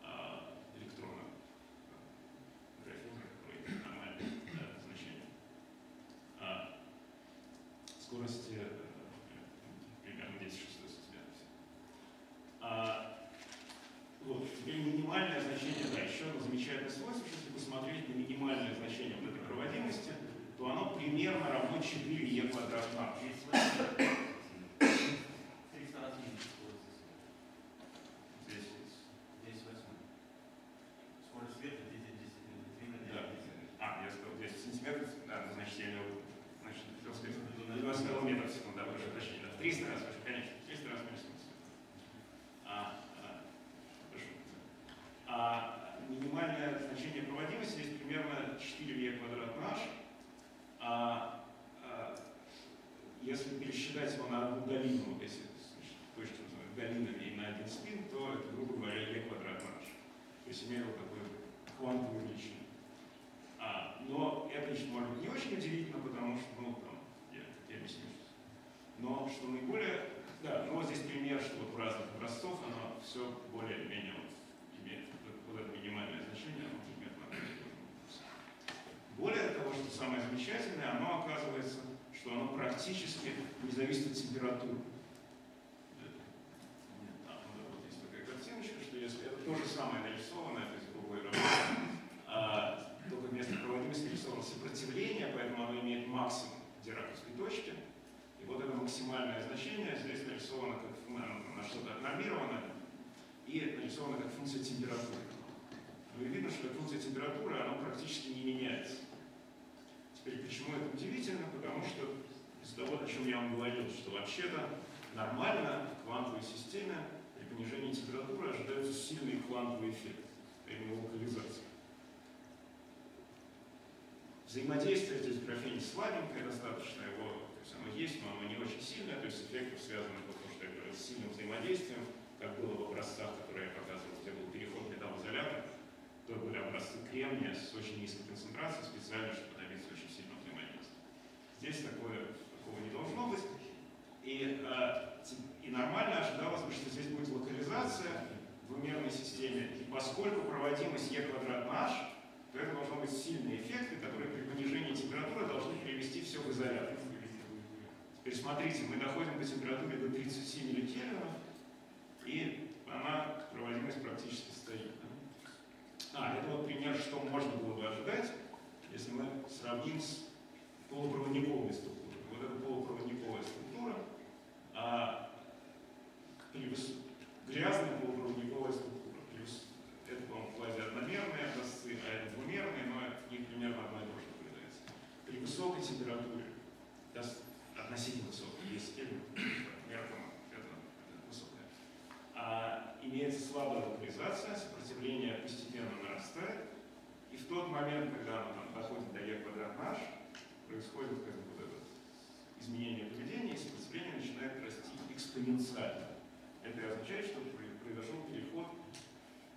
A: а, электрона э, графена, который имеет нормальное э, значение. А, скорости э, примерно 10 шестых сантиметров. А, вот, теперь минимальное значение, да, еще замечательное свойство, что если посмотреть на минимальное значение вот этой проводимости, то оно примерно равно 4 е квадрат на
L: Триста раз меньше скорость света.
A: Здесь вот.
L: Здесь восьмой. Скорость света 10, 10, 3 на 9,
A: Да.
L: 10.
A: А, я сказал 10 сантиметров, да, ну, значит, я имел, значит, хотел сказать, на 20 километров в секунду, да, прошу прощения, да, в 300 раз выше, конечно, в 300 раз меньше скорости света. А, а, прошу. А минимальное значение проводимости здесь примерно 4 е квадрат на h, а, рассчитать его на одну долину, если значит, то, что называют долинами и на один спин, то это, грубо говоря, e квадрат наш. То есть имея вот такое квантовое величину. А, но это еще может быть не очень удивительно, потому что, ну, там, я, я объясню сейчас. Но что наиболее, да, ну вот здесь пример, что вот в разных образцов оно все более-менее вот, имеет вот, вот это минимальное значение, оно примерно одно и то же. Более того, что самое замечательное, оно оказывается, что оно практически не зависит от температуры. Ну да, вот есть такая картиночка, что если это то же самое нарисовано, то есть другой работы, а, только вместо проводимости нарисовано сопротивление, поэтому оно имеет максимум дираковской точки. И вот это максимальное значение здесь нарисовано как на, на что-то нормировано и нарисовано как функция температуры. Ну и видно, что функция температуры оно практически не меняется. Теперь почему это удивительно? Потому что из того, о чем я вам говорил, что вообще-то нормально в квантовой системе при понижении температуры ожидаются сильные квантовые эффекты, а именно локализация. Взаимодействие здесь в графене слабенькое достаточно, его, то есть оно есть, но оно не очень сильное, то есть эффекты связаны, потому что я говорил, с сильным взаимодействием, как было в образцах, которые я показывал, где был переход металлоизолятора, то были образцы кремния с очень низкой концентрацией, специально, чтобы добиться очень сильного взаимодействия. Здесь такое, такого не должно быть. И, э, и нормально ожидалось бы, что здесь будет локализация в двумерной системе. И поскольку проводимость Е квадрат наш, то это должны быть сильные эффекты, которые при понижении температуры должны перевести все в изолятор. Теперь смотрите, мы доходим до температуры до 37 милликельвинов, и она, проводимость практически стоит. А, это вот пример, что можно было бы ожидать, если мы сравним с полупроводниковой структурой. Вот это полупроводниковая структура, а плюс грязная полупроводниковая структура, плюс это, по-моему, квазиодномерные образцы, а это двумерные, но их примерно одно и то же наблюдается. При высокой температуре, относительно высокой, есть степень, меркам это, это высокая, а, имеется слабая локализация, сопротивление постепенно нарастает, и в тот момент, когда оно там доходит до Е квадрат наш, происходит как бы вот это изменение поведения, и сопротивление начинает расти экспоненциально. Это означает, что произошел переход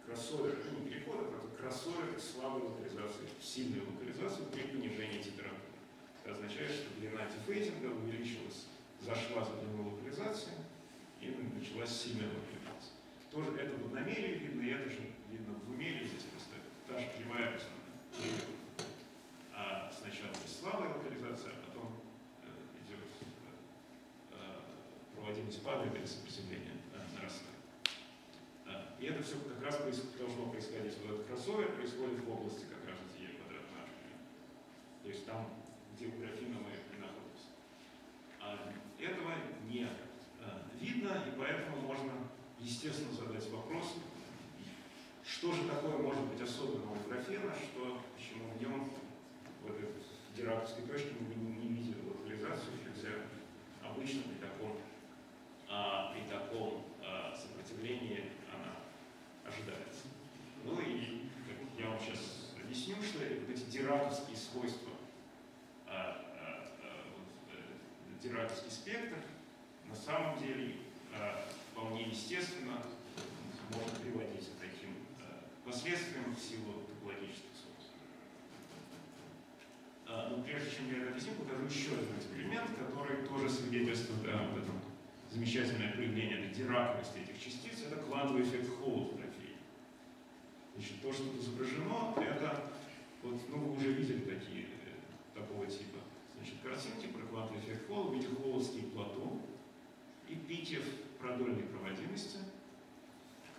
A: кроссовер, ну не переход, а просто кроссовер из слабой локализации в сильную локализацию при понижении температуры. Это означает, что длина дефейзинга увеличилась, зашла за длину локализации и началась сильная локализация. Тоже это в одномерии видно, и это же видно в двумерии, здесь просто та же кривая основная. Сначала слабая локализация, а потом э, идет э, проводимость падает или сопротивление э, нарастает. И это все как раз должно происходить. Вот этот кроссовер происходит в области как раз эти Е квадрат То есть там, где у графина мы и находимся. А этого не видно, и поэтому можно, естественно, задать вопрос, что же такое может быть особенного у графена, что, почему в нем, в этой дираковской точке, мы не, не видели локализацию, хотя обычно при таком, а, при таком а, сопротивлении она ожидается. Ну и я вам сейчас объясню, что вот эти дираковские свойства, а, а, а, вот, э, спектр, на самом деле а, вполне естественно можно приводить к таким а, последствиям в силу топологических свойств. А, но прежде чем я это объясню, покажу еще один эксперимент, который тоже свидетельствует о вот этом замечательное проявление дираковости этих частиц, это квантовый эффект холодографии. Значит, то, что тут изображено, это, вот, ну, вы уже видели такие, э, такого типа значит, картинки про квантовый эффект Холла в виде плато и пики в продольной проводимости.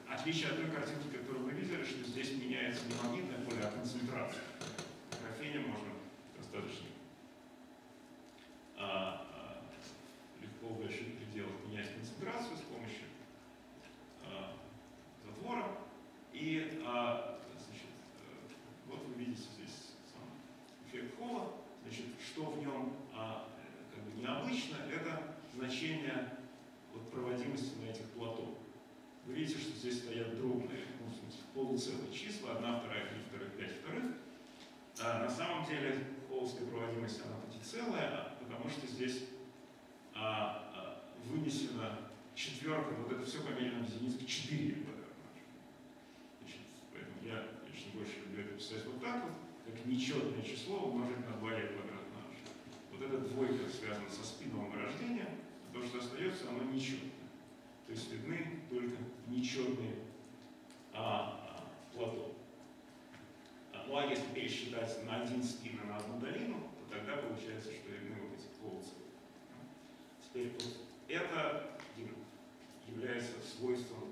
A: Отличие от той картинки, которую мы видели, что здесь меняется не магнитное поле, а концентрация. Графене можно достаточно а, а, легко в больших пределах менять концентрацию с помощью а, затвора. И а, значит, э, вот вы видите здесь сам эффект Холла. Значит, что в нем а, как бы необычно, это значение вот, проводимости на этих плато. Вы видите, что здесь стоят дробные, ну, в смысле, полуцелые числа, одна, вторая, три, вторых, пять вторых. А на самом деле полоской проводимости она пятицелая, потому что здесь а, а, вынесена четверка, вот это все по в единицах 4 квадратных. Значит, поэтому я, лично больше люблю это писать вот так вот, как нечетное число умножить на 2 квадрат нашего. Вот эта двойка связана со спиновым рождением, то, что остается, оно нечетное. То есть видны только нечетные пересчитать на один скин и на одну долину, то тогда получается, что видны вот эти пловцы. Теперь вот это является свойством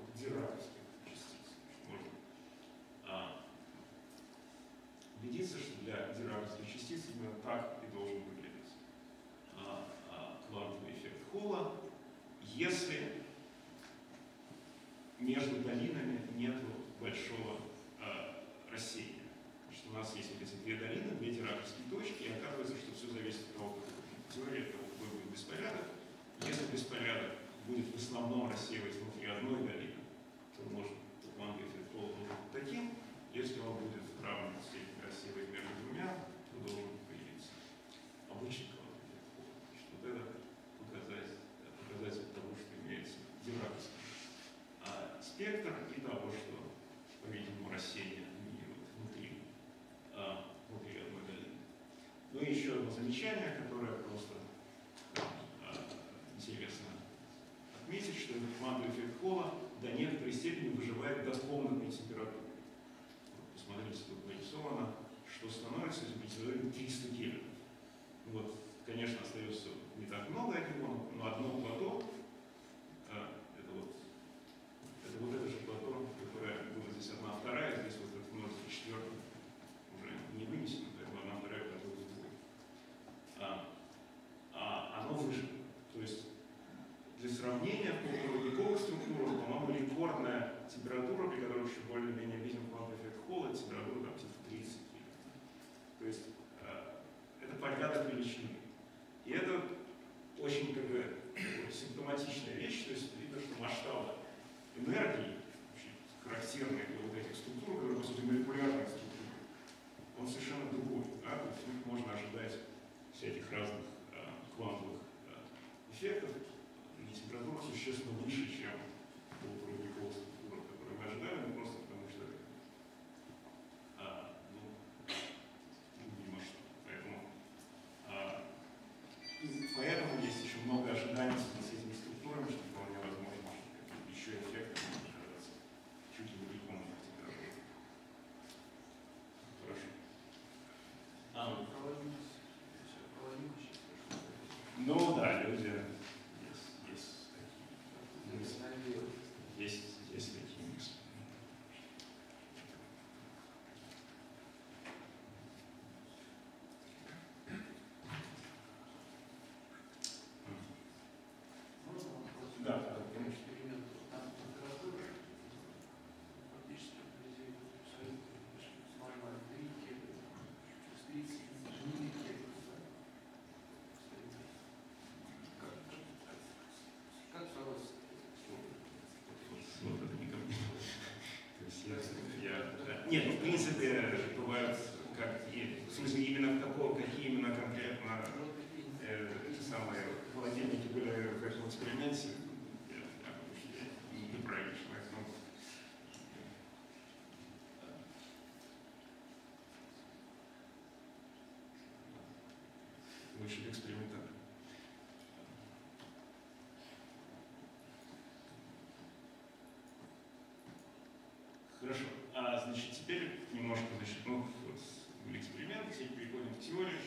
A: замечание, которое просто э, интересно отметить, что этот квантовый эффект Холла до некоторой степени выживает до комнатной температуры. Вот, посмотрите, тут нарисовано, что становится, из при температуре 300 кельвинов. Вот, конечно, остается не так много от но одно плато Нет, ну, в принципе, бывают, как, и, в смысле, именно в какого, какие именно конкретно э, самые холодильники были в этом эксперименте, неправильно, поэтому... Вы еще экспериментатор. Хорошо. А, значит, теперь немножко, значит, ну, вот, эксперимент, теперь переходим к теории,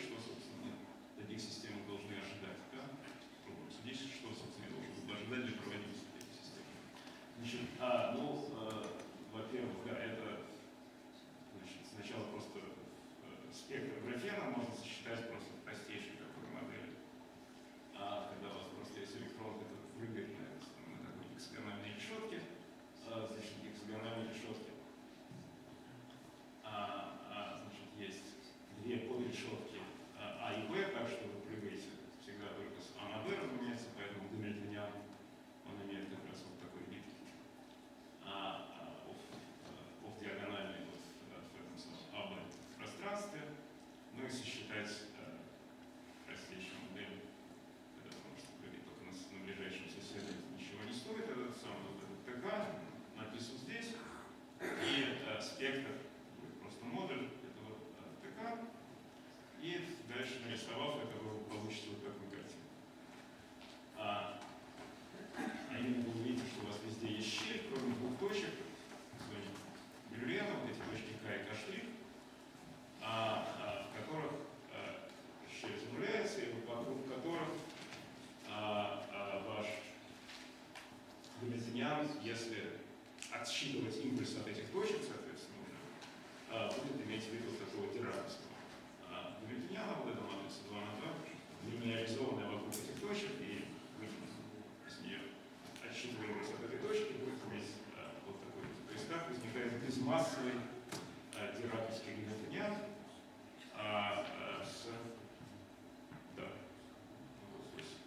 A: Yeshua. Если отсчитывать импульс от этих точек, соответственно, а, будет иметь вид вот такого тиранского. А Гамильтониана, вот эта матрица 2 на 2, линеаризованная вокруг этих точек, и мы из нее отсчитываем импульс от этой точки, будет иметь а, вот такой вид. То есть так возникает безмассовый а, дираковский гамильтониан а, а, с, да, ну, вот здесь,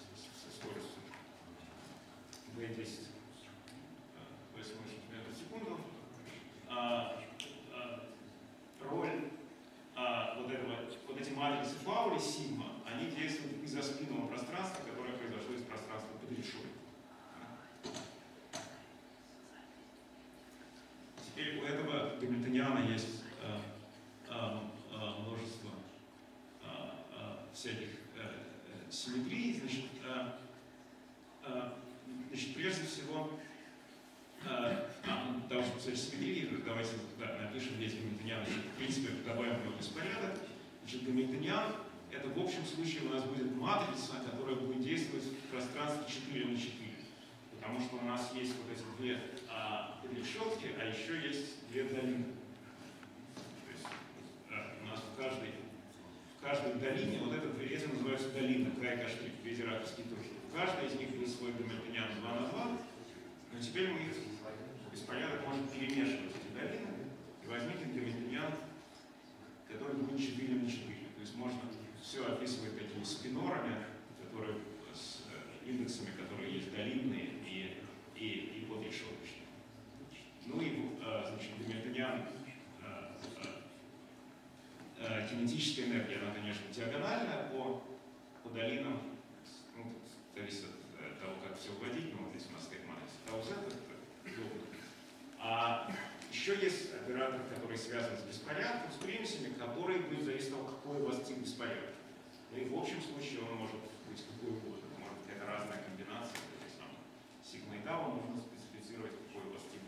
A: здесь со скоростью v10 восьмой сантиметр в секунду. А, а, роль а, вот, этого, вот эти матрицы Паули, сигма, они действуют из-за спинного пространства, которое произошло из пространства под решой. Теперь у этого гамильтониана есть а, а, а, множество а, а, всяких э, э, симметрий. Значит, значит, прежде всего, а, а, ну, писать симметрии, давайте да, напишем весь гамильтониан, в принципе, добавим его беспорядок. Значит, гамильтониан это в общем случае у нас будет матрица, которая будет действовать в пространстве 4 на 4. Потому что у нас есть вот эти две а, решетки, а еще есть две долины. То есть а, у нас в каждой, в каждой долине, вот это, эти называются долины, край кашки, две раковские точки. В каждой из них есть свой гамильтониан 2 на 2, но теперь мы их беспорядок можем перемешивать эти долины, и возникнет гамильтониан, который будет 4 на 4. То есть можно все описывать такими спинорами, которые с э, индексами, которые есть долинные и, и, и подрешеточные. Ну и, э, значит, гамильтониан э, э, кинетическая энергия, она, конечно, диагональная по, по долинам, ну, зависит от э, того, как все вводить, но вот здесь у нас стоит матрица тау это удобно. А еще есть оператор, который связан с беспорядком, с примесями, который будет зависеть от того, какой у вас тип беспорядка. Ну и в общем случае он может быть какой угодно. Может быть это разная комбинация, то есть там и тау нужно специфицировать, какой у вас тип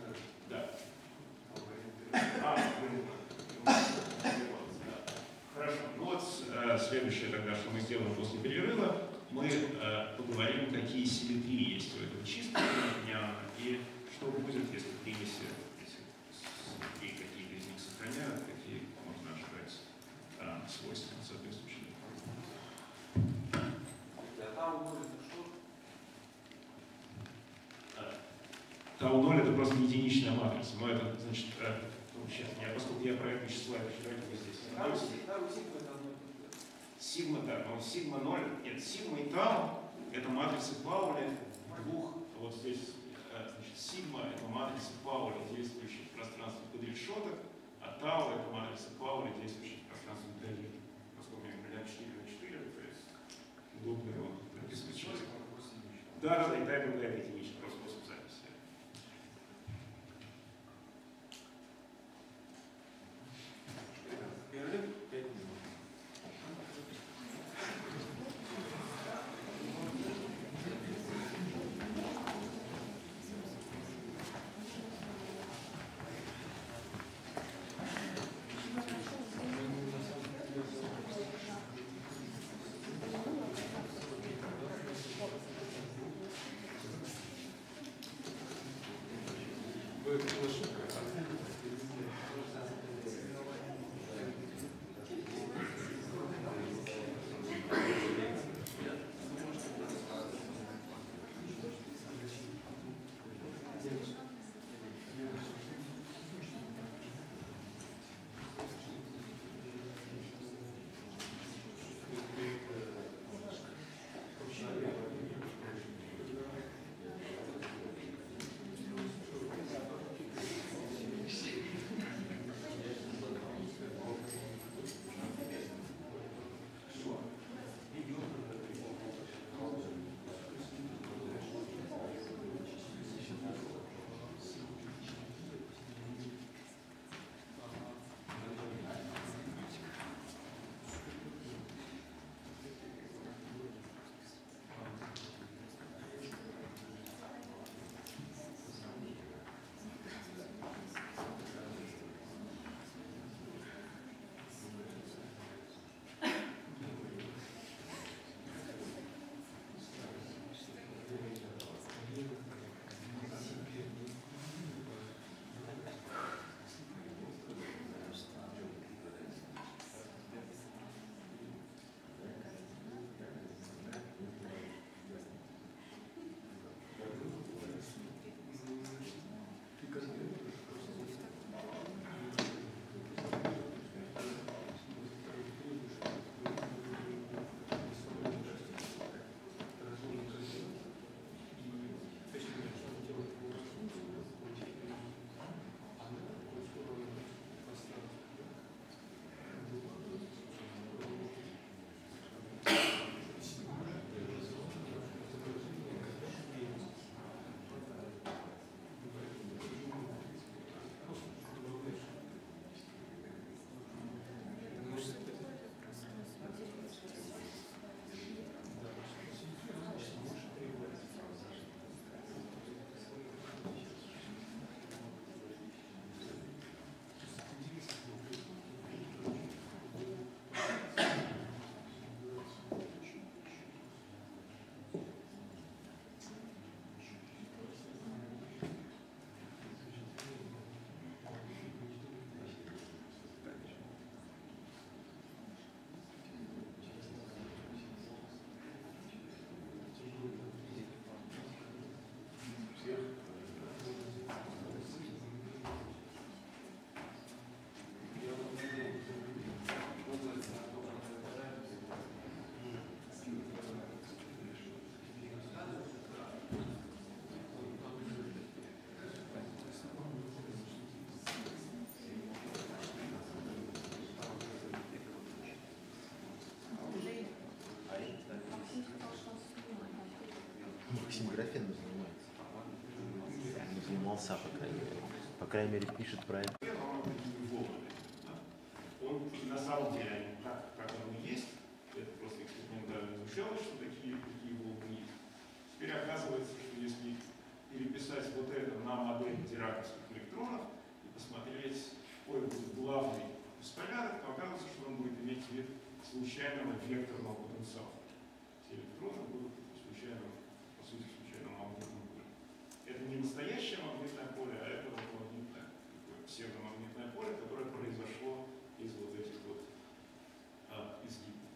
A: такая. Да. А, да. Хорошо. Ну вот э, следующее тогда, что мы сделаем после перерыва, мы э, поговорим, какие симметрии есть у этого чистого гамильтониана и что будет, если примеси, симметрии какие-то из них сохраняют, какие можно ожидать э, свойства соответствующие.
I: А там что?
A: Э, Тау-0 это просто единичная матрица. Но это, значит, э, ну, сейчас, я, поскольку я про это еще давайте вот здесь.
I: Там сигма
A: да, но сигма 0, нет, сигма и тау это матрицы Пауля двух, вот здесь, э, значит, сигма это матрица Пауля, действующая в пространстве подрешеток, а тау это матрица Пауля, действующая в пространстве долин. Поскольку у меня градиент 4 на 4, то есть удобно его прописывать через. Да, да, да, и дай дай
J: конца, по крайней мере. По крайней мере, пишет про это.
A: он. Он на самом деле, как оно и есть, это просто экспериментально изучалось, что такие, такие волны есть. Теперь оказывается, что если переписать вот это на модель дираковских электронов и посмотреть, какой будет главный беспорядок, то оказывается, что он будет иметь вид случайного векторного потенциала. Все электроны будут случайным, по сути, магнитным полем. Это не настоящее магнитное поле, а это вот магнитное, такое псевдомагнитное поле, которое произошло из вот этих вот а, изгибов.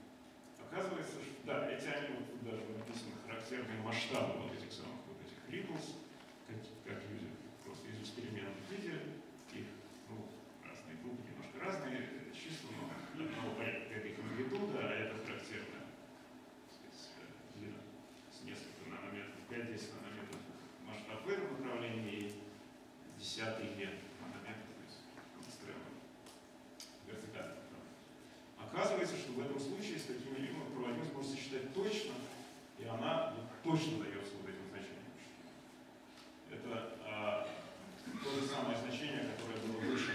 A: Оказывается, что да, эти они вот тут даже написаны характерные масштабы вот этих самых вот этих ripples, как, как люди просто из экспериментов видели, их ну, разные группы, немножко разные числа, но одного порядка это их амплитуда, а это характерная так сказать, длина с несколько нанометров, 5-10 нанометров масштаб в этом направлении и десятый лет нанометров, то есть экстремум вертикальный. Оказывается, что в этом случае с такими лимитами проводимость можно сосчитать точно, и она вот точно дается вот этим значением. Это а, то же самое значение, которое было выше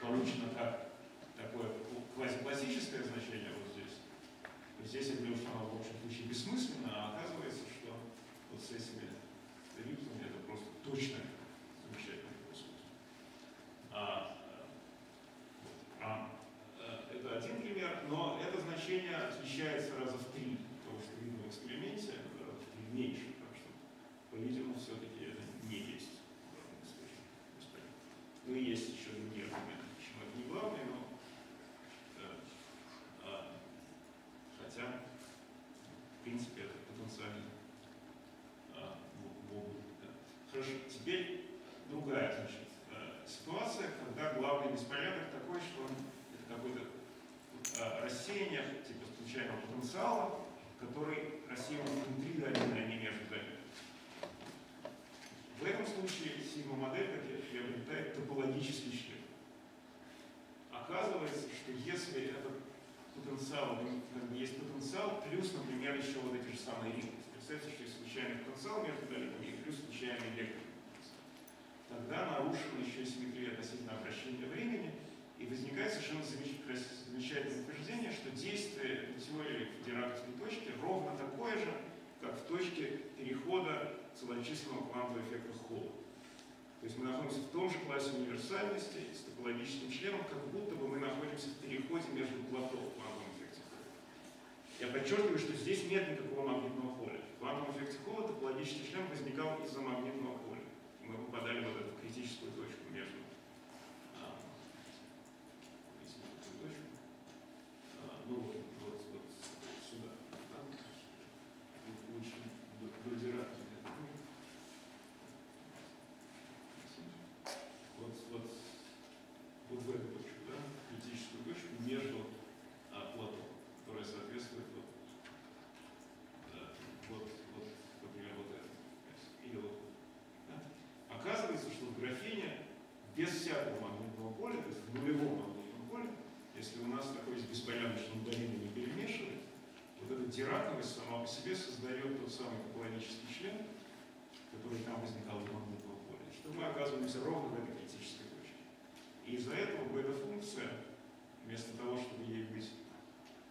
A: получено как такое квазиклассическое значение вот здесь. То есть здесь это уж оно в общем случае бессмысленно, а оказывается, что вот с этими эллипсами это просто точное замечательное присутствие. А, а, э, это один пример, но это значение отличается раза в три от того, что видно в эксперименте, раза в три меньше, так что, по-видимому, все-таки это не есть главный источник беспорядка. Ну и есть еще другие аргументы, почему это не главный, но э, а, хотя, в принципе, это потенциально а, мо- могут. да. Хорошо, теперь другая, значит, э, ситуация, когда главный беспорядок такой, что он это какое-то э, рассеяние типа случайного потенциала, который рассеян внутри долины, а не между долинами. В этом случае сигма-модель, как я приобретает топологический член. Оказывается, что если этот потенциал, ну, есть потенциал, плюс, например, еще вот эти же самые ритмы. Представьте, что случайный потенциал между долинами и плюс случайный вектор. Тогда нарушена еще симметрия относительно обращения времени, и возникает совершенно замечательное утверждение, что действие теории в дираковской точке ровно такое же, как в точке перехода целочисленного квантового эффекта Холла. То есть мы находимся в том же классе универсальности с топологическим членом, как будто бы мы находимся в переходе между плато в квантовом. Я подчеркиваю, что здесь нет никакого магнитного поля. В квантовом эффекте Холла топологический член возникал из-за магнитного поля. Мы попадали вот в эту критическую точку между а, критическую точку. А, ну вот, вот, вот сюда. Да? Лучше до, до Дирака. Вот, вот, вот в эту точку, да, критическую точку между а, плато, которая соответствует вот, да, вот, вот, например, вот это. Или вот. Да? Оказывается, что в графене без всякого магнитного поля, то есть в нулевом магнитном поле, если у нас такой есть беспорядочный удаление не перемешивает, вот эта дираковость сама по себе создает тот самый топологический член, который там возникал в магнитном поле, что мы оказываемся ровно в этой критической точке. И из-за этого бета-функция, вместо того, чтобы ей быть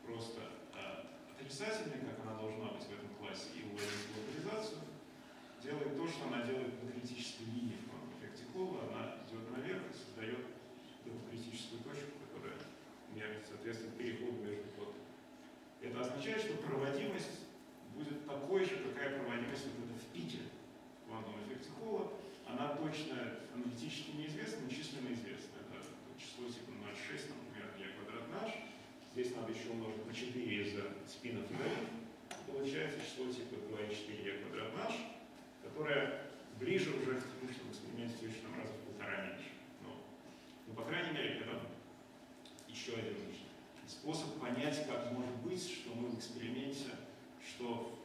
A: просто а, отрицательной, как она должна быть в этом классе, и уводить локализацию, делает то, что она делает на критической линии в квантовом эффекте Холла. Она идет наверх и создает эту критическую точку, которая меряет, соответствует переходу между плотами. Это означает, что проводимость будет такой же, какая проводимость вот эта в пике в квантовом эффекте Холла. Она точно аналитически неизвестна, но численно известна. Это число типа 0,6, например, для квадрат наш. Здесь надо еще умножить по 4 из-за спинов и долин. Получается число типа 2,4 е квадрат наш, которое ближе уже к тому, что в эксперименте точно раза в полтора меньше. Но, ну, по крайней мере, это еще один лишний способ понять, как может быть, что мы в эксперименте, что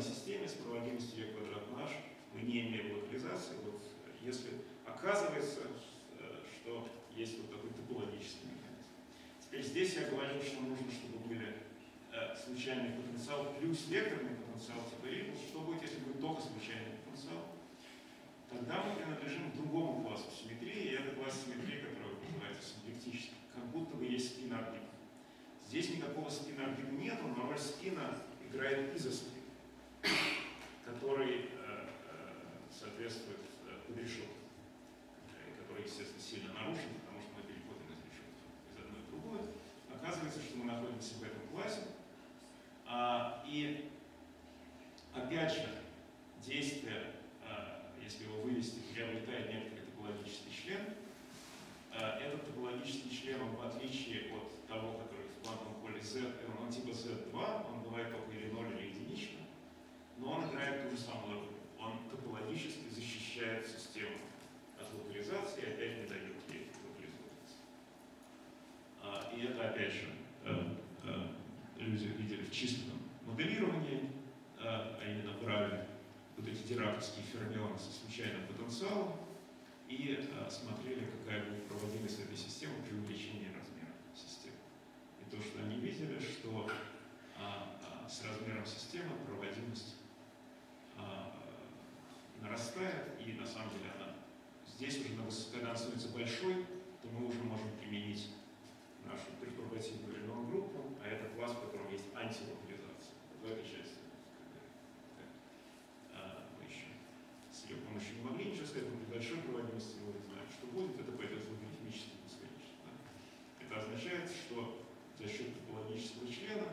A: двумерной системе с проводимостью e квадрат наш мы не имеем локализации. Вот если оказывается, э, что есть вот такой топологический механизм. Теперь здесь я говорил, что нужно, чтобы были э, случайный потенциал плюс векторный потенциал типа Риппл. Что будет, если будет только случайный потенциал? тогда мы принадлежим к другому классу симметрии, и это класс симметрии, который называется субъектический. Как будто бы есть спин-аргин. Здесь никакого спин-аргина нету, но роль спина играет изоспин, который э, э, соответствует э, э, который, естественно, сильно нарушен, потому что мы переходим из решетки из одной в другую. Оказывается, что мы находимся в этом классе. А, и опять же, действие, если его вывести, приобретает некоторый топологический член. Этот топологический член, он в отличие от того, который в квантовом поле Z, он типа Z2, он бывает только или 0, или но он играет ту же самую роль. Он топологически защищает систему от локализации и опять не дает ей локализовываться. А, И это опять же э, э, люди видели в численном моделировании, э, а именно вот эти дираковские фермионы со случайным потенциалом и смотрели, какая будет проводимость этой системы при увеличении размера системы. И то, что они видели, что а, а, с размером системы проводимость нарастает, и на самом деле она здесь уже, когда она становится большой, то мы уже можем применить нашу перфурбативную вольновую группу, а это класс, в котором есть антилокализация. В этой части а, мы еще с ее помощью не могли ничего сказать, но при большой проводимости мы уже знаем, что будет, это пойдет в логарифмически бесконечно. Это означает, что за счет топологического члена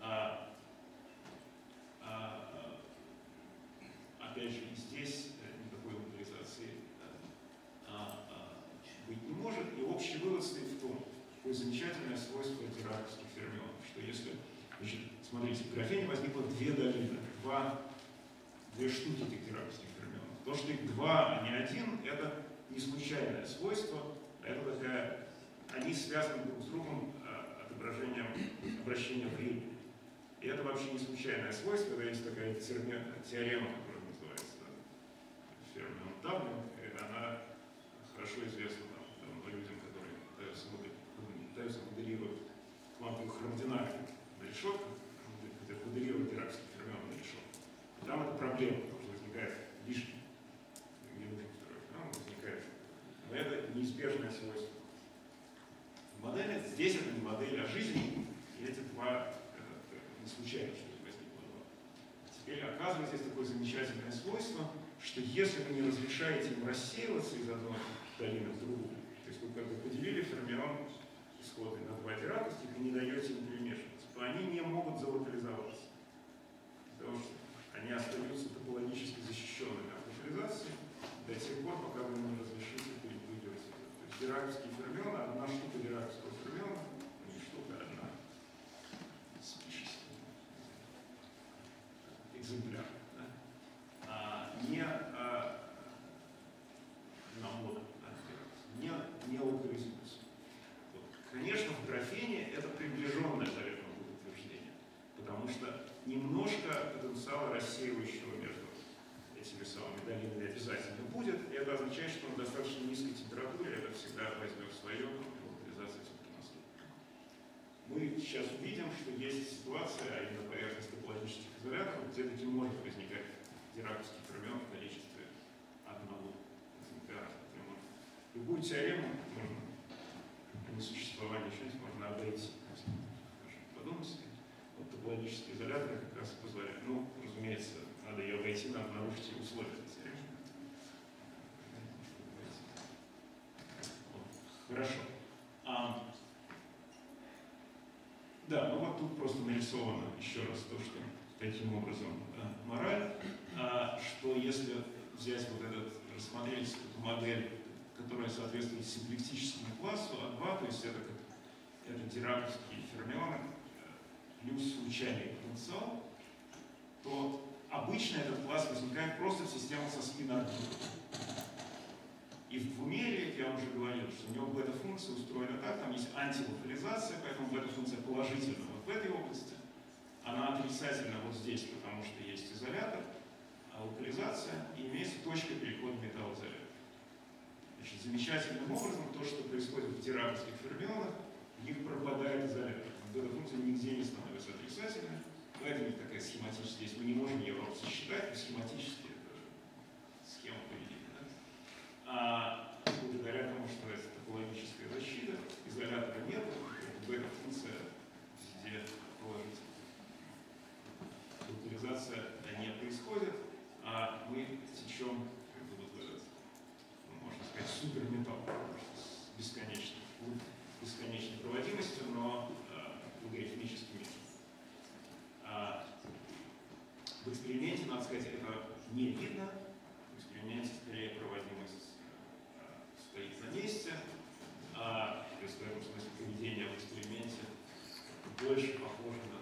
A: а, а, а, опять же, и здесь э, никакой локализации э, а, быть не может. И общий вывод стоит в том, какое замечательное свойство дираковских фермионов, что если, значит, смотрите, в графене возникло две долины, два, две штуки этих дираковских фермионов. То, что их два, а не один, это не случайное свойство, а это такая, они связаны друг с другом отображением обращения времени. И это вообще не случайное свойство, это есть такая теорема, и она хорошо известна там, давно людям, которые пытаются, моделировать квантовую хромодинамику на хотят моделировать диракский фермион на решетках. И Там это проблема, потому что возникает лишний, не нужен второй фермион, возникает. Но это неизбежное свойство. Модель, здесь это не модель, а жизнь, и эти два, это, это не случайно, что их возникло. Теперь оказывается, есть такое замечательное свойство, что если вы не разрешаете им рассеиваться из одной долины в другую, то есть вы как бы поделили фермион исходный на два дираковских и не даете им перемешиваться, то они не могут залокализоваться. Потому что они остаются топологически защищенными от локализации до тех пор, пока вы не разрешите перепрыгивать. То есть дираковский фермион, одна штука дираковского фермиона, не штука, а одна спишись экземпляр. Да? А, не а, набор, да, не, не локализуется. Вот. Графене это приближенное заветное будет утверждение, потому что немножко потенциала рассеивающего между этими самыми долинами обязательно будет, и это означает, что на достаточно низкой температуре это всегда возьмет свое, локализация все-таки наступит. Мы сейчас увидим, что есть ситуация, а именно поверхность топологических изоляторов, где таки может возникать дираковский фермион в количестве одного экземпляра. Любую теорему можно при несуществовании чего-нибудь можно обойти. Подумать. Вот топологические изоляторы как раз и позволяют. Ну, разумеется, надо ее обойти, надо нарушить условия. Хорошо. А, да, ну вот тут просто нарисовано еще раз то, что таким образом э, мораль, а, что если взять вот этот, рассмотреть эту модель, которая соответствует симплектическому классу А2, то есть это, это дираковские фермионы плюс случайный потенциал, то обычно этот класс возникает просто в системах со спинорбитом. И в двумерии, я уже говорил, что у него бета-функция устроена так, там есть антилокализация, поэтому бета-функция положительна вот в этой области, она отрицательна вот здесь, потому что есть изолятор, а локализация, и имеется точка перехода металлоизолятора. Значит, замечательным образом то, что происходит в дираковских фермионах, них пропадает изоляция. Вот эта функция нигде не становится отрицательной. Поэтому такая схематическая, если мы не можем европцы считать, но схематически это схема поведения. Да? А благодаря тому, что это топологическая защита, изолятора нет, эта функция везде положительная. Локализация не происходит, а мы течем, как бы вот этот, ну, можно сказать, суперметал бесконечной проводимостью, но э, логарифмическими. А, в эксперименте, надо сказать, это не видно. В эксперименте скорее проводимость э, стоит за месте. А, то есть в этом смысле поведение в эксперименте больше похоже на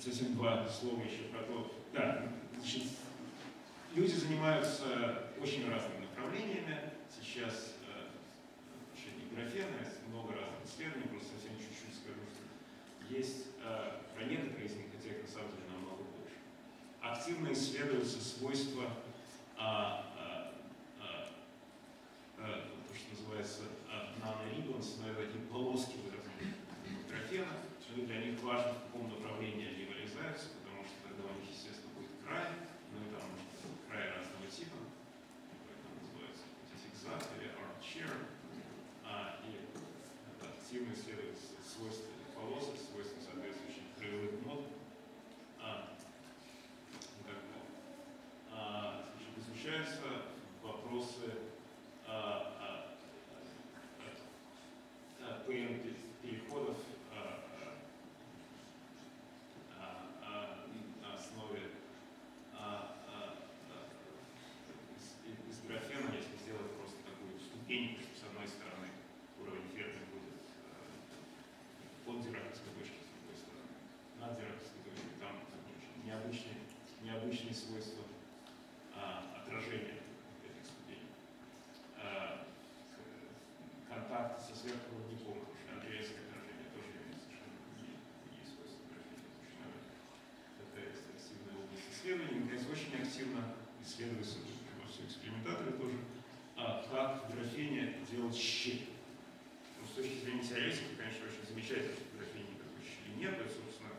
A: совсем два слова еще про то. Да, значит, люди занимаются очень разными направлениями. Сейчас э, в отношении графена много разных исследований, просто совсем чуть-чуть скажу, что есть э, про некоторые из них, хотя их на самом деле намного больше. Активно исследуются свойства а, а, а, а, то, что называется нанорибонс, но это такие полоски выражения графена. Ну, для них важно, в каком направлении они вырезаются, потому что тогда у них, естественно, будет край, ну и там может быть край разного типа, поэтому называется зигзаг или armchair. А, и это исследуется свойства полосок, свойства соответствующих краевых нот. А, так далее. А, значит, изучаются вопросы а, а, а, переходов а, а, а, на основе а, а, а, из, из графена, если сделать просто такую ступеньку, что с одной стороны уровень фермы будет э, под дираковской точки, с другой стороны над дираковской точкой, там очень необычные, необычные свойства а, отражения этих ступеней. А, контакт со сверхпроводником, потому что отражение тоже имеет совершенно другие, другие свойства надо такая активная область исследований. Наконец, очень активно исследуется все экспериментаторы тоже, а, как в графене делать щель. Ну, с точки зрения теоретики, конечно, очень замечательно, что в графене никакой щели нет, это, собственно,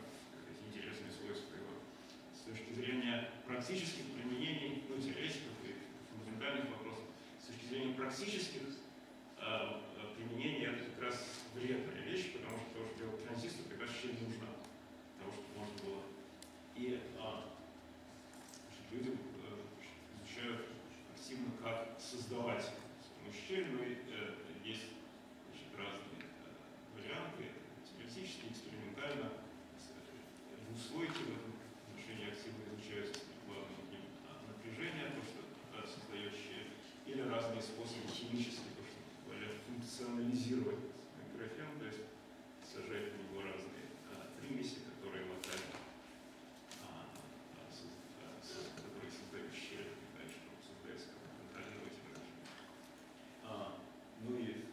A: эти интересные свойства его. С точки зрения практических применений, ну, теоретиков и фундаментальных вопросов, с точки зрения практических а, а, применений, это как раз вредная вещь, потому что то, что делать транзистор, как раз щель нужна, для того, чтобы можно было и а, значит, люди э, значит, изучают активно, как создавать саму щель, но и, э, есть значит, разные э, варианты, теоретически, экспериментально, с- э, двуслойки в этом отношении активно изучаются, главное к ним а, напряжение, то, что э, создает щель, или разные способы говорят, функционализировать графен, то есть сажать в него разные а, примеси, которые локально а, а, соз- а, создают щель, дальше там создается как контролировать это. А, ну и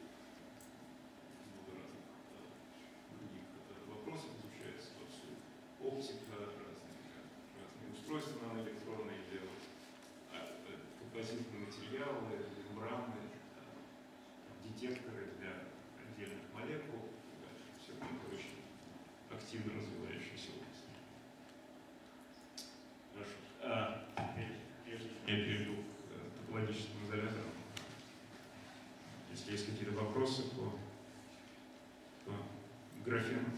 A: много разных а, других а, вопросов изучается вовсю. Оптика, разные, разные устройства наноэлектронные делают, а, композитные материалы, детекторы для отдельных молекул, все это очень активно развивающаяся область. Хорошо. А, прежде я перейду к э, топологическим изоляторам, если есть какие-то вопросы по, по графену, то...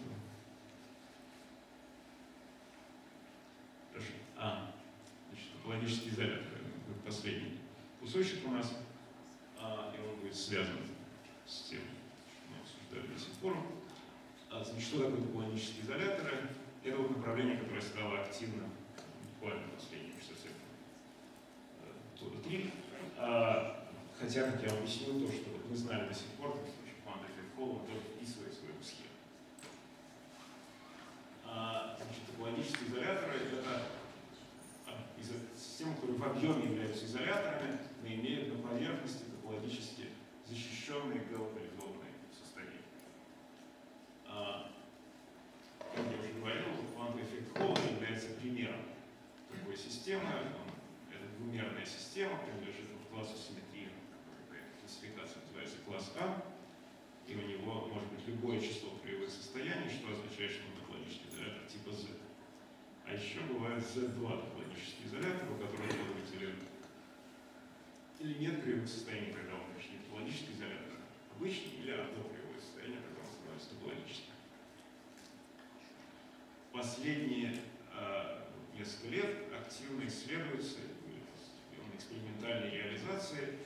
A: Хорошо. А, значит, топологический изолятор, последний кусочек у нас, а, и он будет связан с тем, что мы обсуждали до сих пор. А, значит, что такое топологические изоляторы? Это вот направление, которое стало активно буквально последние совсем э. А, Хотя, как я объяснил, то, что мы знали до сих пор, то, что кванты Фейхолова только вписывает свою схему. А, значит, топологические изоляторы — это а, изо- системы, которые в объеме являются изоляторами, но имеют на поверхности топологически защищенные галлокализованные состояния. А, как я уже говорил, квантовый эффект Холла является примером такой системы. Он- Это двумерная система, принадлежит к классу симметрии, который по классификации называется класс А. И у него может быть любое число кривых состояний, что означает, что он топологический изолятор типа Z. А еще бывает Z2 топологический изолятор, у которого может быть или, или нет кривых состояний, когда он почти топологический изолятор, обычный, или одно кривое состояние, когда он становится топологическим. Последние э, несколько лет активно исследуется в экспериментальной реализации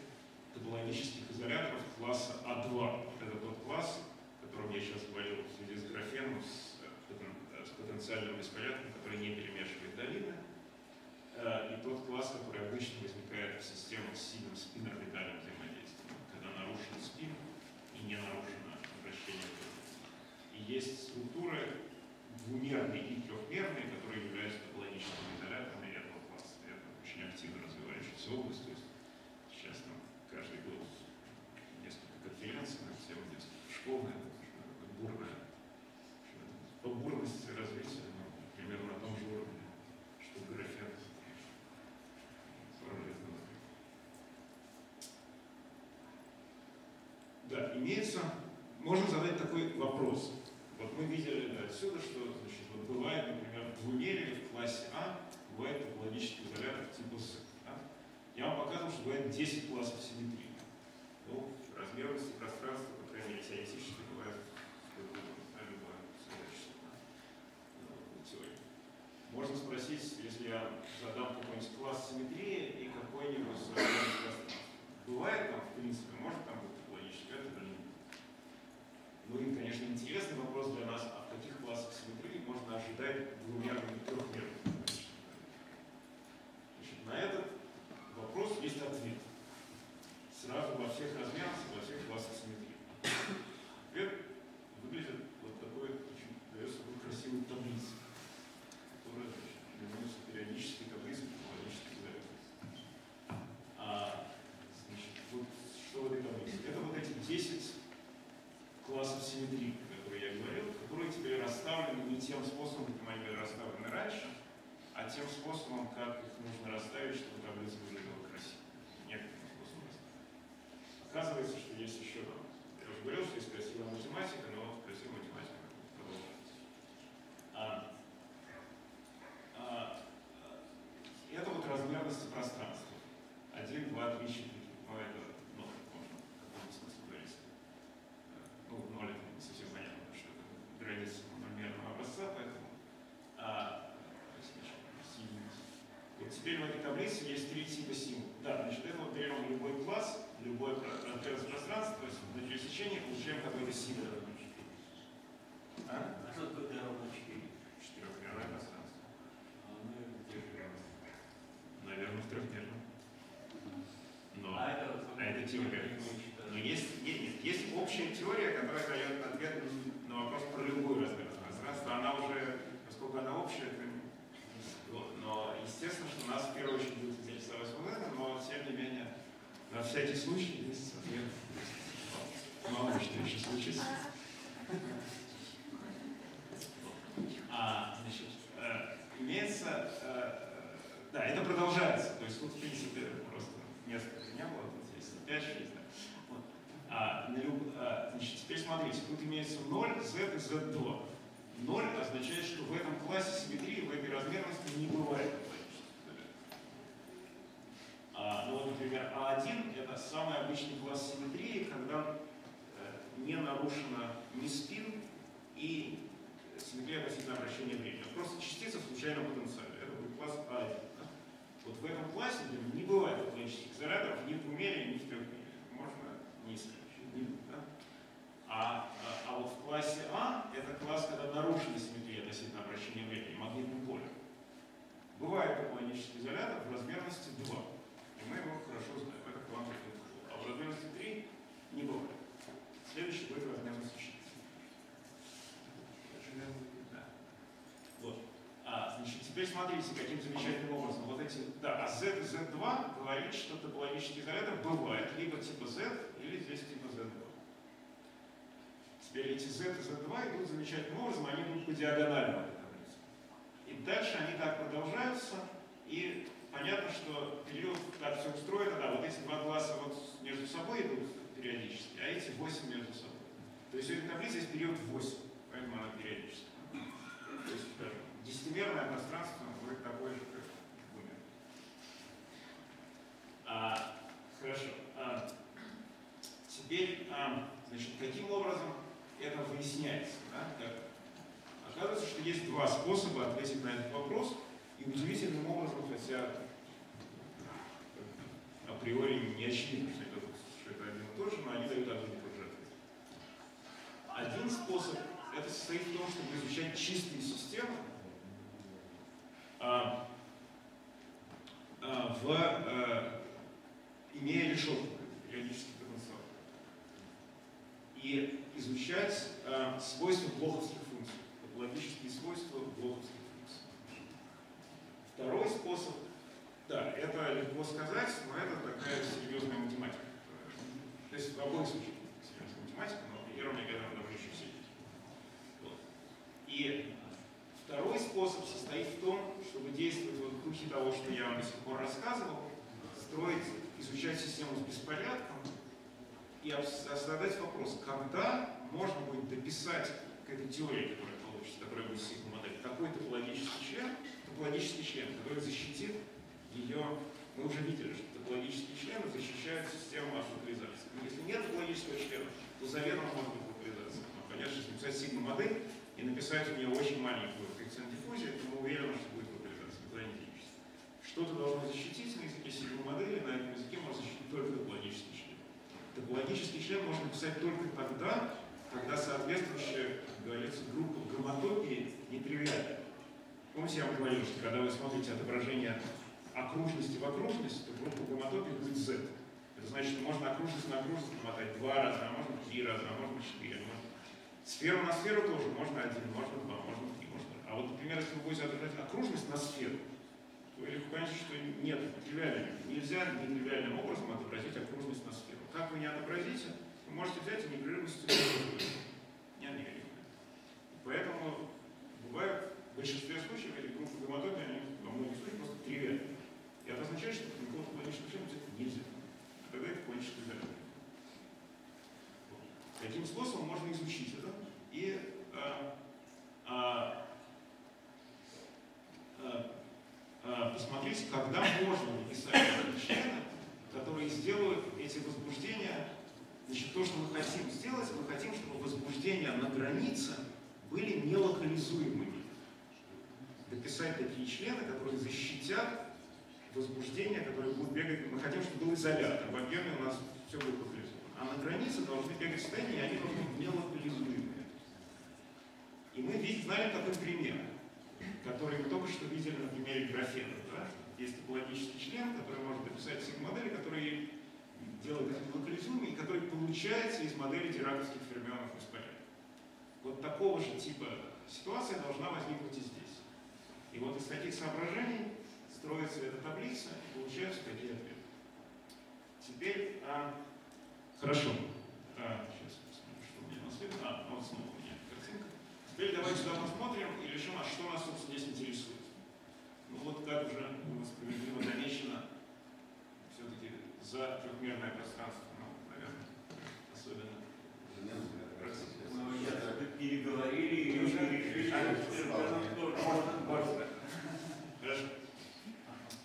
A: топологических изоляторов класса А2. Вот это тот класс, о котором я сейчас говорил в связи с графеном, с, с потенциальным беспорядком, который не перемешивает долины. Э, И тот класс, который обычно возникает в системах с сильным спин-орбитальным взаимодействием, когда нарушен спин и не нарушено вращение. И есть структуры двумерные и трехмерные, которые являются топологическими изоляторами этого класса. Это очень активно развивающаяся область. То есть сейчас там каждый год несколько конференций на тему несколько школ, это такое бурное. По бурности развития, ну, примерно на том же уровне, что графен пару лет назад. Да, имеется, можно задать такой вопрос. Вот мы видели отсюда, что значит, вот бывает, например, в двумерии в классе А бывает топологический изолятор типа С. да? Я вам показывал, что бывает 10 классов симметрии. Ну, размерности пространства, по крайней мере, теоретически бывает сколько угодно, да, любое сообщество, ну, в теории. Можно спросить, если я задам какой-нибудь класс симметрии и какой-нибудь размерность пространства. Бывает там, в принципе, может там быть топологический, это или нет? Ну и, конечно, интересный вопрос для нас, а в каких классах симметрии можно ожидать двумерных и трехмерных? Значит, на этот вопрос есть ответ. Сразу во всех размерах, во всех классах симметрии. Ответ выглядит вот такой, очень дает такую красивую таблицу, которая значит, именуется периодической таблицей топологических изоляторов. А, значит, вот что в этой таблице? Это вот эти 10 классов симметрии, о которых я говорил, которые теперь расставлены не тем способом, каким они были расставлены раньше, тем способом, как их нужно расставить, чтобы таблица выглядела красиво. Некоторым способом. Оказывается, что есть еще я уже говорил, что есть красивая математика, но вот красивая математика продолжается. А, а, а, это вот размерности пространства. 1, 2, 3, 4. Ну, это ноль, можно в каком смысле говорить. Ну, ноль это не совсем понятно, потому что это граница нольмерного образца, поэтому а, значит, символ. Вот теперь в этой таблице есть три типа символов. Да, значит, это вот берем любой класс, любой про- размер пространства, то есть на пересечении получаем какой-то символ. А?
L: А что такое d равно 4?
A: Четырехмерное пространство.
L: А, ну, это те же равно.
A: Наверное, в трехмерном. Но,
L: А это вот
A: а это теория. Но есть, есть, нет, есть общая теория, которая дает ответ на вопрос про любую размерность пространства. Она уже, поскольку она общая, это не- вот. Но естественно, что нас в первую очередь будет интересовать вот это, но тем не менее, на всякий случай есть ответ. Мало ли что еще случится. А, значит, э, имеется, э, да, это продолжается. То есть тут, в принципе, просто несколько не было, тут есть 5-6, да. Вот. А, на люб- а, значит, теперь тут имеется 0, z и z2. 0 означает, что в этом классе симметрии, в этой размерности не бывает. А, ну вот, например, А1 это самый обычный класс симметрии, когда э, не нарушено ни спин и симметрия относительно обращения времени. А Просто частица в случайном потенциале. Это будет класс А1. да. Вот в этом классе например, не бывает топологических изоляторов ни в двумерии, ни в трехмерии. Можно не исключить. Не будет, да? А, а, а вот в классе А это класс, когда нарушена симметрия относительно обращения времени, магнитным полем. Бывает топологический изолятор в размерности 2. И мы его хорошо знаем. Это квантовый. А в размерности 3 не бывает. Следующий будет размерность 4. Да. Вот. А, значит, теперь смотрите, каким замечательным образом. Вот эти, да, а Z и Z2 говорит, что топологический изолятор бывает либо типа Z, или здесь типа Z2. Теперь эти Z и Z2 идут замечательным образом, они идут по в таблице. И дальше они так продолжаются, И понятно, что период так все устроено, да, вот эти два класса вот между собой идут периодически, а эти восемь между собой. То есть у этой таблицы есть период 8, поэтому она периодическая. То есть десятимерное пространство будет такое же, как двумерное. А, хорошо. А, теперь, а, значит, каким образом это выясняется? Да? Так, оказывается, что есть два способа ответить на этот вопрос, и удивительным образом, хотя априори не очевидно, что это, что это один и тот же, но они дают один и ответ. Один способ это состоит в том, чтобы изучать чистые системы а, а, в, а, имея решетку, периодический потенциал. И изучать а, свойства блоховских функций, топологические свойства блоховских функций. Второй способ, да, это легко сказать, но это такая серьезная математика. То есть в обоих случаях серьезная математика, но первым я готов даже еще сильнее. Вот. И второй способ состоит в том, чтобы действовать вот в духе того, что я вам до сих пор рассказывал, строить, изучать систему с беспорядком и задать вопрос, когда можно будет дописать к этой теории, которая получится, которая будет сигма-модель, какой топологический член, топологический член, который защитит ее, мы уже видели, что топологические члены защищают систему от локализации. Если нет топологического члена, то заведомо может быть локализация. Но, конечно, если написать сигма-модель и написать у нее очень маленькую коэффициент диффузии, то мы уверены, что будет локализация, никуда не. Что-то должно защитить на языке сигма-модели, на этом языке можно защитить только топологический член. Топологический член можно писать только тогда, когда соответствующая, говорится, группа грамматопии нетривиальна. Помните, я вам говорил, что когда вы смотрите отображение окружности в окружность, то группа гоматопии будет Z. Это значит, что можно окружность на окружность намотать два раза, а можно три раза, а можно четыре. Можно... Сферу на сферу тоже можно один, можно два, можно три, можно. А вот, например, если вы будете отображать окружность на сферу, то вы легко поймете, что нет, тривиально. Нельзя нетривиальным образом отобразить окружность на сферу. Как вы не отобразите, вы можете взять и непрерывность Нет никаких. Поэтому бывают в большинстве случаев эти группы гоматопии, они во многих случаях просто тривиальны. И это означает, что никакого топологического члена взять нельзя. А тогда это кончится изоляция. Таким способом можно изучить это и а, а, а, а, посмотреть, когда можно написать члены, которые сделают эти возбуждения. Значит, то, что мы хотим сделать, мы хотим, чтобы возбуждения на границе были нелокализуемыми. Дописать такие члены, которые защитят возбуждения, которые будут бегать. Мы хотим, чтобы был изолятор. В объеме у нас все будет локализовано. А на границе должны бегать состояния, и они должны быть нелокализуемые. И мы видим, знаем такой пример, который мы только что видели на примере графена. Есть топологический член, который может дописать сигмодели, которые делают их локализуемыми, и который получается из модели дираковских фермионов беспорядка. Вот такого же типа ситуация должна возникнуть и здесь. И вот из таких соображений строится эта таблица, и получаются такие ответы. Теперь, а, хорошо. А, сейчас посмотрим, что у меня наследует. А, вот снова у меня картинка. Теперь давайте сюда посмотрим и решим, а что нас, собственно, здесь интересует. Ну вот как уже было справедливо замечено, все-таки за трехмерное пространство, ну, наверное, особенно.
L: Ну, я переговорили и уже решили, что
A: Хорошо.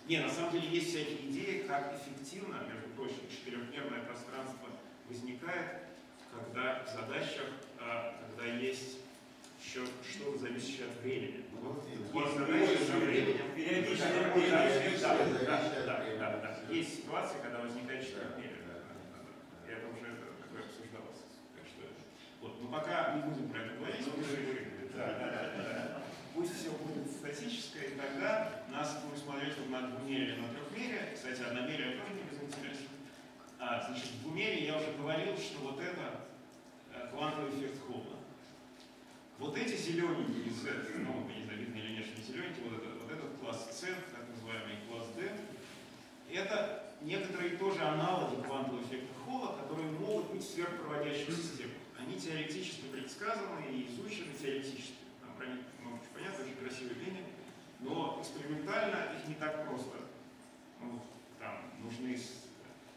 A: Не, на самом деле есть всякие идеи, как эффективно, между прочим, четырехмерное пространство возникает, когда в задачах, а, когда есть еще что-то зависящее от времени. Есть ситуация, когда возникает четырехмерное. И это уже такое обсуждалось. Так что, вот. Но пока не будем про это говорить. Да, да, да. Пусть все будет статическое, и тогда нас будем смотреть на двумере или на трехмере. Кстати, одномерие тоже не безинтересно. А, значит, в двумере я уже говорил, что вот это э, квантовый эффект Холла. Вот эти зелененькие Z, ну, я Берете вот этот, вот этот класс С, так называемый класс D. Это некоторые тоже аналоги квантового эффекта Холла, которые могут быть в сверхпроводящих системах. Они теоретически предсказаны и изучены теоретически. Там про них много чего понятно, очень красивые линии. Но экспериментально их не так просто. Ну, там нужны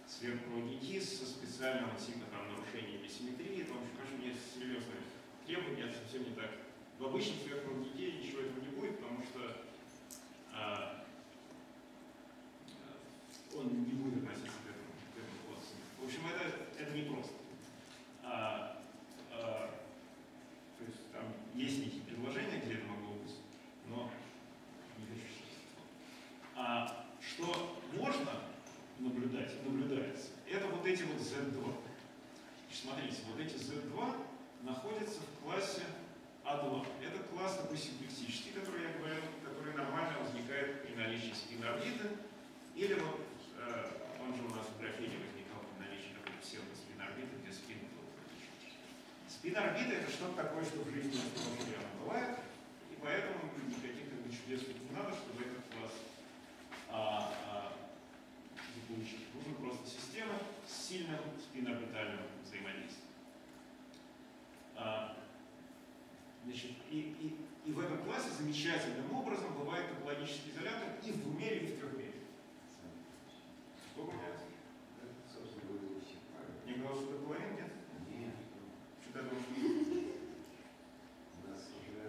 A: сверхпроводники со специального типа там, нарушениями симметрии, там, в общем, очень серьезные требования, совсем не так в обычном сверхпроводнике ничего этого не будет, потому что а, он не будет относиться к этому, к этому классу. В общем, это, это непросто. А, а, то есть там есть некие предложения, где это могло быть, но не хочу. А что можно наблюдать, наблюдается, это вот эти вот Z2. Значит, смотрите, вот эти Z2 находятся в классе А2. Это класс такой симплексический, который я говорил, который нормально возникает при наличии спин-орбиты, или вот э, он же у нас в графене возникал при наличии такой псевдоспин-орбиты, где спин был. Спин-орбита это что-то такое, что в жизни рядом бывает, и поэтому никаких как бы, чудес не надо, чтобы этот класс а, а. Нужна просто система с сильным спинорбитальным взаимодействием. А, значит, и, и, и в этом классе замечательным образом бывает топологический изолятор и в двумере, и в трехмере. Сколько у меня?
K: Собственно, его все.
A: Не говорил, что это половина, нет?
K: Нет,
A: Что-то я думал, что
K: у нас уже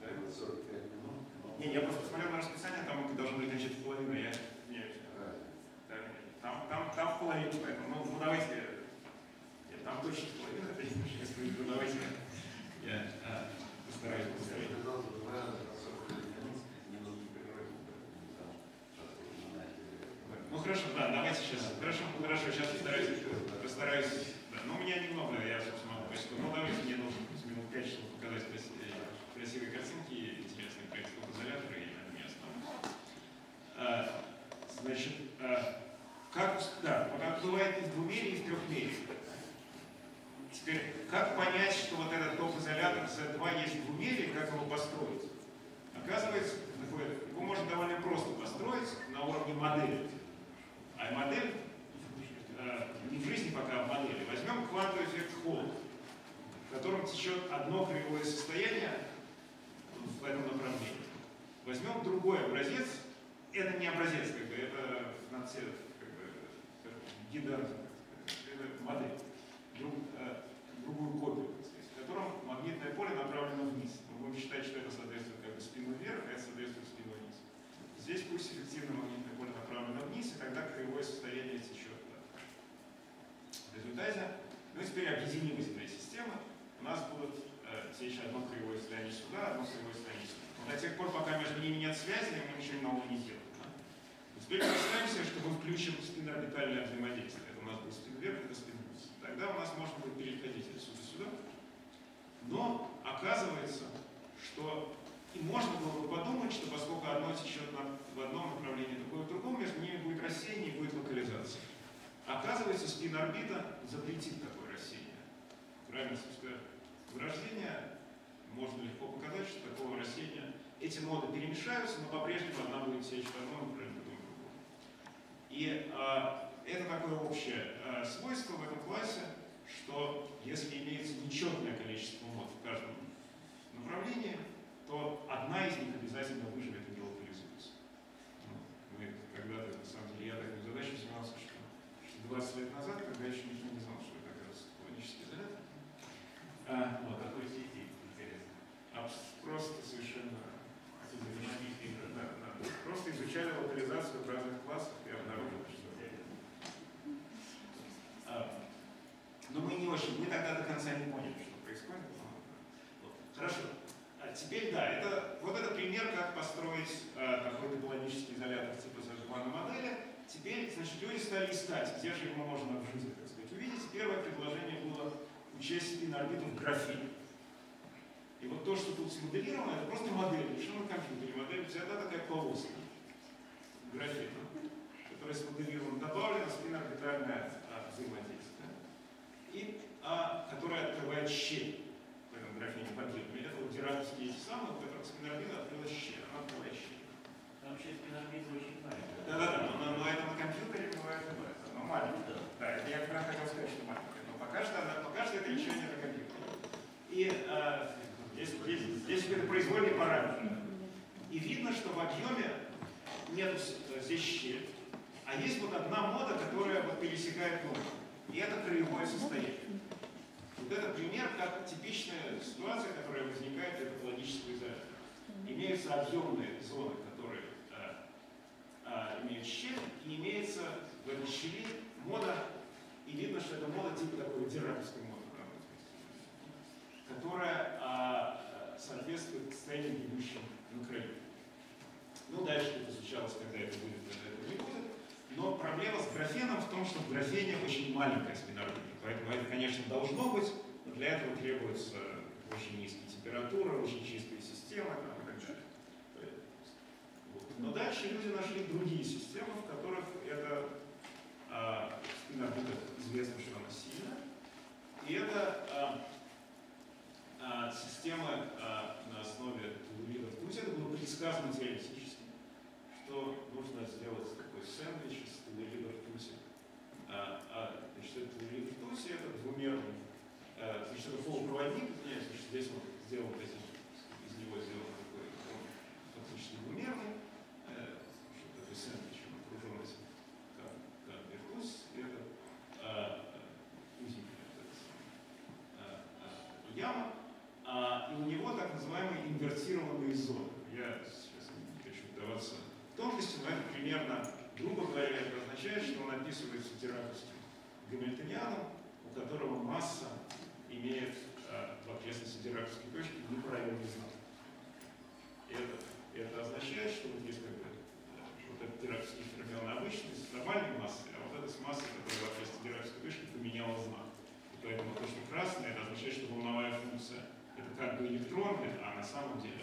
A: Да?
K: э, 45 минут. но-
A: Не, я просто посмотрел на расписание, там мы должны быть значит в половину, я извиняюсь.
K: Правильно.
A: Так, Там, там, там в половину, поэтому, ну, ну давайте, нет, там точно в половину, это не я скажу, ну давайте я а, постараюсь
K: Я
A: постараюсь.
K: сказал, что правильно, на 45 минут немного перерывать, поэтому там сейчас уже начали.
A: Ну хорошо, да, давайте сейчас, хорошо, сейчас постараюсь, постараюсь, да, ну у меня немного, я, собственно, могу ну давайте мне нужно минут 5, чтобы показать красивые, красивые картинки, интересные проекты изолятора, и на этом я остановлюсь. А, Значит, а, как, да, как бывает и в двумере, и в трехмере. Теперь, как понять, что вот этот топ-изолятор Z2 есть в двумере, и как его построить? Оказывается, его можно довольно просто построить на уровне модели. А модель э, в жизни пока, модели. Возьмем квантовый эффект Холла, в котором течет одно кривое состояние в этом направлении. Возьмем другой образец, это не образец, как бы, это на цвет, как бы, как гидар, это модель, друг, э, другую копию, сказать, в котором магнитное поле направлено вниз. Мы будем считать, что это соответствует как бы спину вверх, а это соответствует спину вниз. Здесь пусть эффективно магнитное поле направлено вниз, и тогда кривое состояние течет. В результате мы теперь объединим эти две системы. У нас будут э, течь одно кривое состояние сюда, одно кривое состояние сюда. Но до тех пор, пока между ними нет связи, мы ничего нового не делаем. да. Теперь представим себе, что мы включим спинорбитальное взаимодействие. Это у нас будет спин вверх, это спин вниз. Тогда у нас можно будет переходить отсюда сюда. Но оказывается, что и можно было бы подумать, что поскольку одно течет в одном направлении, другое в другом, между ними будет рассеяние и будет локализация. Оказывается, спин-орбита запретит такое рассеяние. Правильно, собственно, вырождение можно легко показать, что такого рассеяния эти моды перемешаются, но по-прежнему одна будет направлении, другая в другом. И а, это такое общее а, свойство в этом классе, что если имеется нечетное количество мод в каждом направлении, то одна из них обязательно выживет и не локализуется. Ну, мы когда-то, на самом деле, я такой задачей занимался, что 20 лет назад, когда еще никто не знал, что это оказывается изолятор, а, вот,
L: Какой сети, интересно.
A: абс- просто совершенно. Просто изучали локализацию в разных классах и обнаружили, что а, но мы не очень, мы тогда до конца не поняли, что происходит. Вот. Хорошо. А теперь, да, это, вот это пример, как построить э, такой топологический изолятор типа зажигательной модели. Теперь, значит, люди стали искать, где же его можно в жизни, так сказать, увидеть. Первое предложение было учесть спин-орбиту в графине. И вот то, что тут смоделировано, это просто модель, на компьютере. Модель взята такая полоска графина, которая смоделирована, добавлена спин-орбитальное а, взаимодействие, и а, которая открывает щель в этом графине подъемной. Это вот дираковские эти самые, в которых спин-орбита открыла щель.
L: Очень.
A: Да-да-да, но, но, это на компьютере бывает, но маленькая. Да, это я раз хотел сказать, что но пока что, она, пока что это еще не на компьютере. И а, здесь, здесь, здесь это произвольный параметр. И видно, что в объеме нет здесь щель, а есть вот одна мода, которая вот пересекает норму. И это краевое состояние. Вот это пример, как типичная ситуация, которая возникает при патологической изоляции. Имеются объемные зоны, имеют щель, и имеется в этой щели мода, и видно, что это мода типа такой дираковской моды, которая а, соответствует состоянию бегущим на краю. Ну, дальше это изучалось, когда это будет, когда это не будет. Но проблема с графеном в том, что в графене очень маленькая спинородина. Поэтому это, конечно, должно быть, но для этого требуется очень низкая температура, очень чистая система там, и так далее. Вот. Но дальше люди нашли другие системы, в которых это а, спинородина известно, что она сильна. И это а, а, система а, на основе. То есть это было предсказано теоретически, что нужно сделать такой сэндвич из тулуридов туси. А, а, значит, это тулурид туси, это двумерный, а, значит, это полупроводник, извиняюсь, значит, здесь он сделан из него сделан такой, фактически двумерный, э, такой сэндвич, он окружен этим как, как иртусь, и это а, узенькая вот эта а, а, яма, а, и у него так инвертированные зоны. Я сейчас не хочу вдаваться в тонкости, но это примерно, грубо говоря, это означает, что он описывается дираковским гамильтонианом, у которого масса имеет а, в окрестности дираковской точки неправильный знак. Это, это означает, что вот есть как бы вот этот дираковский фермион обычный с нормальной массой, а вот эта с массой, которая в окрестности дираковской точки поменяла знак. И поэтому то, что красное, это означает, что волновая функция это как бы электронная, а на самом деле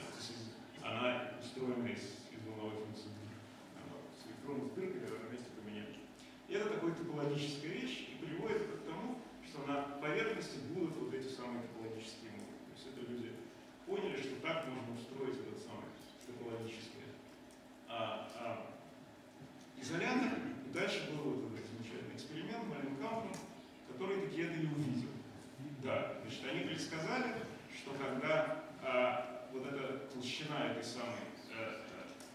A: она устроена из, из волновой функции с электронной дыркой в этом месте поменяли. И это такая топологическая вещь, и приводит к тому, что на поверхности будут вот эти самые топологические моды. То есть это люди поняли, что так можно устроить этот самый топологический а, а, изолятор. И дальше был вот этот замечательный эксперимент Маленкампа, который таки это и увидел. Да, значит, они предсказали, что когда а, вот эта толщина этой самой а,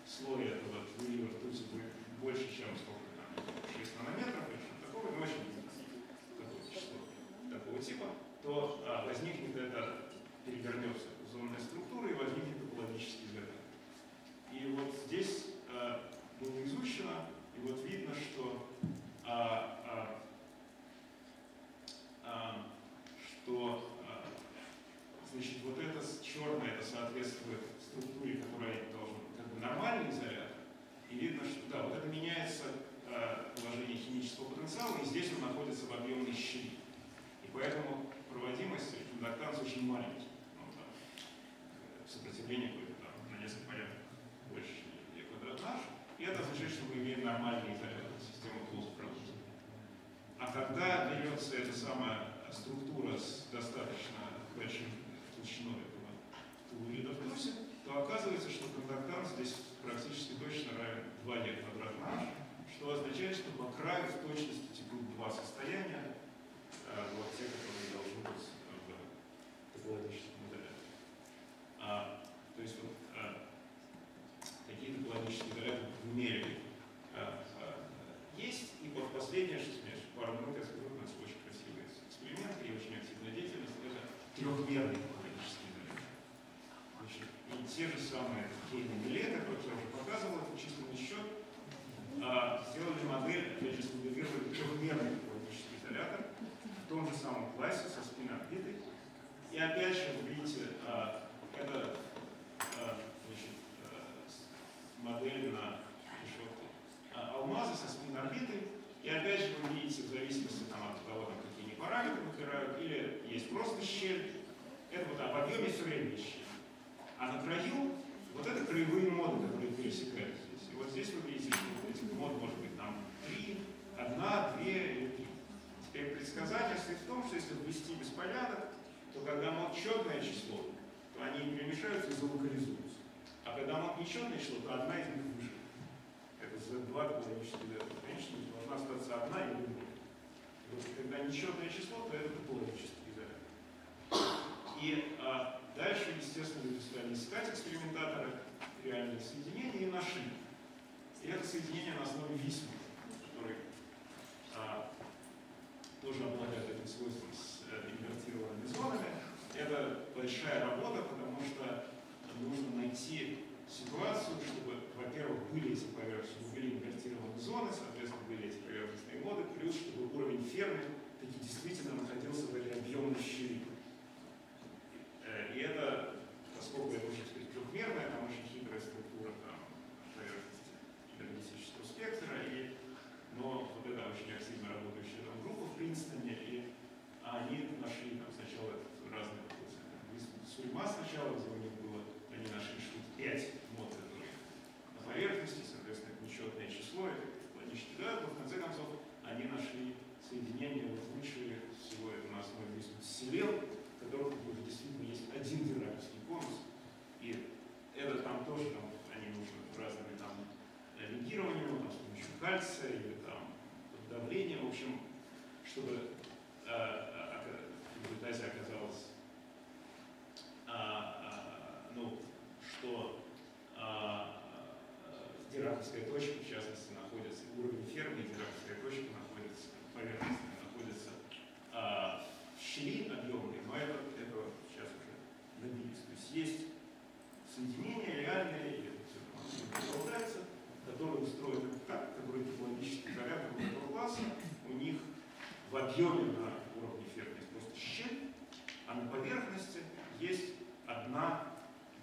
A: слоя этого вылива ртути будет больше, чем сколько там, 6 нанометров или такого, не очень такое число такого типа, то а, возникнет это, перевернется зонная структура и возникнет топологический заряд. И вот здесь а, было изучено, и вот видно, что а, а, а, что значит, вот это черное, это соответствует структуре, которая должен как бы нормальный заряд. И видно, что да, вот это меняется э, положение химического потенциала, и здесь он находится в объемной щели. И поэтому проводимость, кондуктанс очень маленький. Ну, там, сопротивление будет там, на несколько порядков больше, чем E квадрат наш. И это означает, что мы имеем нормальный заряд, систему closed product. А когда берется эта самая структура с достаточно большим толщиной этого тулурида в плюсе, то оказывается, что кондуктанс здесь практически точно равен 2 е квадрат на h, что означает, что по краю в точности текут два состояния, э, вот те, которые должны быть в топологическом заряде. А, то есть вот а, такие топологические заряды в мире а, а, есть. И вот последнее, что мне пару минут я скажу, у нас очень красивый эксперимент и очень активная деятельность, это трехмерный топологический заряд. Значит, и те же самые Кейна Милета, как я уже показывал, это а, сделали модель, опять же, смоделировали трехмерный топологический изолятор в том же самом классе со спинорбитой. И опять же, вы видите, а, это а, значит, а, модель на решетке а, алмаза со спин-орбитой. И опять же вы видите, в зависимости там, от того, там, какие параметры выбирают, или есть просто щель. Это вот а в объеме все время щель. А на краю вот это краевые моды, которые пересекают. И вот здесь вы видите, что этих мод может быть там три, одна, две или три. Теперь предсказание состоит в том, что если ввести беспорядок, то когда мод четное число, то они перемешаются и залокализуются. А когда мод нечетное число, то одна из них выше. Это Z2 топологический заряд. Конечно, должна остаться одна или две. И вот когда нечетное число, то это топологический заряд. И а, дальше, естественно, люди стали искать экспериментаторы реальных соединений и нашли. И это соединение на основе висьма. а, тоже обладают этим свойством с э, инвертированными зонами. Это большая работа, потому что нужно найти ситуацию, чтобы, во-первых, были эти поверхности, были инвертированные зоны, соответственно, были эти поверхностные моды, плюс, чтобы уровень фермы таки действительно находился в этой объемной щели. Э, И это, поскольку это уже, трехмерная, там очень хитрая структура там, поверхности кибернетического спектра, и, но вот это очень активно работающая там группа в Принстоне, и они нашли там сначала разные вопросы. Сульма сначала, где у них было, они нашли штук 5 мод, на поверхности, соответственно, это нечетное число, это логический да, но в конце концов они нашли соединение вот лучшее всего это на основе висмут селен, в которых уже действительно есть один динамический конус, и это там тоже там, они нужны разными там легированиями, там, с помощью кальция или давлением, в общем, чтобы э, э, в результате оказалось, а, а, ну, что а, а, дираковская точка, в частности, находится, уровень фермы и дираковская точка находится, поверхность находится а, в щели объемной, но это, это сейчас уже добились. То есть есть соединения реальные, и это все продолжается, которые устроены так, которые топологически заряд этого класса, у них в объеме на уровне фермы есть просто щель, а на поверхности есть одна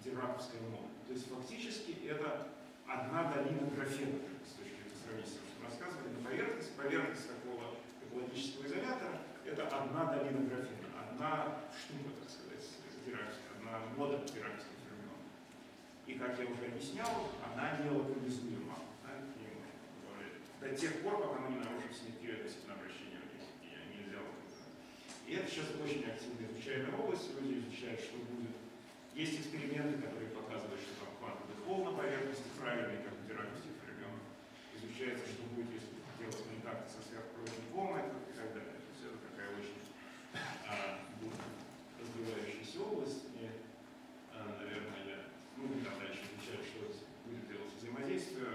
A: дираковская мода. То есть фактически это одна долина графена, с точки зрения сравнить с тем, что мы рассказывали, на поверхность, поверхность такого топологического изолятора это одна долина графена, одна штука, так сказать, дираковская, одна мода дираковского фермиона. И, как я уже объяснял, она не локализуема. Добавлять. До тех пор, пока мы не нарушим симметрию относительно обращения в них. И нельзя локализовать. И это сейчас очень активно изучаемая область. Люди изучают, что будет. Есть эксперименты, которые показывают, что там квантовый холл на поверхности правильный, как у дираковских фермионов. Изучается, что будет, если делать контакты со сверхпроводником и так далее. То есть это такая очень а, развивающаяся область. И, а, наверное, я ну, и там дальше изучать, что будет делать взаимодействие